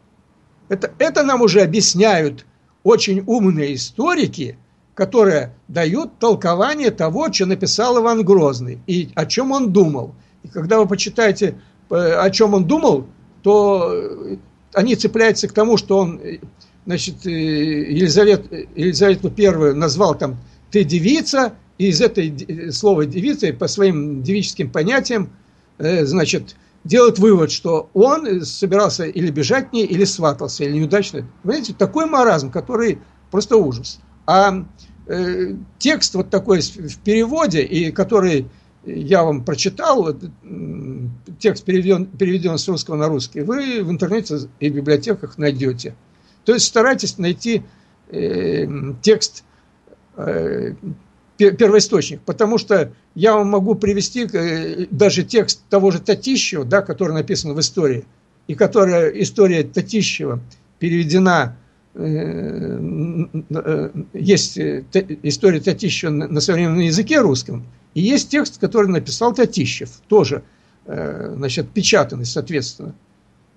Это, это нам уже объясняют очень умные историки, которые дают толкование того, что написал Иван Грозный и о чем он думал. И когда вы почитаете, э, о чем он думал, то э, они цепляются к тому, что он, э, значит, Елизавет, Елизавету Первую назвал там ты девица, и из этой слова девица по своим девическим понятиям, э, значит, делает вывод, что он собирался или бежать к ней, или сватался, или неудачно. Понимаете, такой маразм, который просто ужас. А э, текст вот такой в переводе, и который я вам прочитал, вот, текст переведен, переведен с русского на русский, вы в интернете и в библиотеках найдете. То есть старайтесь найти э, текст Э, первоисточник, потому что я вам могу привести э, даже текст того же Татищева, да, который написан в истории, и которая история Татищева переведена, э, есть история Татищева на современном языке русском, и есть текст, который написал Татищев, тоже, значит, печатанный, соответственно.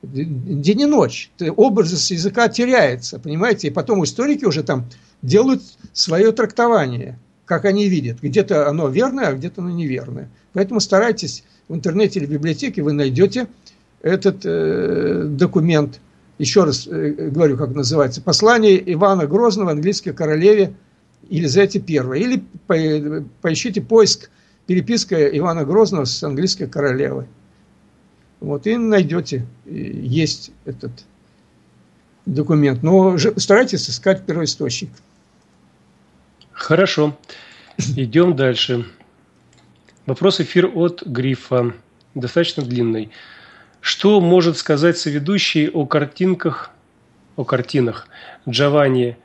День и ночь. Образ языка теряется, понимаете, и потом историки уже там делают свое трактование, как они видят. Где-то оно верное, а где-то оно неверное. Поэтому старайтесь в интернете или в библиотеке, вы найдете этот э, документ. Еще раз э, говорю, как называется. Послание Ивана Грозного английской королеве Елизавете I. Или по, поищите поиск переписка Ивана Грозного с английской королевой. Вот, и найдете. Есть этот документ. Но старайтесь искать первоисточник. Хорошо. Идем дальше. Вопрос эфир от Грифа. Достаточно длинный. Что может сказать соведущий о картинках, о картинах Джованни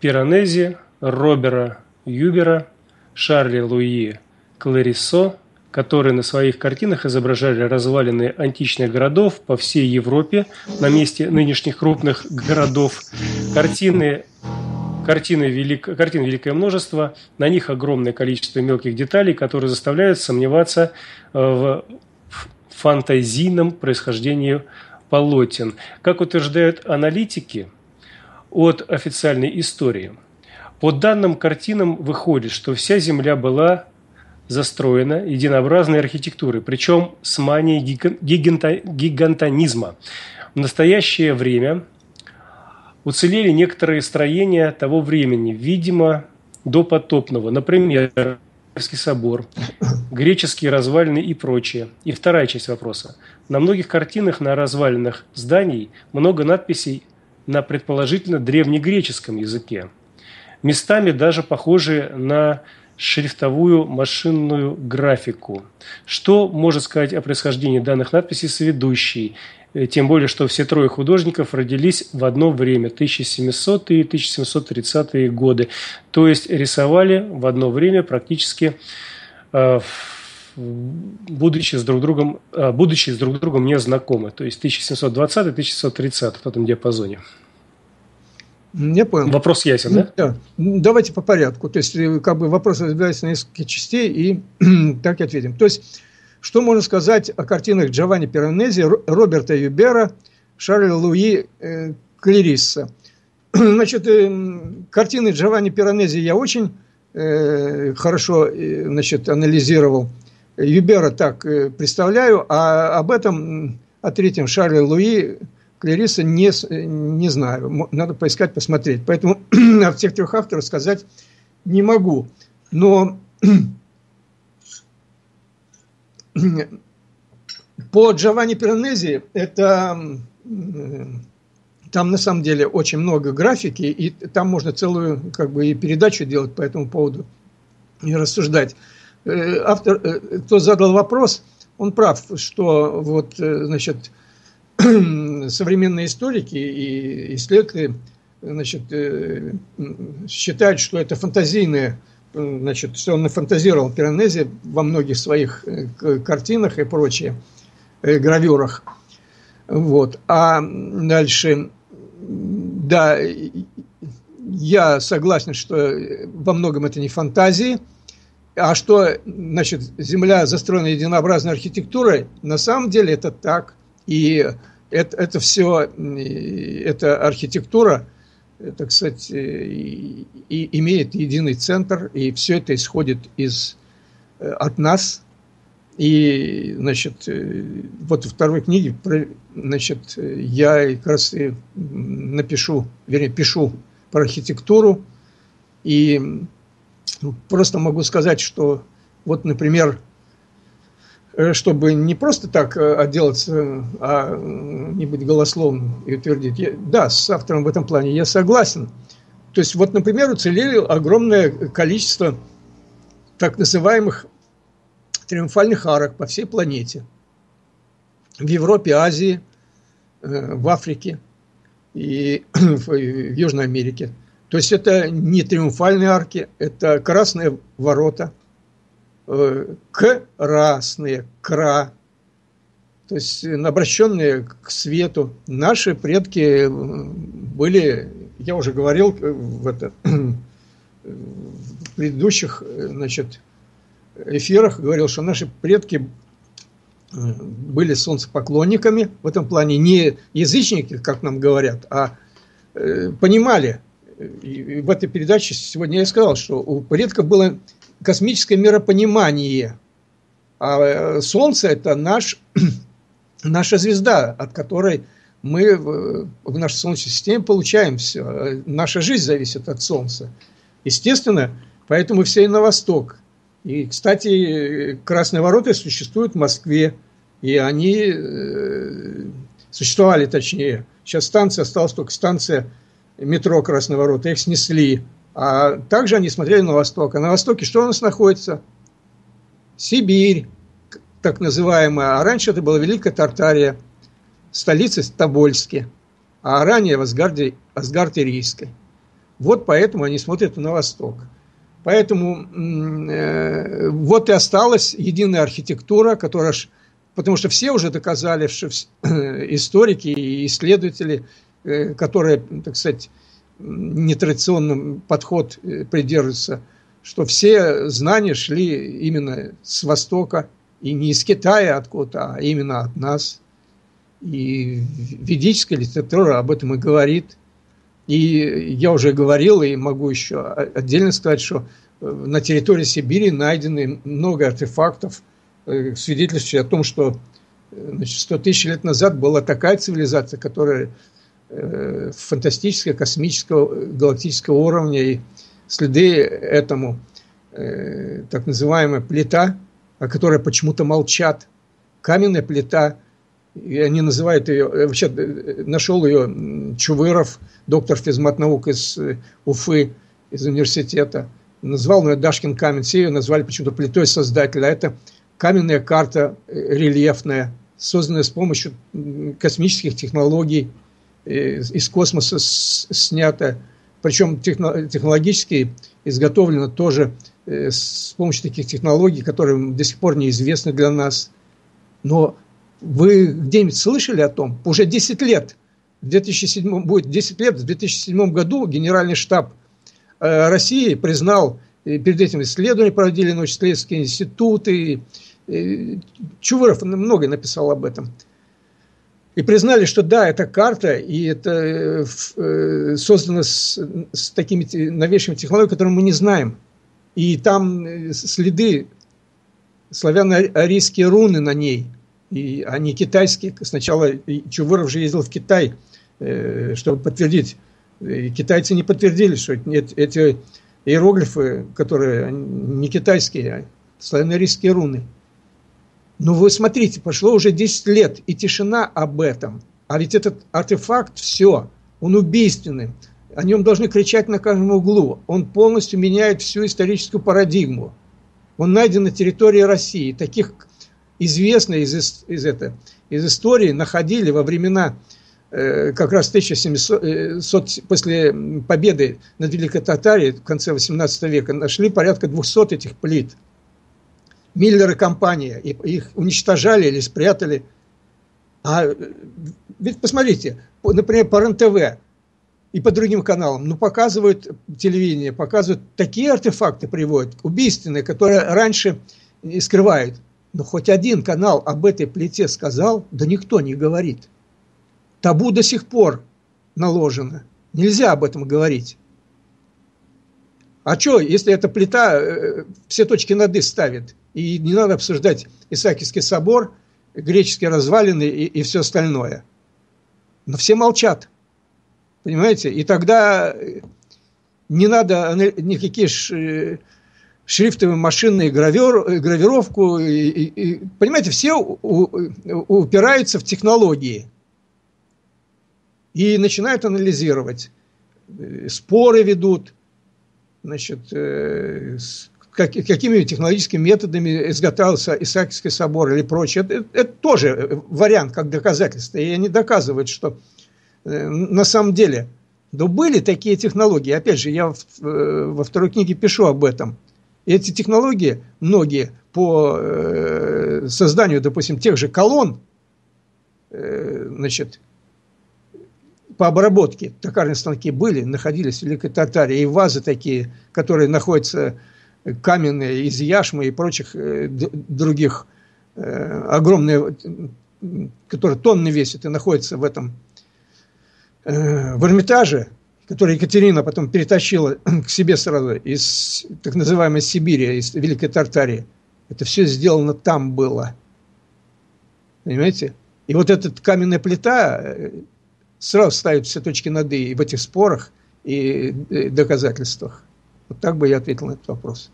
Пиранези, Робера Юбера, Шарли Луи Кларисо, которые на своих картинах изображали развалины античных городов по всей Европе на месте нынешних крупных городов. Картины Картины велик... Картин великое множество, на них огромное количество мелких деталей, которые заставляют сомневаться э, в фантазийном происхождении полотен. Как утверждают аналитики от официальной истории, по данным картинам выходит, что вся Земля была застроена единообразной архитектурой, причем с манией гигантонизма. В настоящее время уцелели некоторые строения того времени, видимо, до потопного, например, Киевский собор, греческие развалины и прочее. И вторая часть вопроса. На многих картинах на развалинах зданий много надписей на предположительно древнегреческом языке. Местами даже похожие на шрифтовую машинную графику. Что может сказать о происхождении данных надписей сведущий? Э, тем более, что все трое художников родились в одно время, 1700 и 1730 годы. То есть рисовали в одно время практически э, будучи с друг другом, э, будучи с друг другом не знакомы. То есть 1720-1730 в этом диапазоне. Я понял. Вопрос ясен, да? Да. Давайте по порядку. То есть, как бы вопрос разбирается на несколько частей, и (clears throat) так и ответим. То есть, что можно сказать о картинах Джованни Пиранези, Роберта Юбера, Шарля Луи э, Клерисса? (clears throat) Значит, э, картины Джованни Пиранези я очень э, хорошо э, значит, анализировал. Юбера так представляю, а об этом, о третьем Шарле Луи Клериса не, не знаю. Надо поискать, посмотреть. Поэтому (clears throat) о всех трех авторах сказать не могу. Но (clears throat) по Джованни Пиранези это там на самом деле очень много графики, и там можно целую как бы и передачу делать по этому поводу и рассуждать. Э, автор, э, кто задал вопрос, он прав, что вот, э, значит, (clears throat) современные историки и исследователи значит, считают, что это фантазийные, значит, что он нафантазировал Пиранези во многих своих картинах и прочее, гравюрах. Вот. А дальше да, я согласен, что во многом это не фантазии, а что, значит, Земля застроена единообразной архитектурой, на самом деле это так. И это, это все, эта архитектура, так сказать, и, и имеет единый центр, и все это исходит из, от нас, и, значит, э, вот во второй книге, значит, я как раз и напишу, вернее, пишу про архитектуру. И просто могу сказать, что вот, например, э, чтобы не просто так э, отделаться, а не быть голословным и утвердить. Я, да, с автором в этом плане я согласен. То есть, вот, например, уцелели огромное количество так называемых триумфальных арок по всей планете. В Европе, Азии, э, в Африке и (clears throat) в Южной Америке. То есть это не триумфальные арки, это красные ворота, э, красные, кра, то есть обращенные к свету. Наши предки были, я уже говорил в, это, (clears throat) в предыдущих значит, эфирах говорил, что наши предки э, были солнцепоклонниками, в этом плане не язычники, как нам говорят, а э, понимали. И в этой передаче сегодня я сказал, что у предков было космическое миропонимание, а э, Солнце – это наш, (clears throat) наша звезда, от которой мы в, нашей Солнечной системе получаем все. Наша жизнь зависит от Солнца. Естественно, поэтому все и на восток – и, кстати, Красные ворота существуют в Москве, и они э, существовали, точнее. Сейчас станция осталась только станция метро Красные ворота, их снесли. А также они смотрели на восток. А на востоке что у нас находится? Сибирь, так называемая. А раньше это была Великая Тартария, столица Тобольске, а ранее в Асгарде, Асгарде Рийской. Вот поэтому они смотрят на восток. Поэтому э, вот и осталась единая архитектура, которая, потому что все уже доказали, что (clears throat) историки и исследователи, э, которые, так сказать, нетрадиционным подход э, придерживаются, что все знания шли именно с Востока, и не из Китая откуда, а именно от нас. И ведическая литература об этом и говорит – и я уже говорил и могу еще отдельно сказать, что э, на территории Сибири найдены много артефактов, э, свидетельствующие о том, что значит, 100 тысяч лет назад была такая цивилизация, которая фантастического, космического, галактического уровня, и следы этому, так называемая плита, о которой почему-то молчат, каменная плита, и они называют ее, вообще нашел ее Чувыров – доктор физмат-наук из э, Уфы, из университета. Назвал ее Дашкин камень. Все ее назвали почему-то плитой создателя. Это каменная карта э, рельефная, созданная с помощью космических технологий, э, из космоса снята. Причем технологически изготовлено тоже с помощью таких технологий, которые до сих пор неизвестны для нас. Но вы где-нибудь слышали о том? Уже 10 лет – в 2007, будет 10 лет, в 2007 году Генеральный штаб э, России признал, перед этим исследования проводили научно-исследовательские институты, Чувыров много написал об этом. И признали, что да, это карта, и это э, э, создано с, с такими новейшими технологиями, которые мы не знаем. И там следы славяно-арийские руны на ней. И они китайские. Сначала Чувыров же ездил в Китай, э, чтобы подтвердить. И китайцы не подтвердили, что эти иероглифы, которые не китайские, а славяно-арийские руны. Ну вы смотрите, прошло уже 10 лет, и тишина об этом. А ведь этот артефакт, все, он убийственный. О нем должны кричать на каждом углу. Он полностью меняет всю историческую парадигму. Он найден на территории России. Таких известно из, из, это, из истории находили во времена э, как раз 1700, э, после победы над Великой Татарией в конце 18 века нашли порядка 200 этих плит. Миллер и компания. И их уничтожали или спрятали. А ведь посмотрите, например, по РЕН-ТВ и по другим каналам, ну, показывают телевидение, показывают такие артефакты приводят, убийственные, которые раньше скрывают. Но хоть один канал об этой плите сказал, да никто не говорит. Табу до сих пор наложено. Нельзя об этом говорить. А что, если эта плита э, все точки над «и» ставит, и не надо обсуждать Исаакиевский собор, греческие развалины и, и все остальное. Но все молчат. Понимаете? И тогда не надо никакие ш, шрифтовые машинные гравер, гравировку. И, и, и, понимаете, все у, у, упираются в технологии. И начинают анализировать. Споры ведут. Значит, э, как, какими технологическими методами изготовился Исаакиевский собор или прочее. Это, это тоже вариант как доказательство. И они доказывают, что Э, на самом деле. Но были такие технологии. Опять же, я э, во второй книге пишу об этом. эти технологии, многие по э, созданию, допустим, тех же колонн, значит, по обработке токарные станки были, находились в Великой Татарии, и вазы такие, которые находятся каменные из яшмы и прочих других огромные, которые тонны весят и находятся в этом Э, в Эрмитаже, который Екатерина потом перетащила (clears throat) к себе сразу из так называемой Сибири, из Великой Тартарии, это все сделано там было. Понимаете? И вот эта каменная плита э, сразу ставит все точки над и в этих спорах и доказательствах. Вот так бы я ответил на этот вопрос.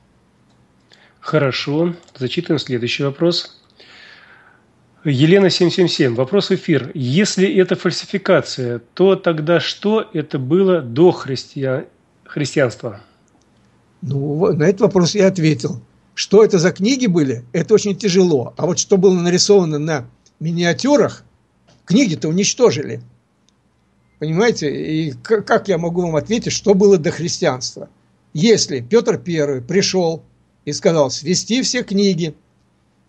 Хорошо. Зачитываем следующий вопрос. Елена 777. Вопрос в эфир. Если это фальсификация, то тогда что это было до христиан... христианства? Ну, на этот вопрос я ответил. Что это за книги были, это очень тяжело. А вот что было нарисовано на миниатюрах, книги-то уничтожили. Понимаете? И как я могу вам ответить, что было до христианства? Если Петр I пришел и сказал свести все книги –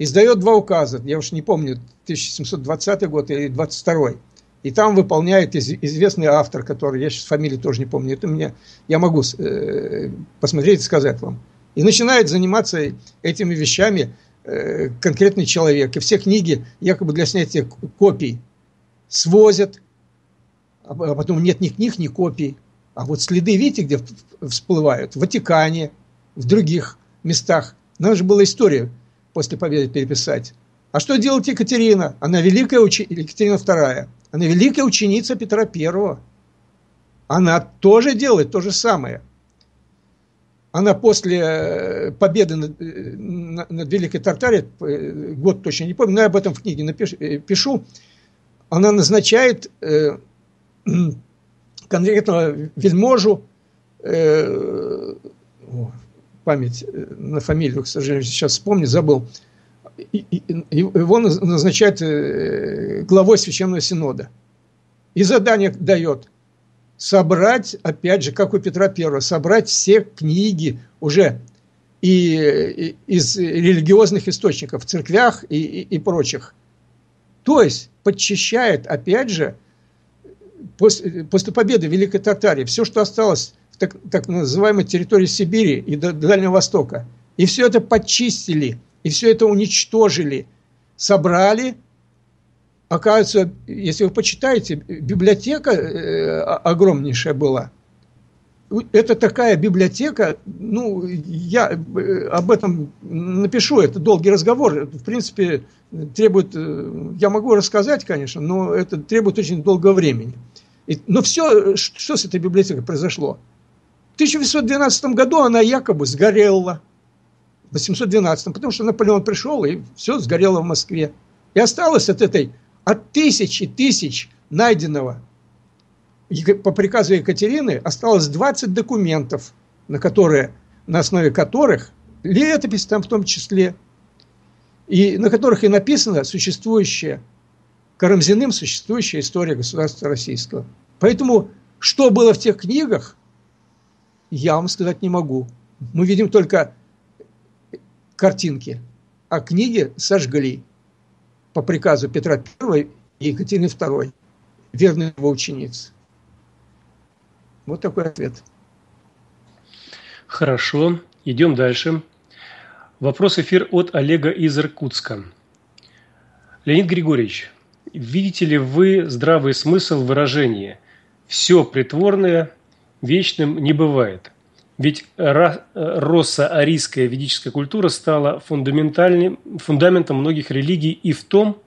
издает два указа, я уж не помню, 1720 год или 22 и там выполняет известный автор, который, я сейчас фамилию тоже не помню, это мне, я могу э, посмотреть и сказать вам. И начинает заниматься этими вещами э, конкретный человек. И все книги якобы для снятия копий свозят, а, а потом нет ни книг, ни копий. А вот следы, видите, где всплывают? В Ватикане, в других местах. Нам же была история после победы переписать. А что делает Екатерина? Она великая ученица, Екатерина II. Она великая ученица Петра I. Она тоже делает то же самое. Она после э, победы над, э, над Великой Тартарией, э, год точно не помню, но я об этом в книге напишу, пишу, она назначает конкретного вельможу, память э, на фамилию, к сожалению, сейчас вспомню, забыл. Его назначает э, главой Священного Синода. И задание дает собрать, опять же, как у Петра Первого, собрать все книги уже и, и из религиозных источников, в церквях и, и, и прочих. То есть подчищает, опять же, после, после победы Великой Татарии, все, что осталось так, так называемой территории Сибири и Дальнего Востока. И все это почистили, и все это уничтожили, собрали. Оказывается, если вы почитаете, библиотека э, огромнейшая была. это такая библиотека, ну, я э, об этом напишу, это долгий разговор, в принципе, требует, э, я могу рассказать, конечно, но это требует очень долгого времени. Но все, что с этой библиотекой произошло? В 1812 году она якобы сгорела, в 812, потому что Наполеон пришел, и все сгорело в Москве. И осталось от этой, от тысячи тысяч найденного по приказу Екатерины осталось 20 документов, на, которые, на основе которых летопись там в том числе, и на которых и написана существующая, Карамзиным существующая история государства российского. Поэтому, что было в тех книгах, я вам сказать не могу. Мы видим только картинки, а книги сожгли по приказу Петра I и Екатерины II, верной его ученицы. Вот такой ответ. Хорошо, идем дальше. Вопрос эфир от Олега из Иркутска. Леонид Григорьевич, видите ли вы здравый смысл выражения «все притворное вечным не бывает»? Ведь россо-арийская ведическая культура стала фундаментальным, фундаментом многих религий и в том,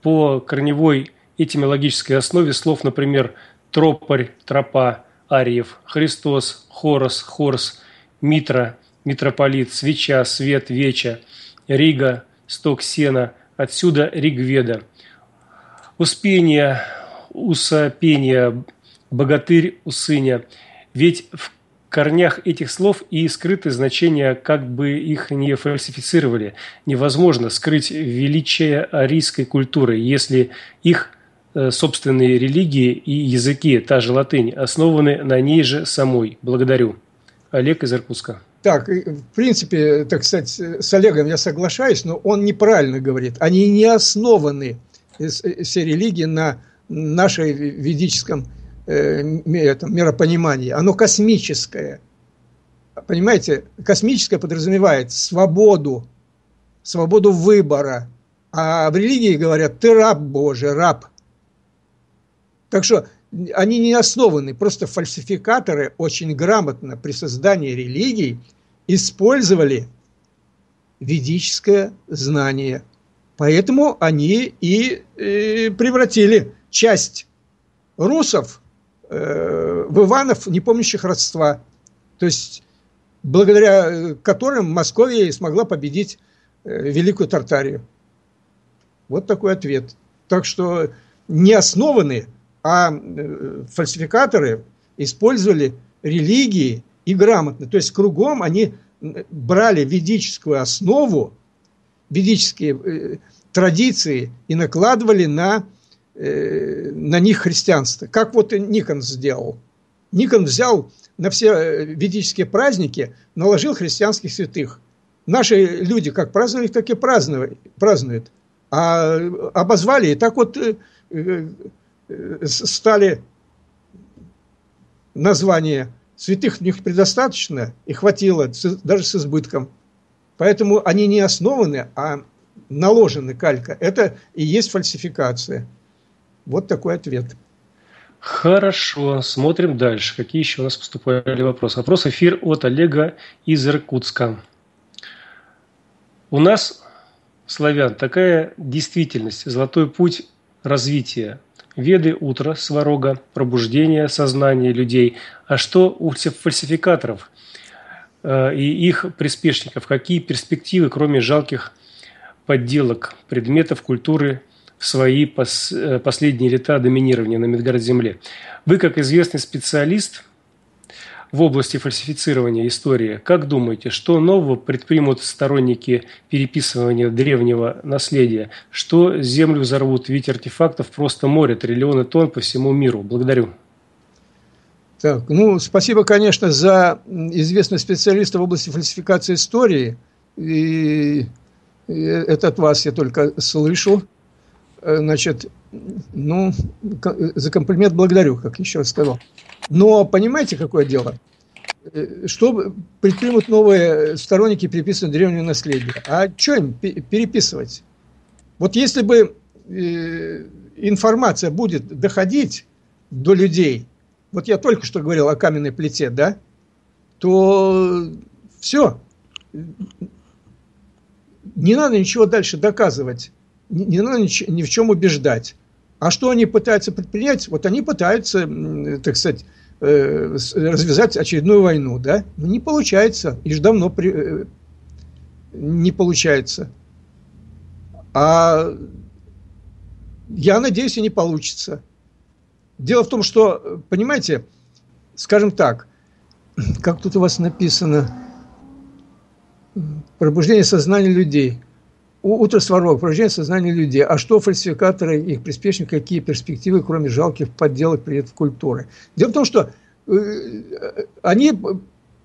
по корневой этимологической основе слов, например, тропарь, тропа, ариев, Христос, Хорос, Хорс, Митра, митрополит, свеча, свет, веча, Рига, сток сена, отсюда Ригведа. Успение, усопение, богатырь, усыня. Ведь в корнях этих слов и скрыты значения, как бы их не фальсифицировали. Невозможно скрыть величие арийской культуры, если их – Э, собственные религии и языки, та же латынь, основаны на ней же самой. Благодарю. Олег из Иркутска. Так, в принципе, так сказать, с Олегом я соглашаюсь, но он неправильно говорит. Они не основаны, э, все религии, на нашей ведическом э, этом, миропонимании. Оно космическое. Понимаете, космическое подразумевает свободу, свободу выбора. А в религии говорят, ты раб Божий, раб. Так что они не основаны, просто фальсификаторы очень грамотно при создании религий использовали ведическое знание. Поэтому они и, и превратили часть русов э, в Иванов, не помнящих родства. То есть, благодаря которым Московия смогла победить э, Великую Тартарию. Вот такой ответ. Так что не основаны а э, фальсификаторы использовали религии и грамотно. То есть кругом они брали ведическую основу, ведические э, традиции и накладывали на, э, на них христианство. Как вот Никон сделал. Никон взял на все ведические праздники, наложил христианских святых. Наши люди как праздновали, так и празднуют. А обозвали, и так вот Э, стали названия святых в них предостаточно и хватило, даже с избытком. Поэтому они не основаны, а наложены калька. Это и есть фальсификация. Вот такой ответ. Хорошо, смотрим дальше. Какие еще у нас поступали вопросы? Вопрос эфир от Олега из Иркутска. У нас, славян, такая действительность, золотой путь развития – Веды утро, сварога, пробуждение сознания людей. А что у фальсификаторов э, и их приспешников? Какие перспективы, кроме жалких подделок предметов культуры свои пос, э, последние лета доминирования на Медгард-Земле? Вы, как известный специалист – в области фальсифицирования истории. Как думаете, что нового предпримут сторонники переписывания древнего наследия? Что землю взорвут? Ведь артефактов просто море, триллионы тонн по всему миру. Благодарю. Так, ну, спасибо, конечно, за известного специалиста в области фальсификации истории. И это от вас я только слышу. Э, значит, ну, за комплимент благодарю, как еще раз сказал. Но понимаете, какое дело? Э, что предпримут новые сторонники переписывания древнего наследия? А что им переписывать? Вот если бы э, информация будет доходить до людей, вот я только что говорил о каменной плите, да, то все. Не надо ничего дальше доказывать. Не, не надо ни, ни в чем убеждать. А что они пытаются предпринять? Вот они пытаются, так сказать, э, развязать очередную войну, да? Ну, не получается. И давно при, э, не получается. А я надеюсь, и не получится. Дело в том, что, понимаете, скажем так, как тут у вас написано, пробуждение сознания людей – Утро сварок, пробуждение сознания людей. А что фальсификаторы и их приспешники, какие перспективы, кроме жалких подделок предметов культуры? Дело в том, что э, они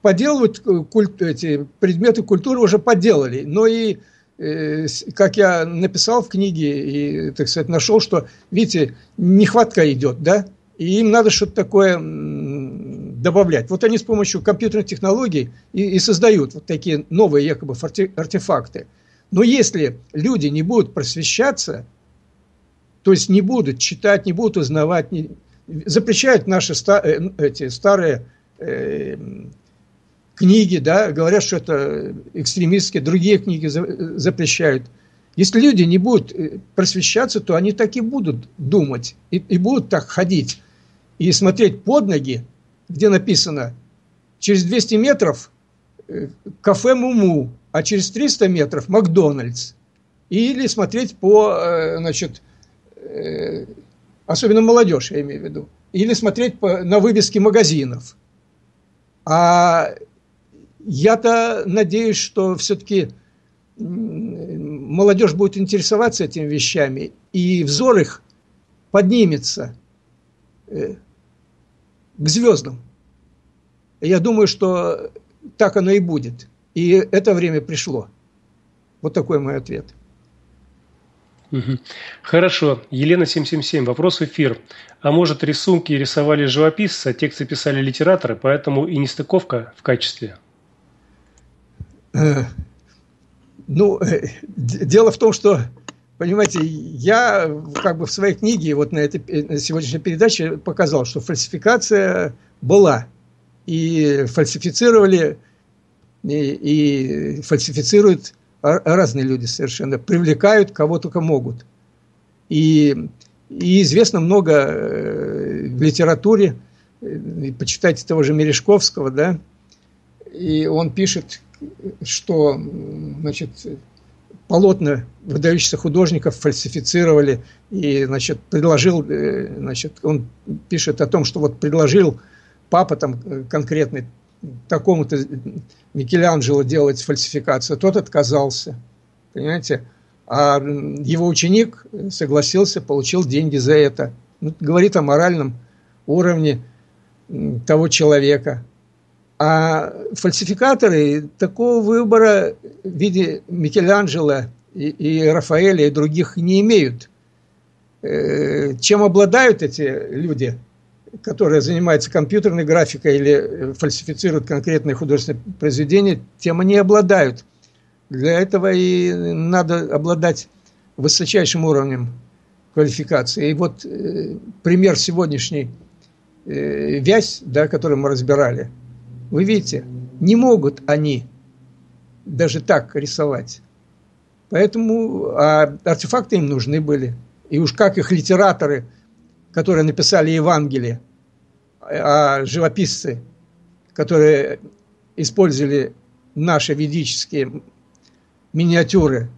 подделывают культ, эти предметы культуры уже подделали, но и э, как я написал в книге и, так сказать, нашел, что, видите, нехватка идет, да, и им надо что-то такое добавлять. Вот они с помощью компьютерных технологий и, и создают вот такие новые якобы артефакты. Но если люди не будут просвещаться, то есть не будут читать, не будут узнавать, не, запрещают наши ста, э, эти старые э, книги, да, говорят, что это экстремистские, другие книги за, запрещают. Если люди не будут э, просвещаться, то они так и будут думать, и, и будут так ходить, и смотреть под ноги, где написано через 200 метров э, кафе Муму, а через 300 метров Макдональдс. Или смотреть по, э, значит, э, особенно молодежь, я имею в виду, или смотреть по, на вывески магазинов. А я-то надеюсь, что все-таки молодежь будет интересоваться этими вещами, и взор их поднимется э, к звездам. Я думаю, что так оно и будет. И это время пришло. Вот такой мой ответ. Хорошо. Елена 777. Вопрос в эфир. А может рисунки рисовали живописцы, а тексты писали литераторы, поэтому и нестыковка в качестве? Э, ну, э, дело в том, что, понимаете, я как бы в своей книге, вот на этой на сегодняшней передаче показал, что фальсификация была. И фальсифицировали и, и фальсифицируют разные люди совершенно, привлекают кого только могут. И, и известно много э, в литературе, э, почитайте того же Мережковского, да, и он пишет, что значит, полотна выдающихся художников фальсифицировали, и значит, предложил, э, значит, он пишет о том, что вот предложил папа там конкретный такому-то Микеланджело делать фальсификацию, тот отказался. Понимаете? А его ученик согласился, получил деньги за это. Ну, говорит о моральном уровне того человека. А фальсификаторы такого выбора в виде Микеланджело и, и Рафаэля и других не имеют. Э, чем обладают эти люди – которая занимается компьютерной графикой или э, фальсифицирует конкретные художественные произведения, тем они обладают. Для этого и надо обладать высочайшим уровнем квалификации. И вот э, пример сегодняшний э, вязь, да, который мы разбирали, вы видите, не могут они даже так рисовать. Поэтому а артефакты им нужны были. И уж как их литераторы – которые написали Евангелие, а живописцы, которые использовали наши ведические миниатюры,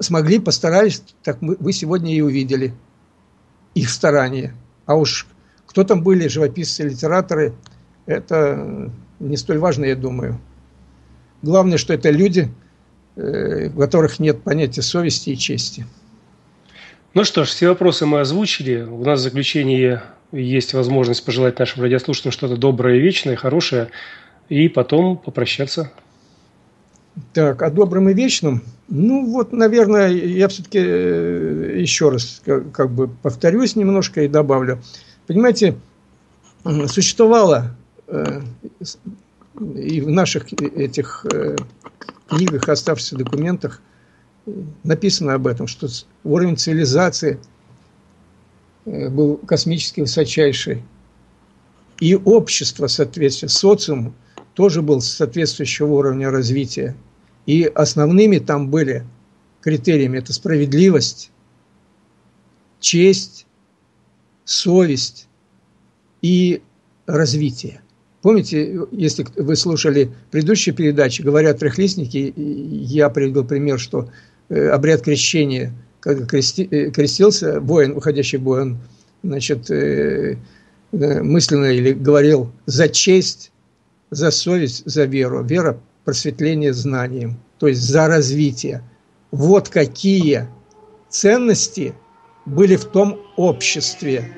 смогли, постарались, так вы сегодня и увидели их старания. А уж кто там были, живописцы, литераторы, это не столь важно, я думаю. Главное, что это люди, э, у которых нет понятия совести и чести. Ну что ж, все вопросы мы озвучили. У нас в заключении есть возможность пожелать нашим радиослушателям что-то доброе, вечное, хорошее, и потом попрощаться. Так, о добром и вечном. Ну вот, наверное, я все-таки э, еще раз как, бы повторюсь немножко и добавлю. Понимаете, существовало э, и в наших этих э, книгах, оставшихся документах, написано об этом, что уровень цивилизации э, был космически высочайший. и общество соответствие социуму тоже был соответствующего уровня развития. И основными там были критериями это справедливость, честь, совесть и развитие. Помните, если вы слушали предыдущие передачи, говорят трехлистники, я привел пример, что обряд крещения, когда крести, э, крестился воин, уходящий в бой, он значит, э, мысленно или говорил за честь, за совесть, за веру. Вера – просветление знанием, то есть за развитие. Вот какие ценности были в том обществе.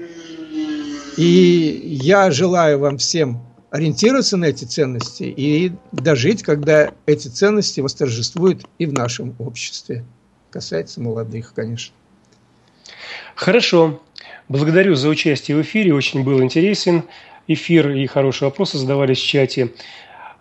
И я желаю вам всем ориентироваться на эти ценности и дожить, когда эти ценности восторжествуют и в нашем обществе. Касается молодых, конечно. Хорошо. Благодарю за участие в эфире. Очень был интересен эфир и хорошие вопросы задавались в чате.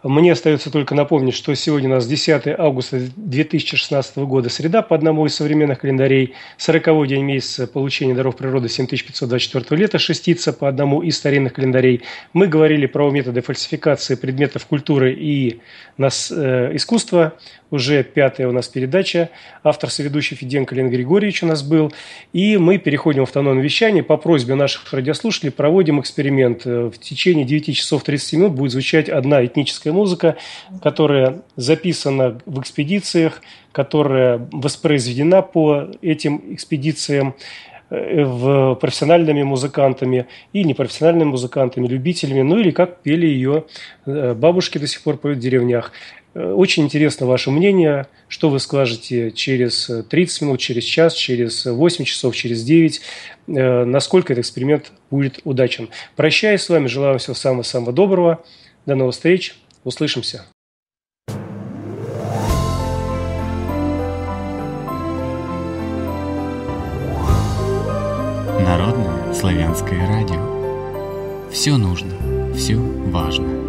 Мне остается только напомнить, что сегодня у нас 10 августа 2016 года, среда по одному из современных календарей, 40 день месяца получения даров природы 7524 лета, шестица по одному из старинных календарей. Мы говорили про методы фальсификации предметов культуры и нас, э, искусства. Уже пятая у нас передача. Автор соведущий Феденко Лен Григорьевич у нас был. И мы переходим в автономное вещание. По просьбе наших радиослушателей проводим эксперимент. В течение 9 часов 30 минут будет звучать одна этническая музыка, которая записана в экспедициях, которая воспроизведена по этим экспедициям э, в профессиональными музыкантами и непрофессиональными музыкантами, любителями, ну или как пели ее э, бабушки до сих пор поют в деревнях. Э, очень интересно ваше мнение, что вы скажете через 30 минут, через час, через 8 часов, через 9, насколько этот эксперимент будет удачен. Прощаюсь с вами, желаю вам всего самого-самого доброго. До новых встреч. Услышимся. Народное славянское радио. Все нужно, все важно.